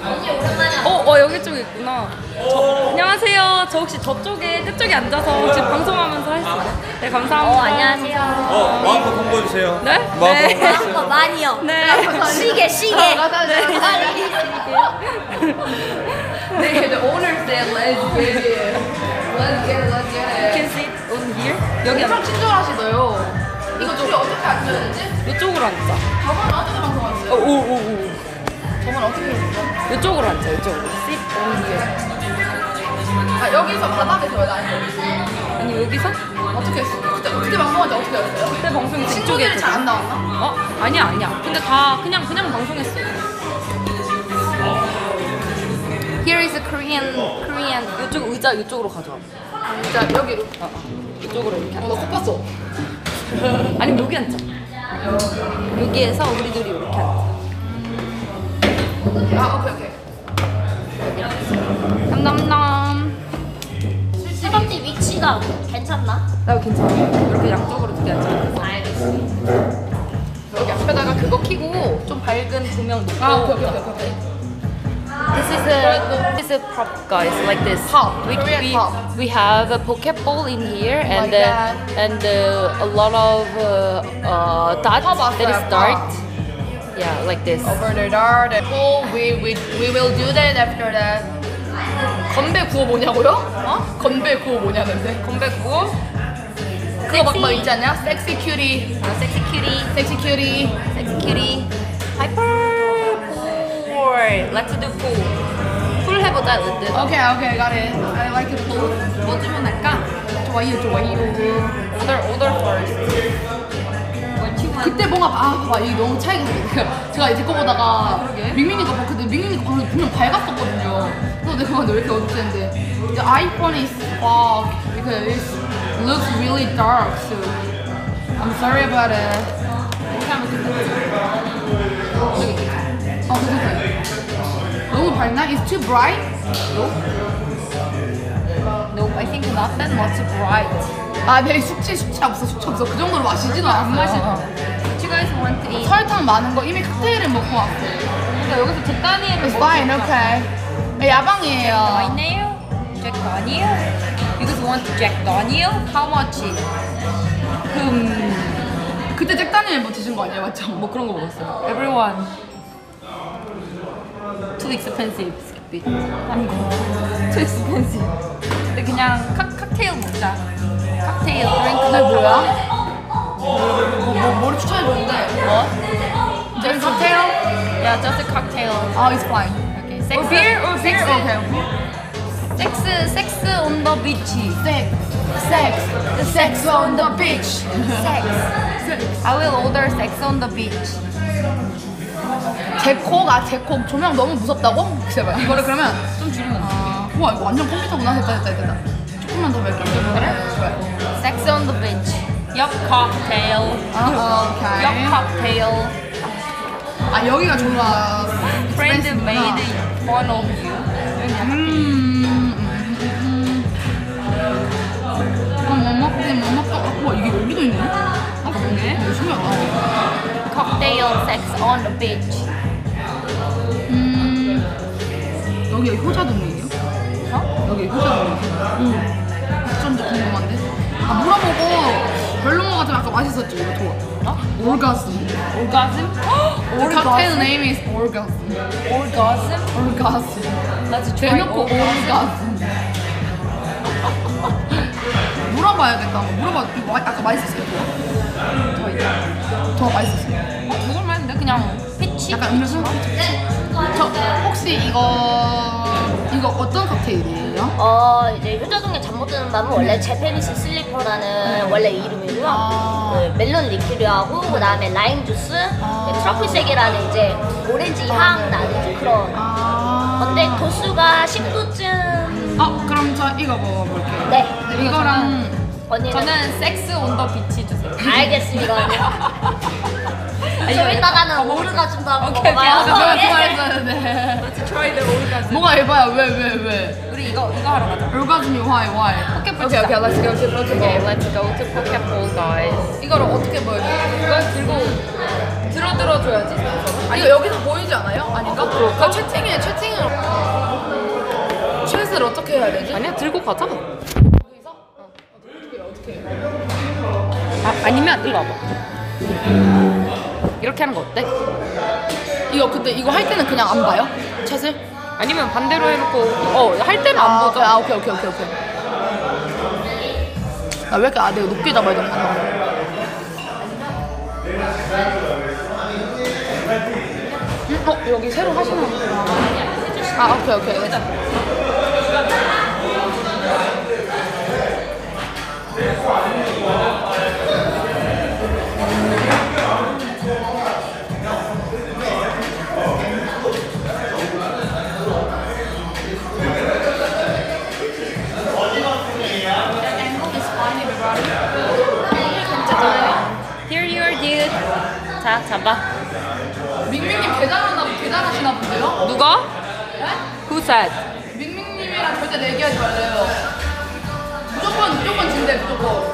언니 오랜만이야. 어, 어 여기 쪽에 있구나. 저, 안녕하세요. 저 혹시 저쪽에 끝쪽에 앉아서 지금 방송하면서 할 수 있어요? 네 감사합니다. 어, 안녕하세요. 어, 마음껏 홍보해 주세요. 네? 마음껏 네. 홍보해 주세요. 한거 많이요. 네. 시계, 시계. 네. 네, the owner said let's get it. Let's get it, let's get it. Can sit on here? 여기 엄청 앉아. 친절하시더요. 이거 둘이 어떻게 앉아야 되지? 이쪽으로 앉자. 저번에 어떻게 방송하셨어요? 어, 오, 오, 오. 저번에 어떻게 했어요? 이쪽으로 앉자. 이쪽으로. Sit on here. 아 여기서 바닥에 서요 아니 아니 여기서? 어떻게 했어요? 그때 어떻게 방송하지 어떻게 했어요? 그때 방송이 이쪽에 친구들이 잘안 했거든. 나왔나? 어? 아니야 아니야. 근데 다 그냥 그냥 방송했어. Here is Korean Korean. 이쪽 의자 이쪽으로 가져와. 진짜 여기로. 어, 어. 이쪽으로 이렇게. 어나 코 봤어. 아니면 여기 앉자. 여기에서 우리 둘이 이렇게 앉자. 아 오케이 오케이. 남남남. 위치가 괜찮나? 나 괜찮아. 이렇게 양쪽으로 둘이 앉자. 알겠어. 여기 앞에다가 그거 켜고 좀 밝은 조명 놓고. 아 오케이 오케이 오케이. 오케이. This is a this is a pop, guys. Like this. Pop, We Korean we, pop. we have a Pokeball in here and Like uh, that. and uh, a lot of uh, uh, dots Pop that is outside, dart. pop. Yeah, like this. Over the door, the pool. We we we will do that after that. 건배 구호 뭐냐고요? 어? 건배 구호 뭐냐는데? 건배 구호? 그거 막, 막 있지 않냐? 섹시 큐리. Uh, sexy cutie, 섹시 큐리. sexy cutie. Hyper pool. Let's do pool. Pool 해보자, 은근. 오케이 오케이 got it. I like pool. 뭐 주문할까? 좋아요 좋아요. Order, order first. 그때 뭔가 아 봐봐 이게 너무 차이가 나요. 제가 이제 거 보다가 밍밍이 거 봤거든. 밍밍이 거 방금 분명 밝았었거든요. 그래서 내가 근데 왜 이렇게 했는데 the iPhone is fog because it looks really dark. So I'm sorry about it. 이렇게 하면 끝났지. 어 괜찮아요. 너무 밝나? It's too bright? No, I think not that much bright. 아, 내 숙취 숙취 없어 숙취 없어. 그 정도로 마시지도 않았어요. 안 마시죠. What you guys want to eat? 설탕 많은 거 이미 칵테일을 먹고 왔어. 그러니까 여기서 잭다니엘을 It's fine, okay. 네, 야방이에요. Daniel? Jack Daniel? You guys want Jack Daniel? How much? 음, 그때 잭다니엘 뭐 드신 거 아니에요, 맞죠? 뭐 그런 거 먹었어요. Everyone. Too expensive. Skip it. 아니, too expensive. 근데 그냥 칵, 칵테일 먹자. 칵테일, 드링크. 그게 뭐야? 뭐, 뭐, 뭐를 추천해줬는데? 뭐? Just cocktail? Yeah, just a cocktail. Oh, it's fine. Okay, sex. Or beer? Or beer? sex. Okay. Sex, sex on the beach. Sex. Sex. The sex on the beach. Sex. I will order sex on the beach. 제콕, 아, 제콕. 조명 너무 무섭다고? 제발. 이거를 그러면 좀 줄이면 아, 우와, 이거 완전 컴퓨터구나. 됐다, 됐다, 됐다. 조금만 더 뵐게. 그래? 제발. Sex on the beach. Yup, cocktail. 아, Yup, 오케이. cocktail. 아, 여기가 좋아. Friend expensive구나. made fun of you. 음, 음, 음. 아, 뭐 먹지, 뭐 먹다. 아, 우와, 이게 여기도 있네? 아, 그러네? 신기하다. Cocktail, sex on the beach. 음, 여기 효자동이에요? 어? 여기 효자동이에요? 응. 어쩐지 궁금한데? 아, 물어보고 별로인 것 같으면 아까 맛있었죠, 이거 좋아. 어? orgasm. Orgasm? The cocktail name is orgasm. Orgasm? orgasm. Let's try 대놓고 orgasm. 물어봐야겠다. 물어봐. 이거 마- 아까 맛있었어요, 더 있다. 더 맛있었어요. 어, 먹을만 했는데 그냥 peach? 약간 음료수? 저 혹시 이거 이거 어떤 칵테일이에요? 어 이제 효자동의 잠 못 드는 밤은 원래 Japanese Slipper라는 원래 이름이고요. 아. 그 멜론 리큐르하고 그 다음에 라임 주스, 아. 네, triple sec이라는 이제 오렌지 향 나는 좀 그런. 아. 건데 도수가 10도쯤. 어 그럼 저 이거 먹어볼게요. 네. 이거랑 언니는 저는 Sex on the Beach 주세요. 알겠습니다. 좀 이따가는 오르가즘도 한번 오케이, 오케이. 먹어봐요. 예. 좋아했었는데 Let's try the orgasm. 뭐가 해봐요 왜왜 왜? 우리 이거 이거 하러 가자. orgasm이 why why? 포켓볼 오케이 오케이 let's go to. Okay, let's go to pocket ball, guys. 이거를 어떻게 보여줘요? 이걸 들고 들어 들어 줘야지. 아 이거 여기서 보이지 않아요? 아닌가? 그 채팅에 채팅을 챗을 어떻게 해야 되지? 아니야, 들고 가자. 아, 아니면 일로 와봐. 이렇게 하는 거 어때? 이거 근데 이거 할 때는 그냥 안 봐요? 챗을? 아니면 반대로 해놓고 어 할 때는 안 보죠. 아 오케이 오케이 오케이 오케이. 아왜 이렇게 아 내가 높게 잡아야 되나? 음? 어 여기 새로 하시는. 아 오케이 오케이. 자, 잡아. 민민님 계단하나 계단하시나 본데요? 누가? Who said? 민민님이랑 절대 내기하지 말래요. 무조건 무조건 진대 무조건.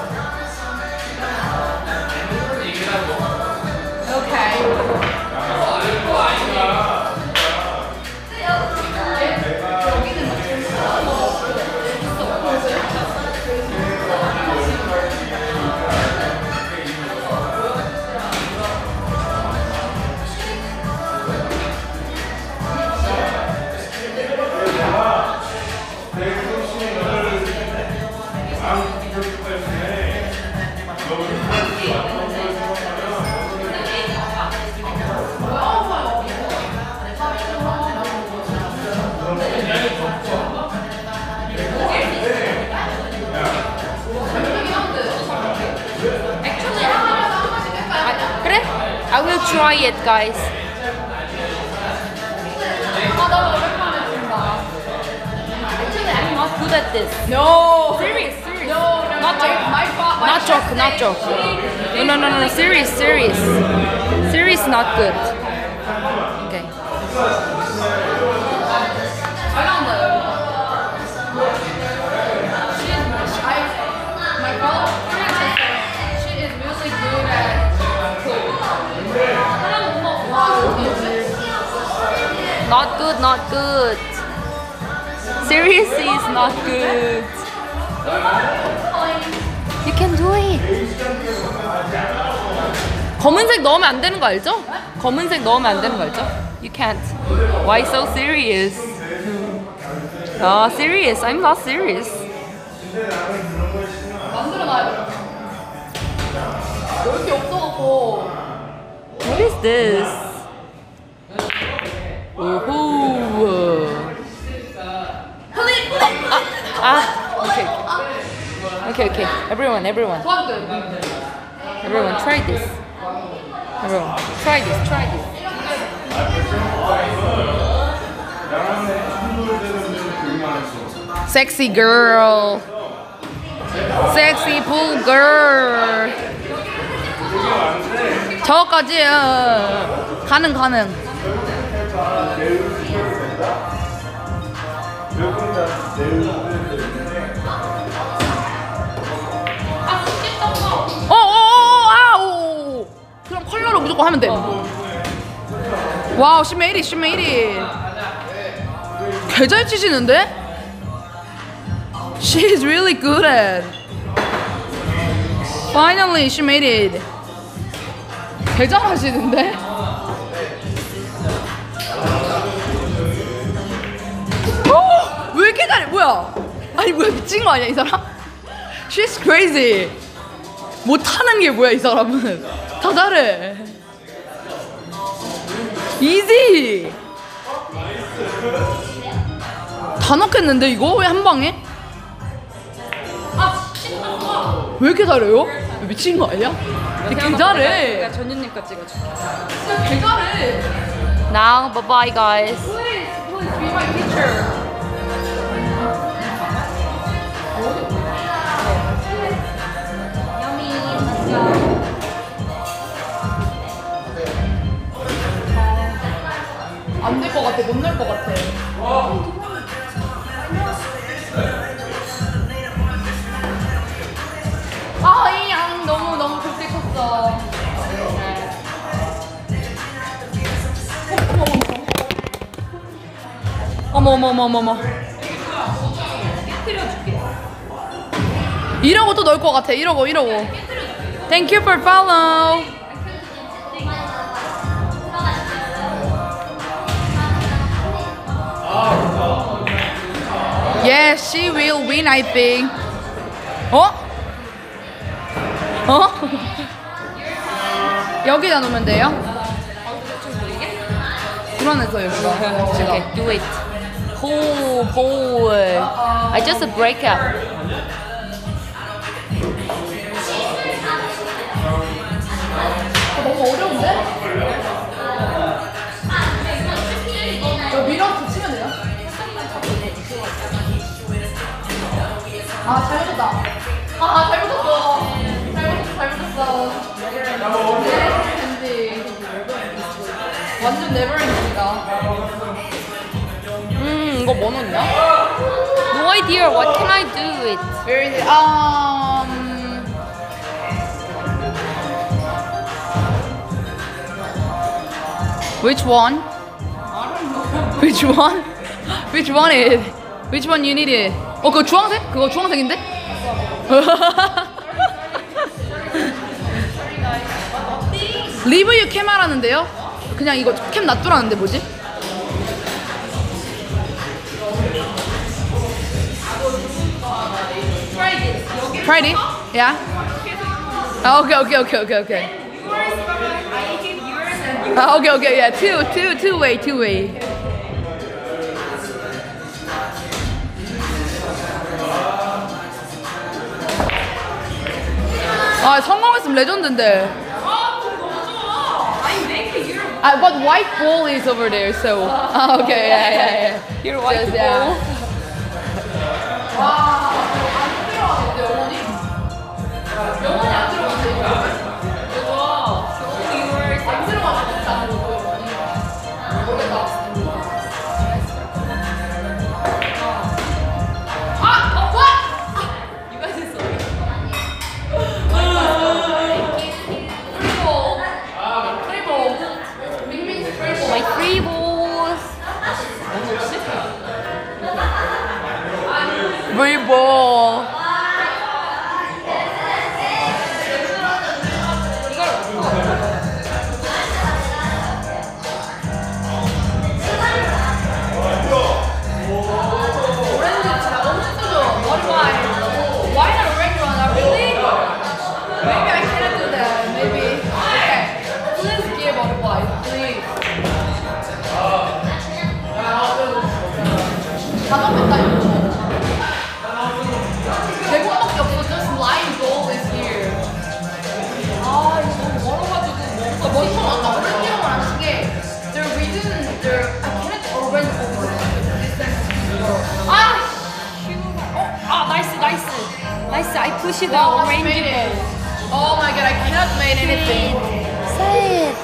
Try it, guys. Actually, I'm not good at this. No. Serious, serious. No, no, Not my, joke. my, fa- my Not joke, not joke. No, no, no, no, serious, serious. Serious, not good. Not good, not good. Seriously, it's not good. You can do it. 검은색 넣으면 안 되는 거 알죠? 검은색 넣으면 안 되는 거 알죠? You can't. Why so serious? Ah, serious. I'm not serious. 만들어놔야 돼. 넓게 없어갖고. What is this? Ooh. Ah, okay. Okay, okay. Everyone, everyone. Everyone, try this. Everyone, try this, try this. Sexy girl. Sexy pool girl. 저까지요. 가능, 가능. 어, 어, 어, 아, 오. 그럼 컬러로 무조건 하면 돼. 와우, it, she made it. 개잘 치시는데? She is really good at. Finally, she made it. 개 잘 하시는데? 이렇게 잘해? 뭐야? 아니 뭐야 미친 거 아니야 이 사람? She's crazy. 못하는 게 뭐야 이 사람은? 다 잘해. Easy. 다 넣겠는데 이거 왜 한 방에? 왜 이렇게 잘해요? 미친 거 아니야? 개 잘해. 전유님 거 찍어줄게. 개 잘해. Now, bye bye guys. Please, please be my teacher. 같아, 못낼것 같아. 아, 이 양 너무 너무 굵게 컸어. 어머 어머 어머 어머 어머. 이러고 또 넣을 것 같아. 이러고 이러고. Thank you. Yes, she will win, I think. 어? 어? 여기다 놓으면 돼요? 불안해서 여기가. Okay, do it. Pull, pull. I just break up. 아 잘못했다. 아 잘못했어. 잘못했어 잘못했어. 네버엔딩. 완전 네버엔딩이다. 음, 이거 뭐 넣냐? No idea. What can I do it? Where is it? Um. Which one? Which one? Which one is? Which one you need it? 어 그거 주황색? 그거 주황색인데? 리브 유 캠하라는데요? 그냥 이거 캠 놔두라는데 뭐지? Friday? Yeah? Oh, okay, okay, okay, okay, okay. Uh, okay, okay, yeah. Two, two, two way, two way. 아 성공했으면 레전드인데. Uh, but white ball is over there, so. Ah, okay, yeah, yeah, yeah. Your white Just, yeah. ball. 와, 안 들어가는데, 영원히? 영원히 안 들어가는 Muito bom! Pushed the Wow, orange made it. ball. Oh my god, I cannot make anything. Say it.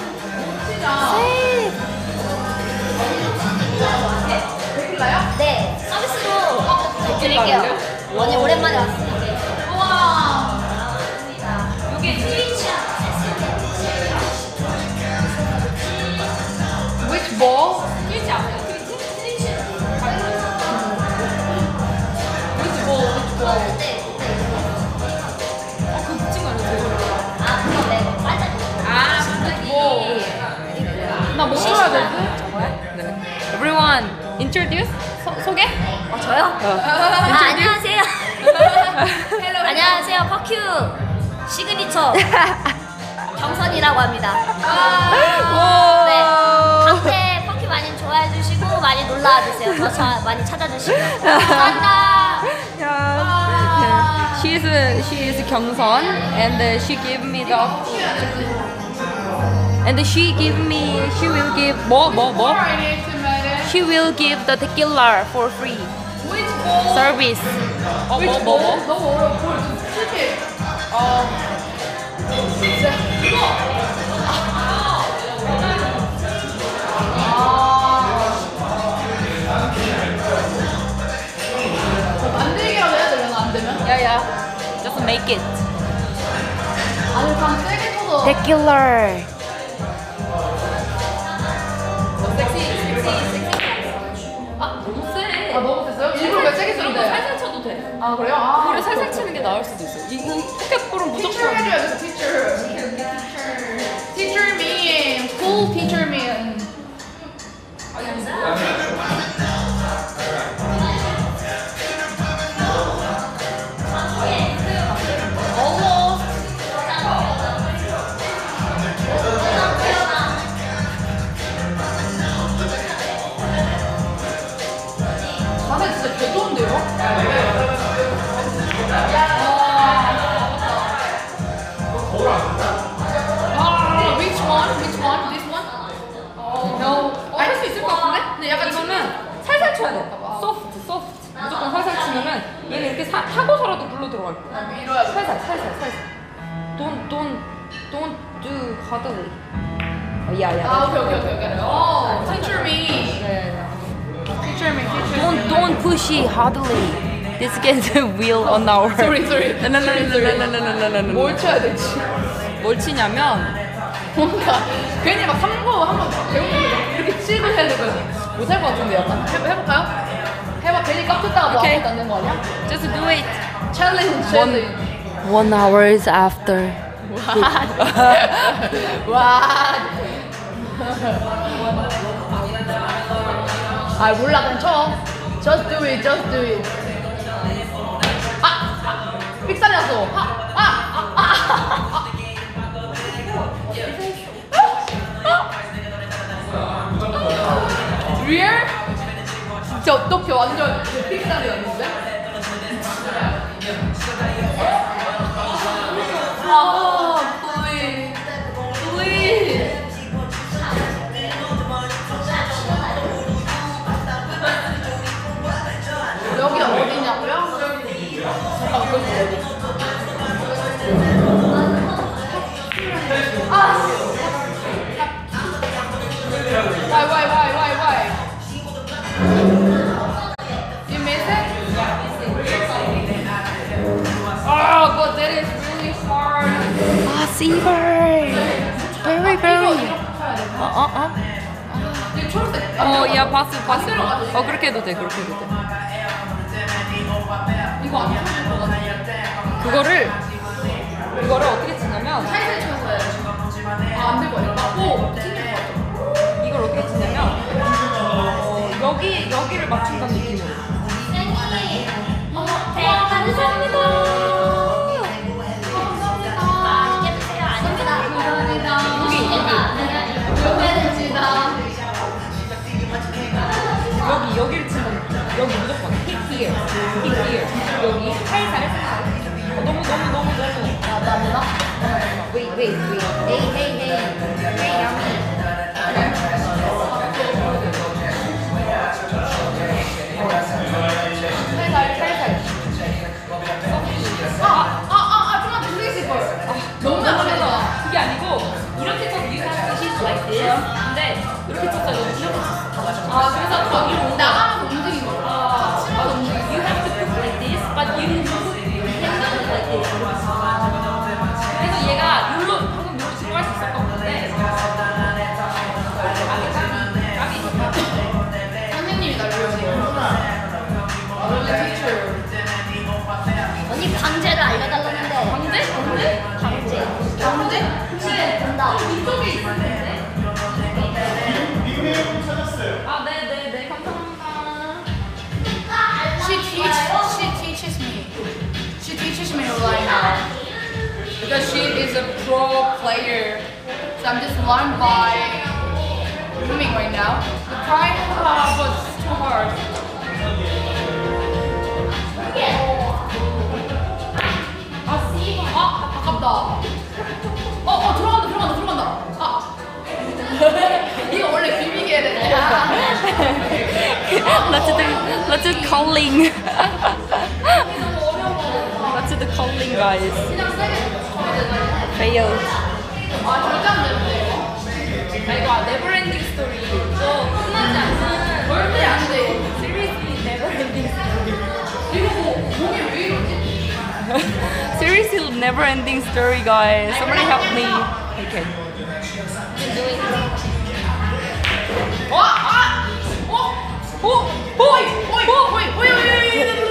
Say it. 네, 서비스로 드릴게요. 언니 오랜만에 왔으니 introduce. 소, 소개? 어, 저요? 아, 안녕하세요. 안녕하세요, 퍼큐 시그니처 정선이라고 합니다. 네, 건대 퍼큐 많이 좋아해 주시고 많이 놀러와 주세요. 더 자, 많이 찾아주시고 감사합니다. Yeah. She is she is 경선, and she gave me the and she give me she will give 뭐뭐뭐 Alright, it's a minute. she will give the tequila for free Which ball? service. 어, Which 뭐, 뭐, ball? 뭐? 너무 어려워. 그걸 좀 쉽게. 어. 진짜 이거. 아. 만들기라도 해야 되려나 안 되면? Yeah, yeah. Just make it. 아니 그냥 세게 쳐서 Tequila. 왜 세게 쳤는데? 살살 쳐도 돼. 아 그래요? 아 우리 살살 치는 게 나을 수도 있어. 이거 포켓볼은 무조건. 해줘야겠어 teacher. teacher me. full teacher me. 자세 근데 약간 이거는 살살 쳐야 돼. 소프트, 소프트. 무조건 살살 치면은 얘는 이렇게 사, 타고서라도 물로 들어갈 거야. 아, 밀어야 돼. 살살, 살살, 살살. Don't, don't, don't do hard way. 어, 야, 야. 아, 오케이, 오케이, 오케이, 오케이. 오, teacher me. 네, 네. teacher me. Don't, don't push it hardly. This gets the wheel on our. Sorry, sorry. 뭘 쳐야 되지? 뭘 치냐면 뭔가 괜히 막 3고 한번 배우는 이렇게 치고 해야 되거든. 못할 것 같은데 약간. 해, 해볼까요? 해봐. 괜히 깝쳤다가 뭐 오케이. 아무것도 안 되는 거 아니야? just do it. challenge, challenge. One hours after. 와. 아 몰라 그냥 쳐. Just do it, just do it. 아, 아 삑사리 났어. 아, 리얼? 진짜 어떻게 완전 삑사리 났는데? 아, fever. Very very. 어어 어. 어, 야 봤어 봤어. 어 그렇게 해도 돼 그렇게 해도 돼. 이거 안 쳐질 것 같아. 그거를 그거를 어떻게 치냐면 살살 쳐서 해야지. 아, 안될거 아니야? 오! 튕길 것 같아. 이걸 어떻게 치냐면 어, 여기 여기를 맞춘다는 느낌으로. Here, here. 여기 살살 살살. 어, 너무 너무 너무 너무. 아, 나 몰라? Wait wait wait. Hey hey hey. Hey yummy. 아, 아, 아, 아. 아, 이렇게. 근데 이렇게 쳤어. 아, 그래서 저기 나가 Because she is a pro player. So I'm just learned by swimming right now. The prime uh, was too hard. 아, 아, 아깝다. 어, 어, 들어간다, 들어간다, 들어간다. 아. 이거 원래 비비게 해야 되는데. 아. Let's do, let's do calling. let's do calling, guys. Fail. 아, 절대 안 되는데, 이거. 아, 이거 never-ending story. 또 끝나지 않는 절대 안 돼. seriously never-ending 이거 뭐, 몸이 왜 이러지? seriously never-ending story, guys. Somebody help me. Okay. 어, 아! 어? 오! 오이! 오이! 오이! 오이! 오이! 오이!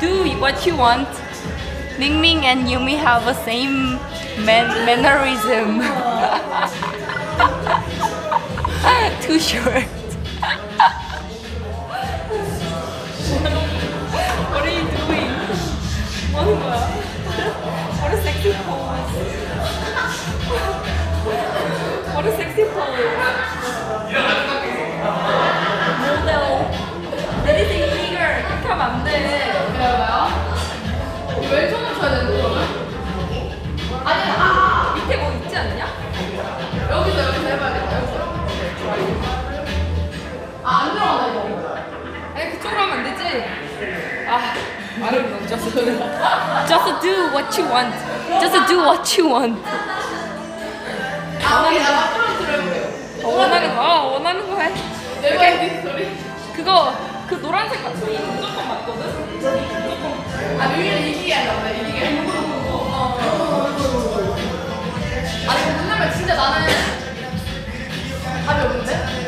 do what you want. Ming Ming and Yumi have the same man- mannerism. Too short. Just do, what you want. Just do what you want. 앞으로 들어볼게요. 어, 원하는 거, 어, 원하는 거 해. 내가 했는 소리. 그거 그 노란색 같은 거 무조건 맞거든. 아, 뮤미는 이기게 한다, 이기게. 아니, 끝나면 진짜 나는 답이 없는데?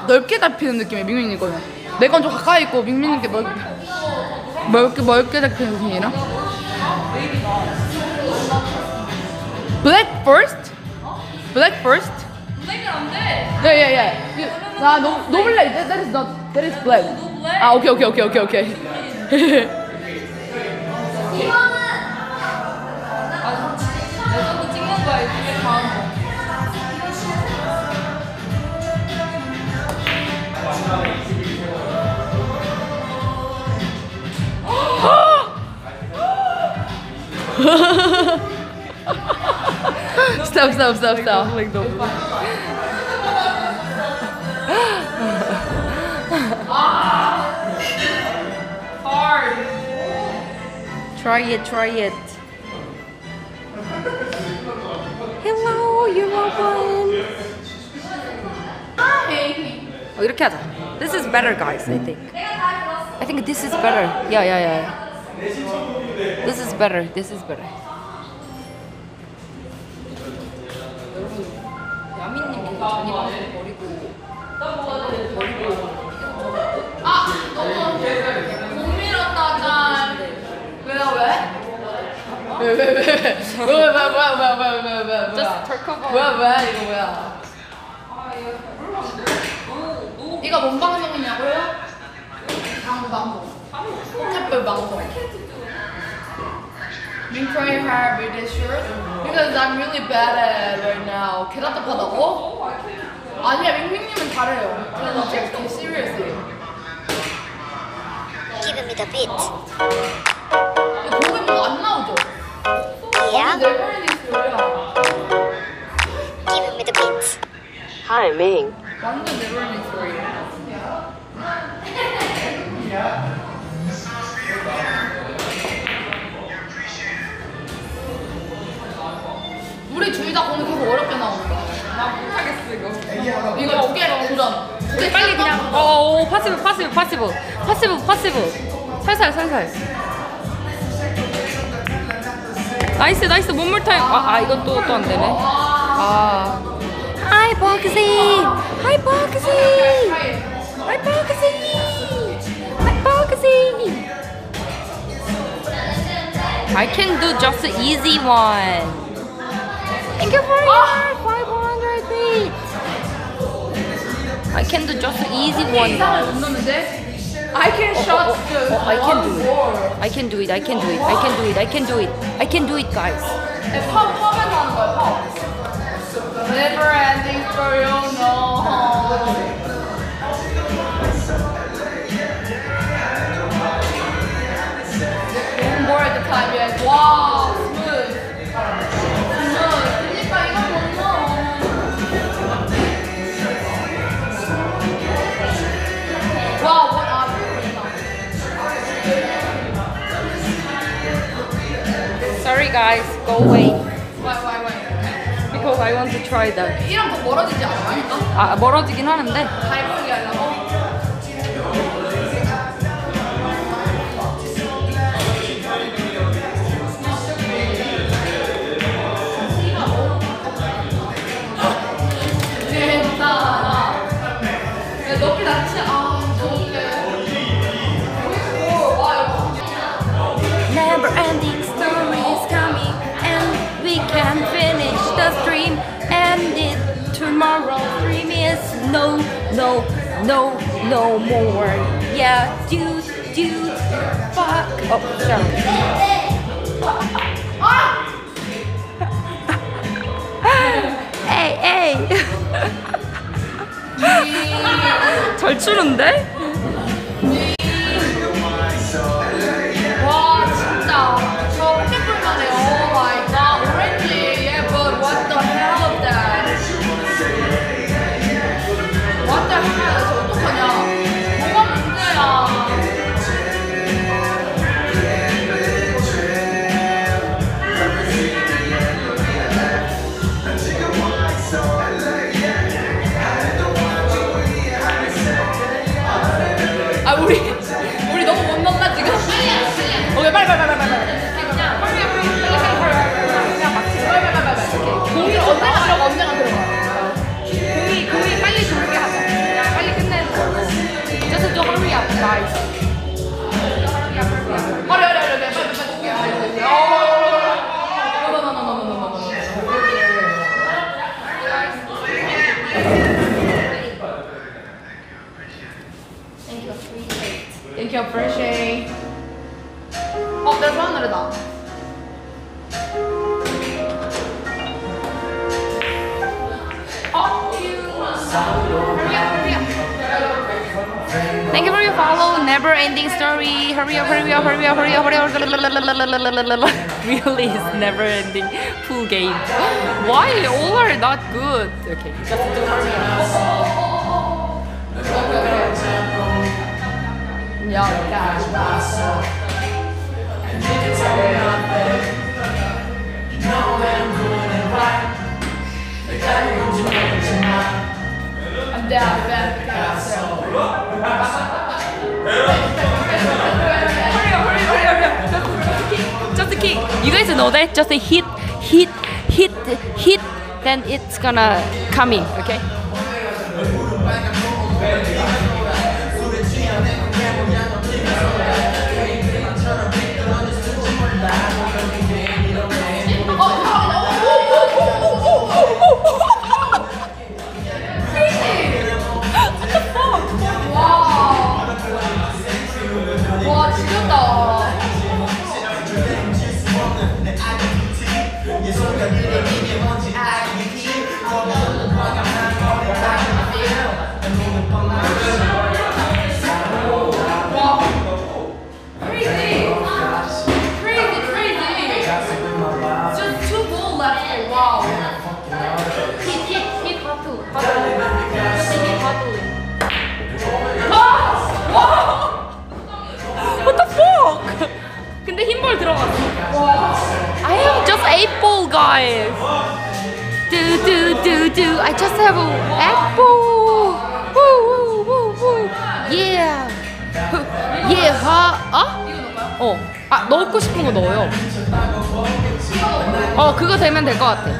넓게 잡히는 느낌이야 민민이 거는 내 건 좀 가까이 있고 민민이 게 넓, 넓게 넓게 잡히는 느낌이라 Black first? Black first? 블랙은 안 돼. Yeah, yeah, yeah. 나 no black. That, that is not. That is black. 아, 오케이, 오케이, 오케이, 오케이, 오케이. 레전드 찍는 거야 stop, stop, stop, stop. Like the Try it, try it. Hello, European. 어, 이렇게 하자. This is better, guys. I think. I think this is better. Yeah, yeah, yeah. This is better. This is better. 왜왜 왜 왜 뭐야 뭐야 뭐야 뭐야 뭐야 뭐야 뭐야 Just 뭐야 뭐야 이거 뭐야? 이거 뭔 방송이냐고요? 방방송. 탭별 방송. Been trying hard with this shirt because I'm really bad at it right now. 개답답하다고? 아니야, 밍밍님은 잘해요. 그래서 제가 되게 seriously. Give me the beat. 거기 뭐안 나오죠? Yeah. 네버엔딩 스토리야. Give me the beat. Hi, Ming. 완전 네버엔딩 스토리야. 우리 둘 다 오늘 계속 어렵게 나온다. 나 못하겠어 이거. 이거 두 개로 도전. 근데 빨리 그냥. 어, 어 파시브 파시브 파시브. 파시브 파시브. 살살 살살. 나이스 나이스. 원몰 타임. 아, 아 이건 또 또 안 되네. 아. 하이 버그시 하이 버그시 하이 버그시 하이 버그시 I can do just the easy one Thank you for your 500 bits I can do just the easy one now. 못 넣는데? I can shot the Oh, I can do one it. more. I can do it. I can do it. I can do it. I can do it. I can do it, guys. 네, 팝, 팝에서 하는 거야, 팝. Never ending story, oh no. One more at the time, Wow, smooth. Smooth. 그러니까 이거 못 넣어. 와, 아, Sorry, guys. Go away because I want to try that. 이랑 더 멀어지지 않아요? 아 멀어지긴 하는데. 다 예쁘게 하려고? No, no, no, no more. Yeah, dude, dude, fuck. Oh, sorry. 에이, 에이. 잘 추는데? Follow. Never ending story. Hurry up, hurry up, hurry up, hurry up, hurry up. Really is never ending full game. Why all are not good? Okay, just do hurry up. I'm down, I'm down. Hurry up, hurry up, hurry up. Just kick. You guys know that? Just a hit, hit, hit, hit. Then it's gonna come in. Okay. Guys. Do do do do. I just have eight ball. Woo woo woo woo. Yeah. Yeah. 하. 어? 어. 아 넣고 싶은 거 넣어요. 어 그거 되면 될 것 같아.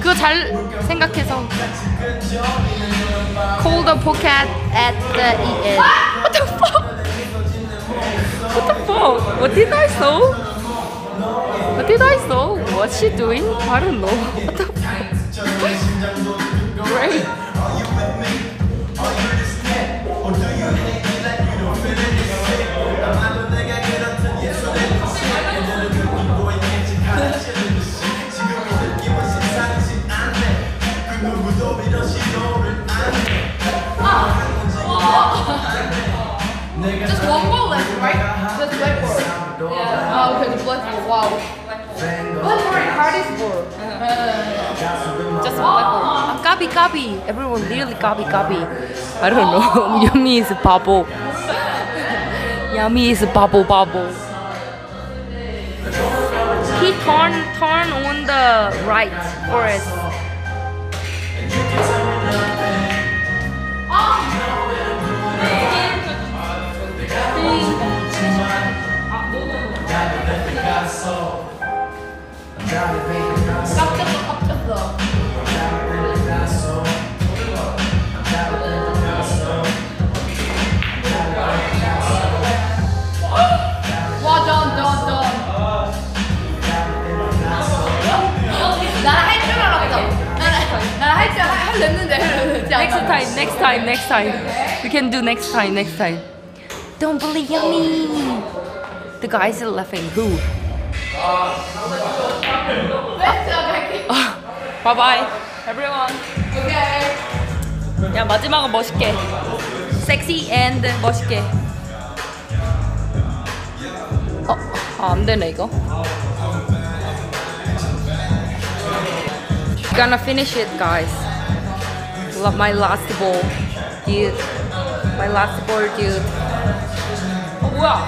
그거 잘 생각해서. Call the pocket at the end. What the fuck? What the fuck? What did I saw? What did I saw? What's she doing? I don't know. What the. Just one ball left, right? Just blackboard. Yeah. Oh, okay, the blackboard. Wow. Blackboard, hardest board. Just blackboard. Ah, copy, copy. Everyone really copy, copy. I don't know. Yummy is bubble. Yummy is a bubble, bubble. He turn, turn on the right for us. Next time, next time, next time. We can do next time, next time. Don't believe yummy. The guys are laughing. Who? Bye bye, everyone. 오케이. 야 마지막은 멋있게. Sexy and 멋있게. 어, 아, 안 되네 이거. Gonna finish it, guys. Love my last ball, dude. My last ball, dude. 어 뭐야?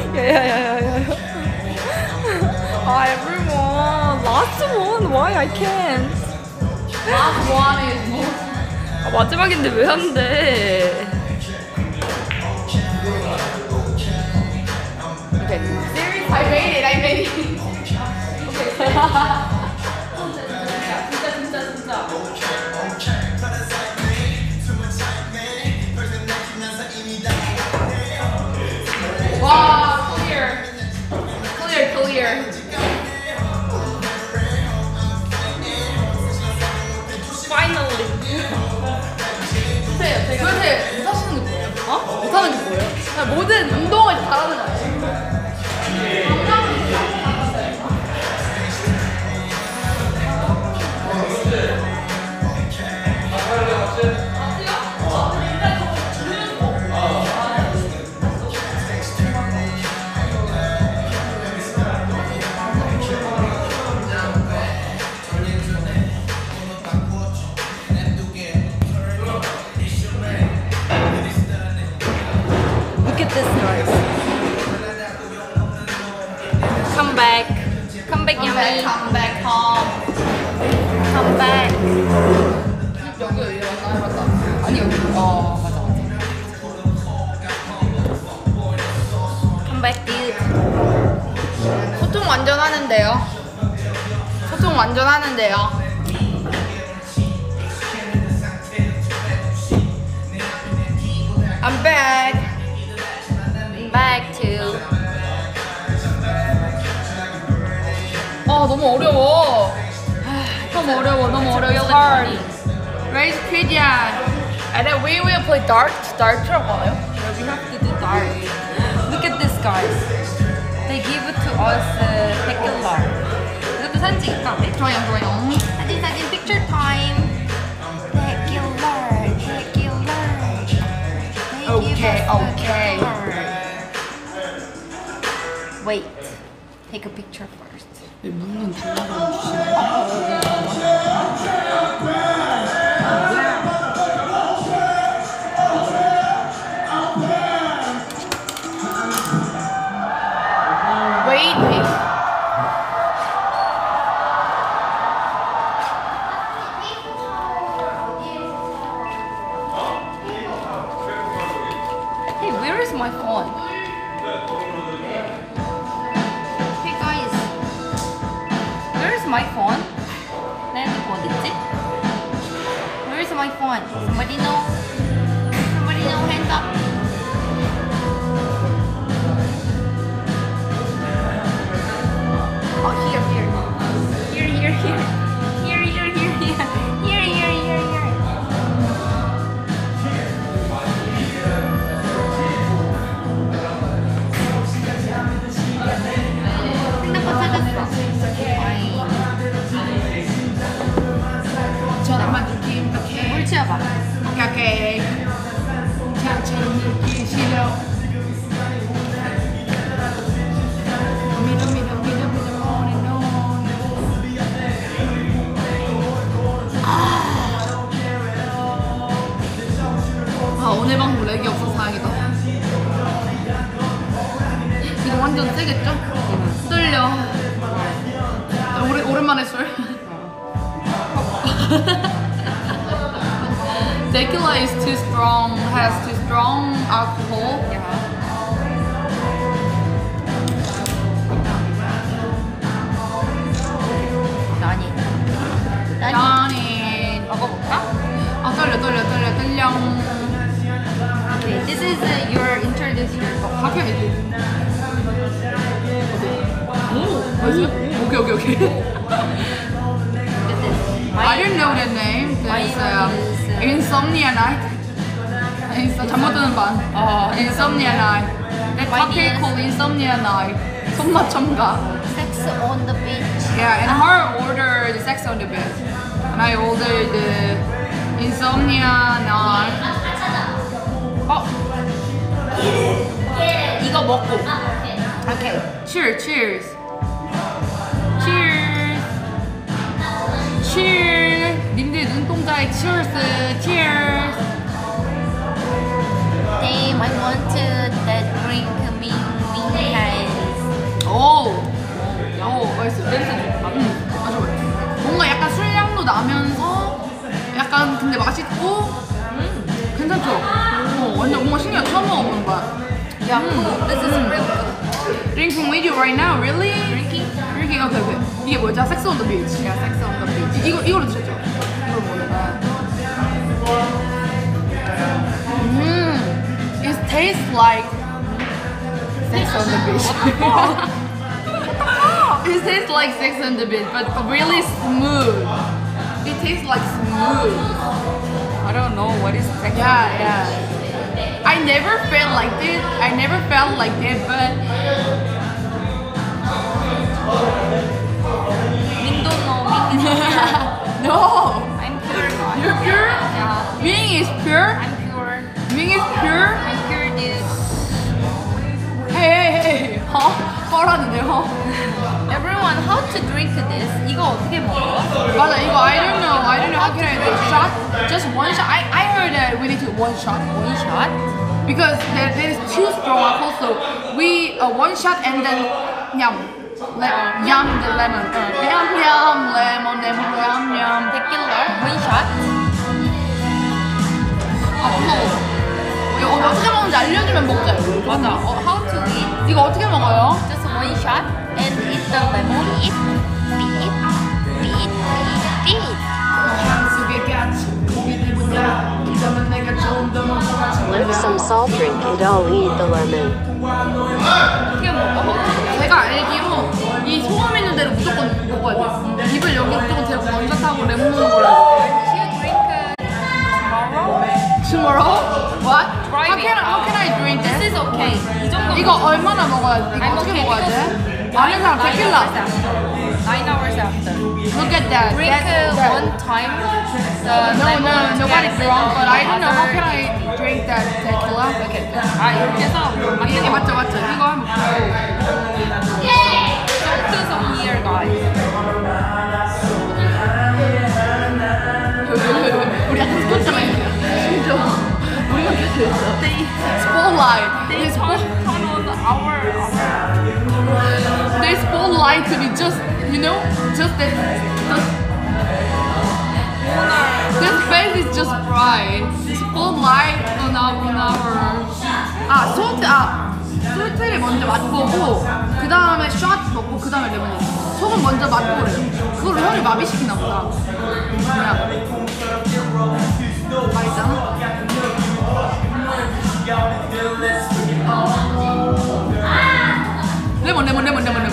Oh. Ah. Oh, oh. 야야야야야. 아 everyone, last one. Why I can't? Last one is most 아, 마지막인데 왜 안 돼? Series, I made it, I made it. 와, 모든 운동을 잘하는 거예요. Come back, yummy. Come back home. Come back. 여기 맞나? 맞다. 아니 여기. 어 맞아 맞아. Come back, dude. 소통 완전 하는데요. 소통 완전 하는데요. I'm back. Back 아 너무 어려워. 아, 너무 어려워. 너무 어려워. It's hard. Raise Korean. And then we will play dart. dart라고 하나요? Yeah, we have to do dart. Look at this, guys. They give it to us uh, tequila. 이것도 사진 찍을까? 좋아요 좋아요. 사진 사진 picture time. Tequila, tequila. They give Okay, us okay. tequila. Wait, take a picture first. 물론 달라고 주시네. 완전 세겠죠? 떨려. 오래, 오랜만에 술. Tequila is too strong, has too strong alcohol. 나니. 나니. 먹어볼까? 아 떨려 떨려 떨려 떨려. Okay, this is uh, your introduce your 학 교 애들. 오, 맛있어? 오케이 오케이 오케이. This is I didn't know the name. There's um, is, uh, Insomnia Night. 인서 잠못 드는 반. 어, Insomnia Night. That My cocktail name is- called Insomnia Night. 손맛 첨가. Sex on the beach. Yeah, and her ordered Sex on the Bed. And I ordered the Insomnia Night. 어, 이거 먹고. okay. Cheers, cheers. Cheers. Cheers. 님들 눈동자에 cheers, cheers. They might want to that drink me me has. 오, 오, 맛있어. 냄새 좋다. 음, 아주 맛있어. 뭔가 약간 술향도 나면서 약간 근데 맛있고 괜찮죠? 어, 완전 뭔가 신기해 처음 먹어보는 거야. Yeah, this is real good. Drinking with you right now, really? Drinking? Drinking, okay, okay. 이게 뭐죠? Sex on the beach. Yeah, sex on the beach. 이, 이거 이거로 드셨죠? 이걸 먹어봐. 음, it tastes like sex on the beach. it tastes like sex on the beach, but really smooth. It tastes like smooth. I don't know what is sex Yeah, yeah. I never felt like this. I never felt like that, but no. I'm pure. You're pure? Yeah. Ming is pure? I'm pure. Ming is pure? I'm pure dude. Hey, hey, hey. Huh? 헐하는데요? Everyone, how to drink this? 이거 어떻게 먹어? 맞아, 이거 I don't know. I don't know how to I. Shot? Just one shot? I, I heard that we need to one shot. One shot? Because there, there is two strong Also, so we uh, one shot and then yum. Le- yum the lemon. Uh, yum yum lemon lemon yum yum. Tequila? One shot? 아 무서워. 이거 어떻게 먹는지 알려주면 먹자. 맞아. 어, how to eat? 이거 어떻게 먹어요? Just one shot and eat the lemon. Beat, beat, beat, beat, beat. Lick some salt drink and I'll eat the lemon. 어떻게 먹어? 제가 알기로 이 소금 있는 대로 무조건 먹어야 돼. 입을 여기 무조건 대고 원샷하고 레몬 먹는 uh, tomorrow? What? How can, I- how can I drink This this? is okay. 이 정도. 이거 얼마나 먹어야 돼? 이거 I'm 어떻게 okay 먹어야 because 돼? 아는 사람 데킬라. hours after. Nine hours after. Look at that. Drink That- uh, that- one time. The No, lemon no, nobody together drunk, but I don't know how other- can I drink that tequila? Okay. 아 이렇게 해서 이게 맞죠, 맞죠. 이거 한번 Focus on here, guys. 우리 약간 스포츠맨이야. 진짜. 우리가 그랬어. Spotlight. They They turn spot- turn on the our Our. they spotlight to be just, you know, just that. This face is just bright. Spotlight on our, on our. 아, 소트, 아, 소트를 먼저 맛보고, 그 다음에 샷 먹고, 그 다음에 레몬. 소금 먼저 맛보래요. 그걸로 혀를 마비시키나 보다. 뭐야. 맛있잖아? 레몬, 레몬, 레몬, 레몬?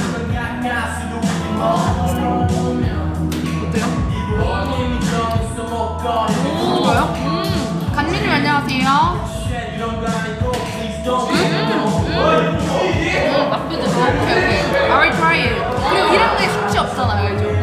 음. 간미님 안녕하세요. 음, 나쁘지 않아. 오케이, 오케이. I will try it. 그리고 이런 게 숙취 없잖아요, 알죠?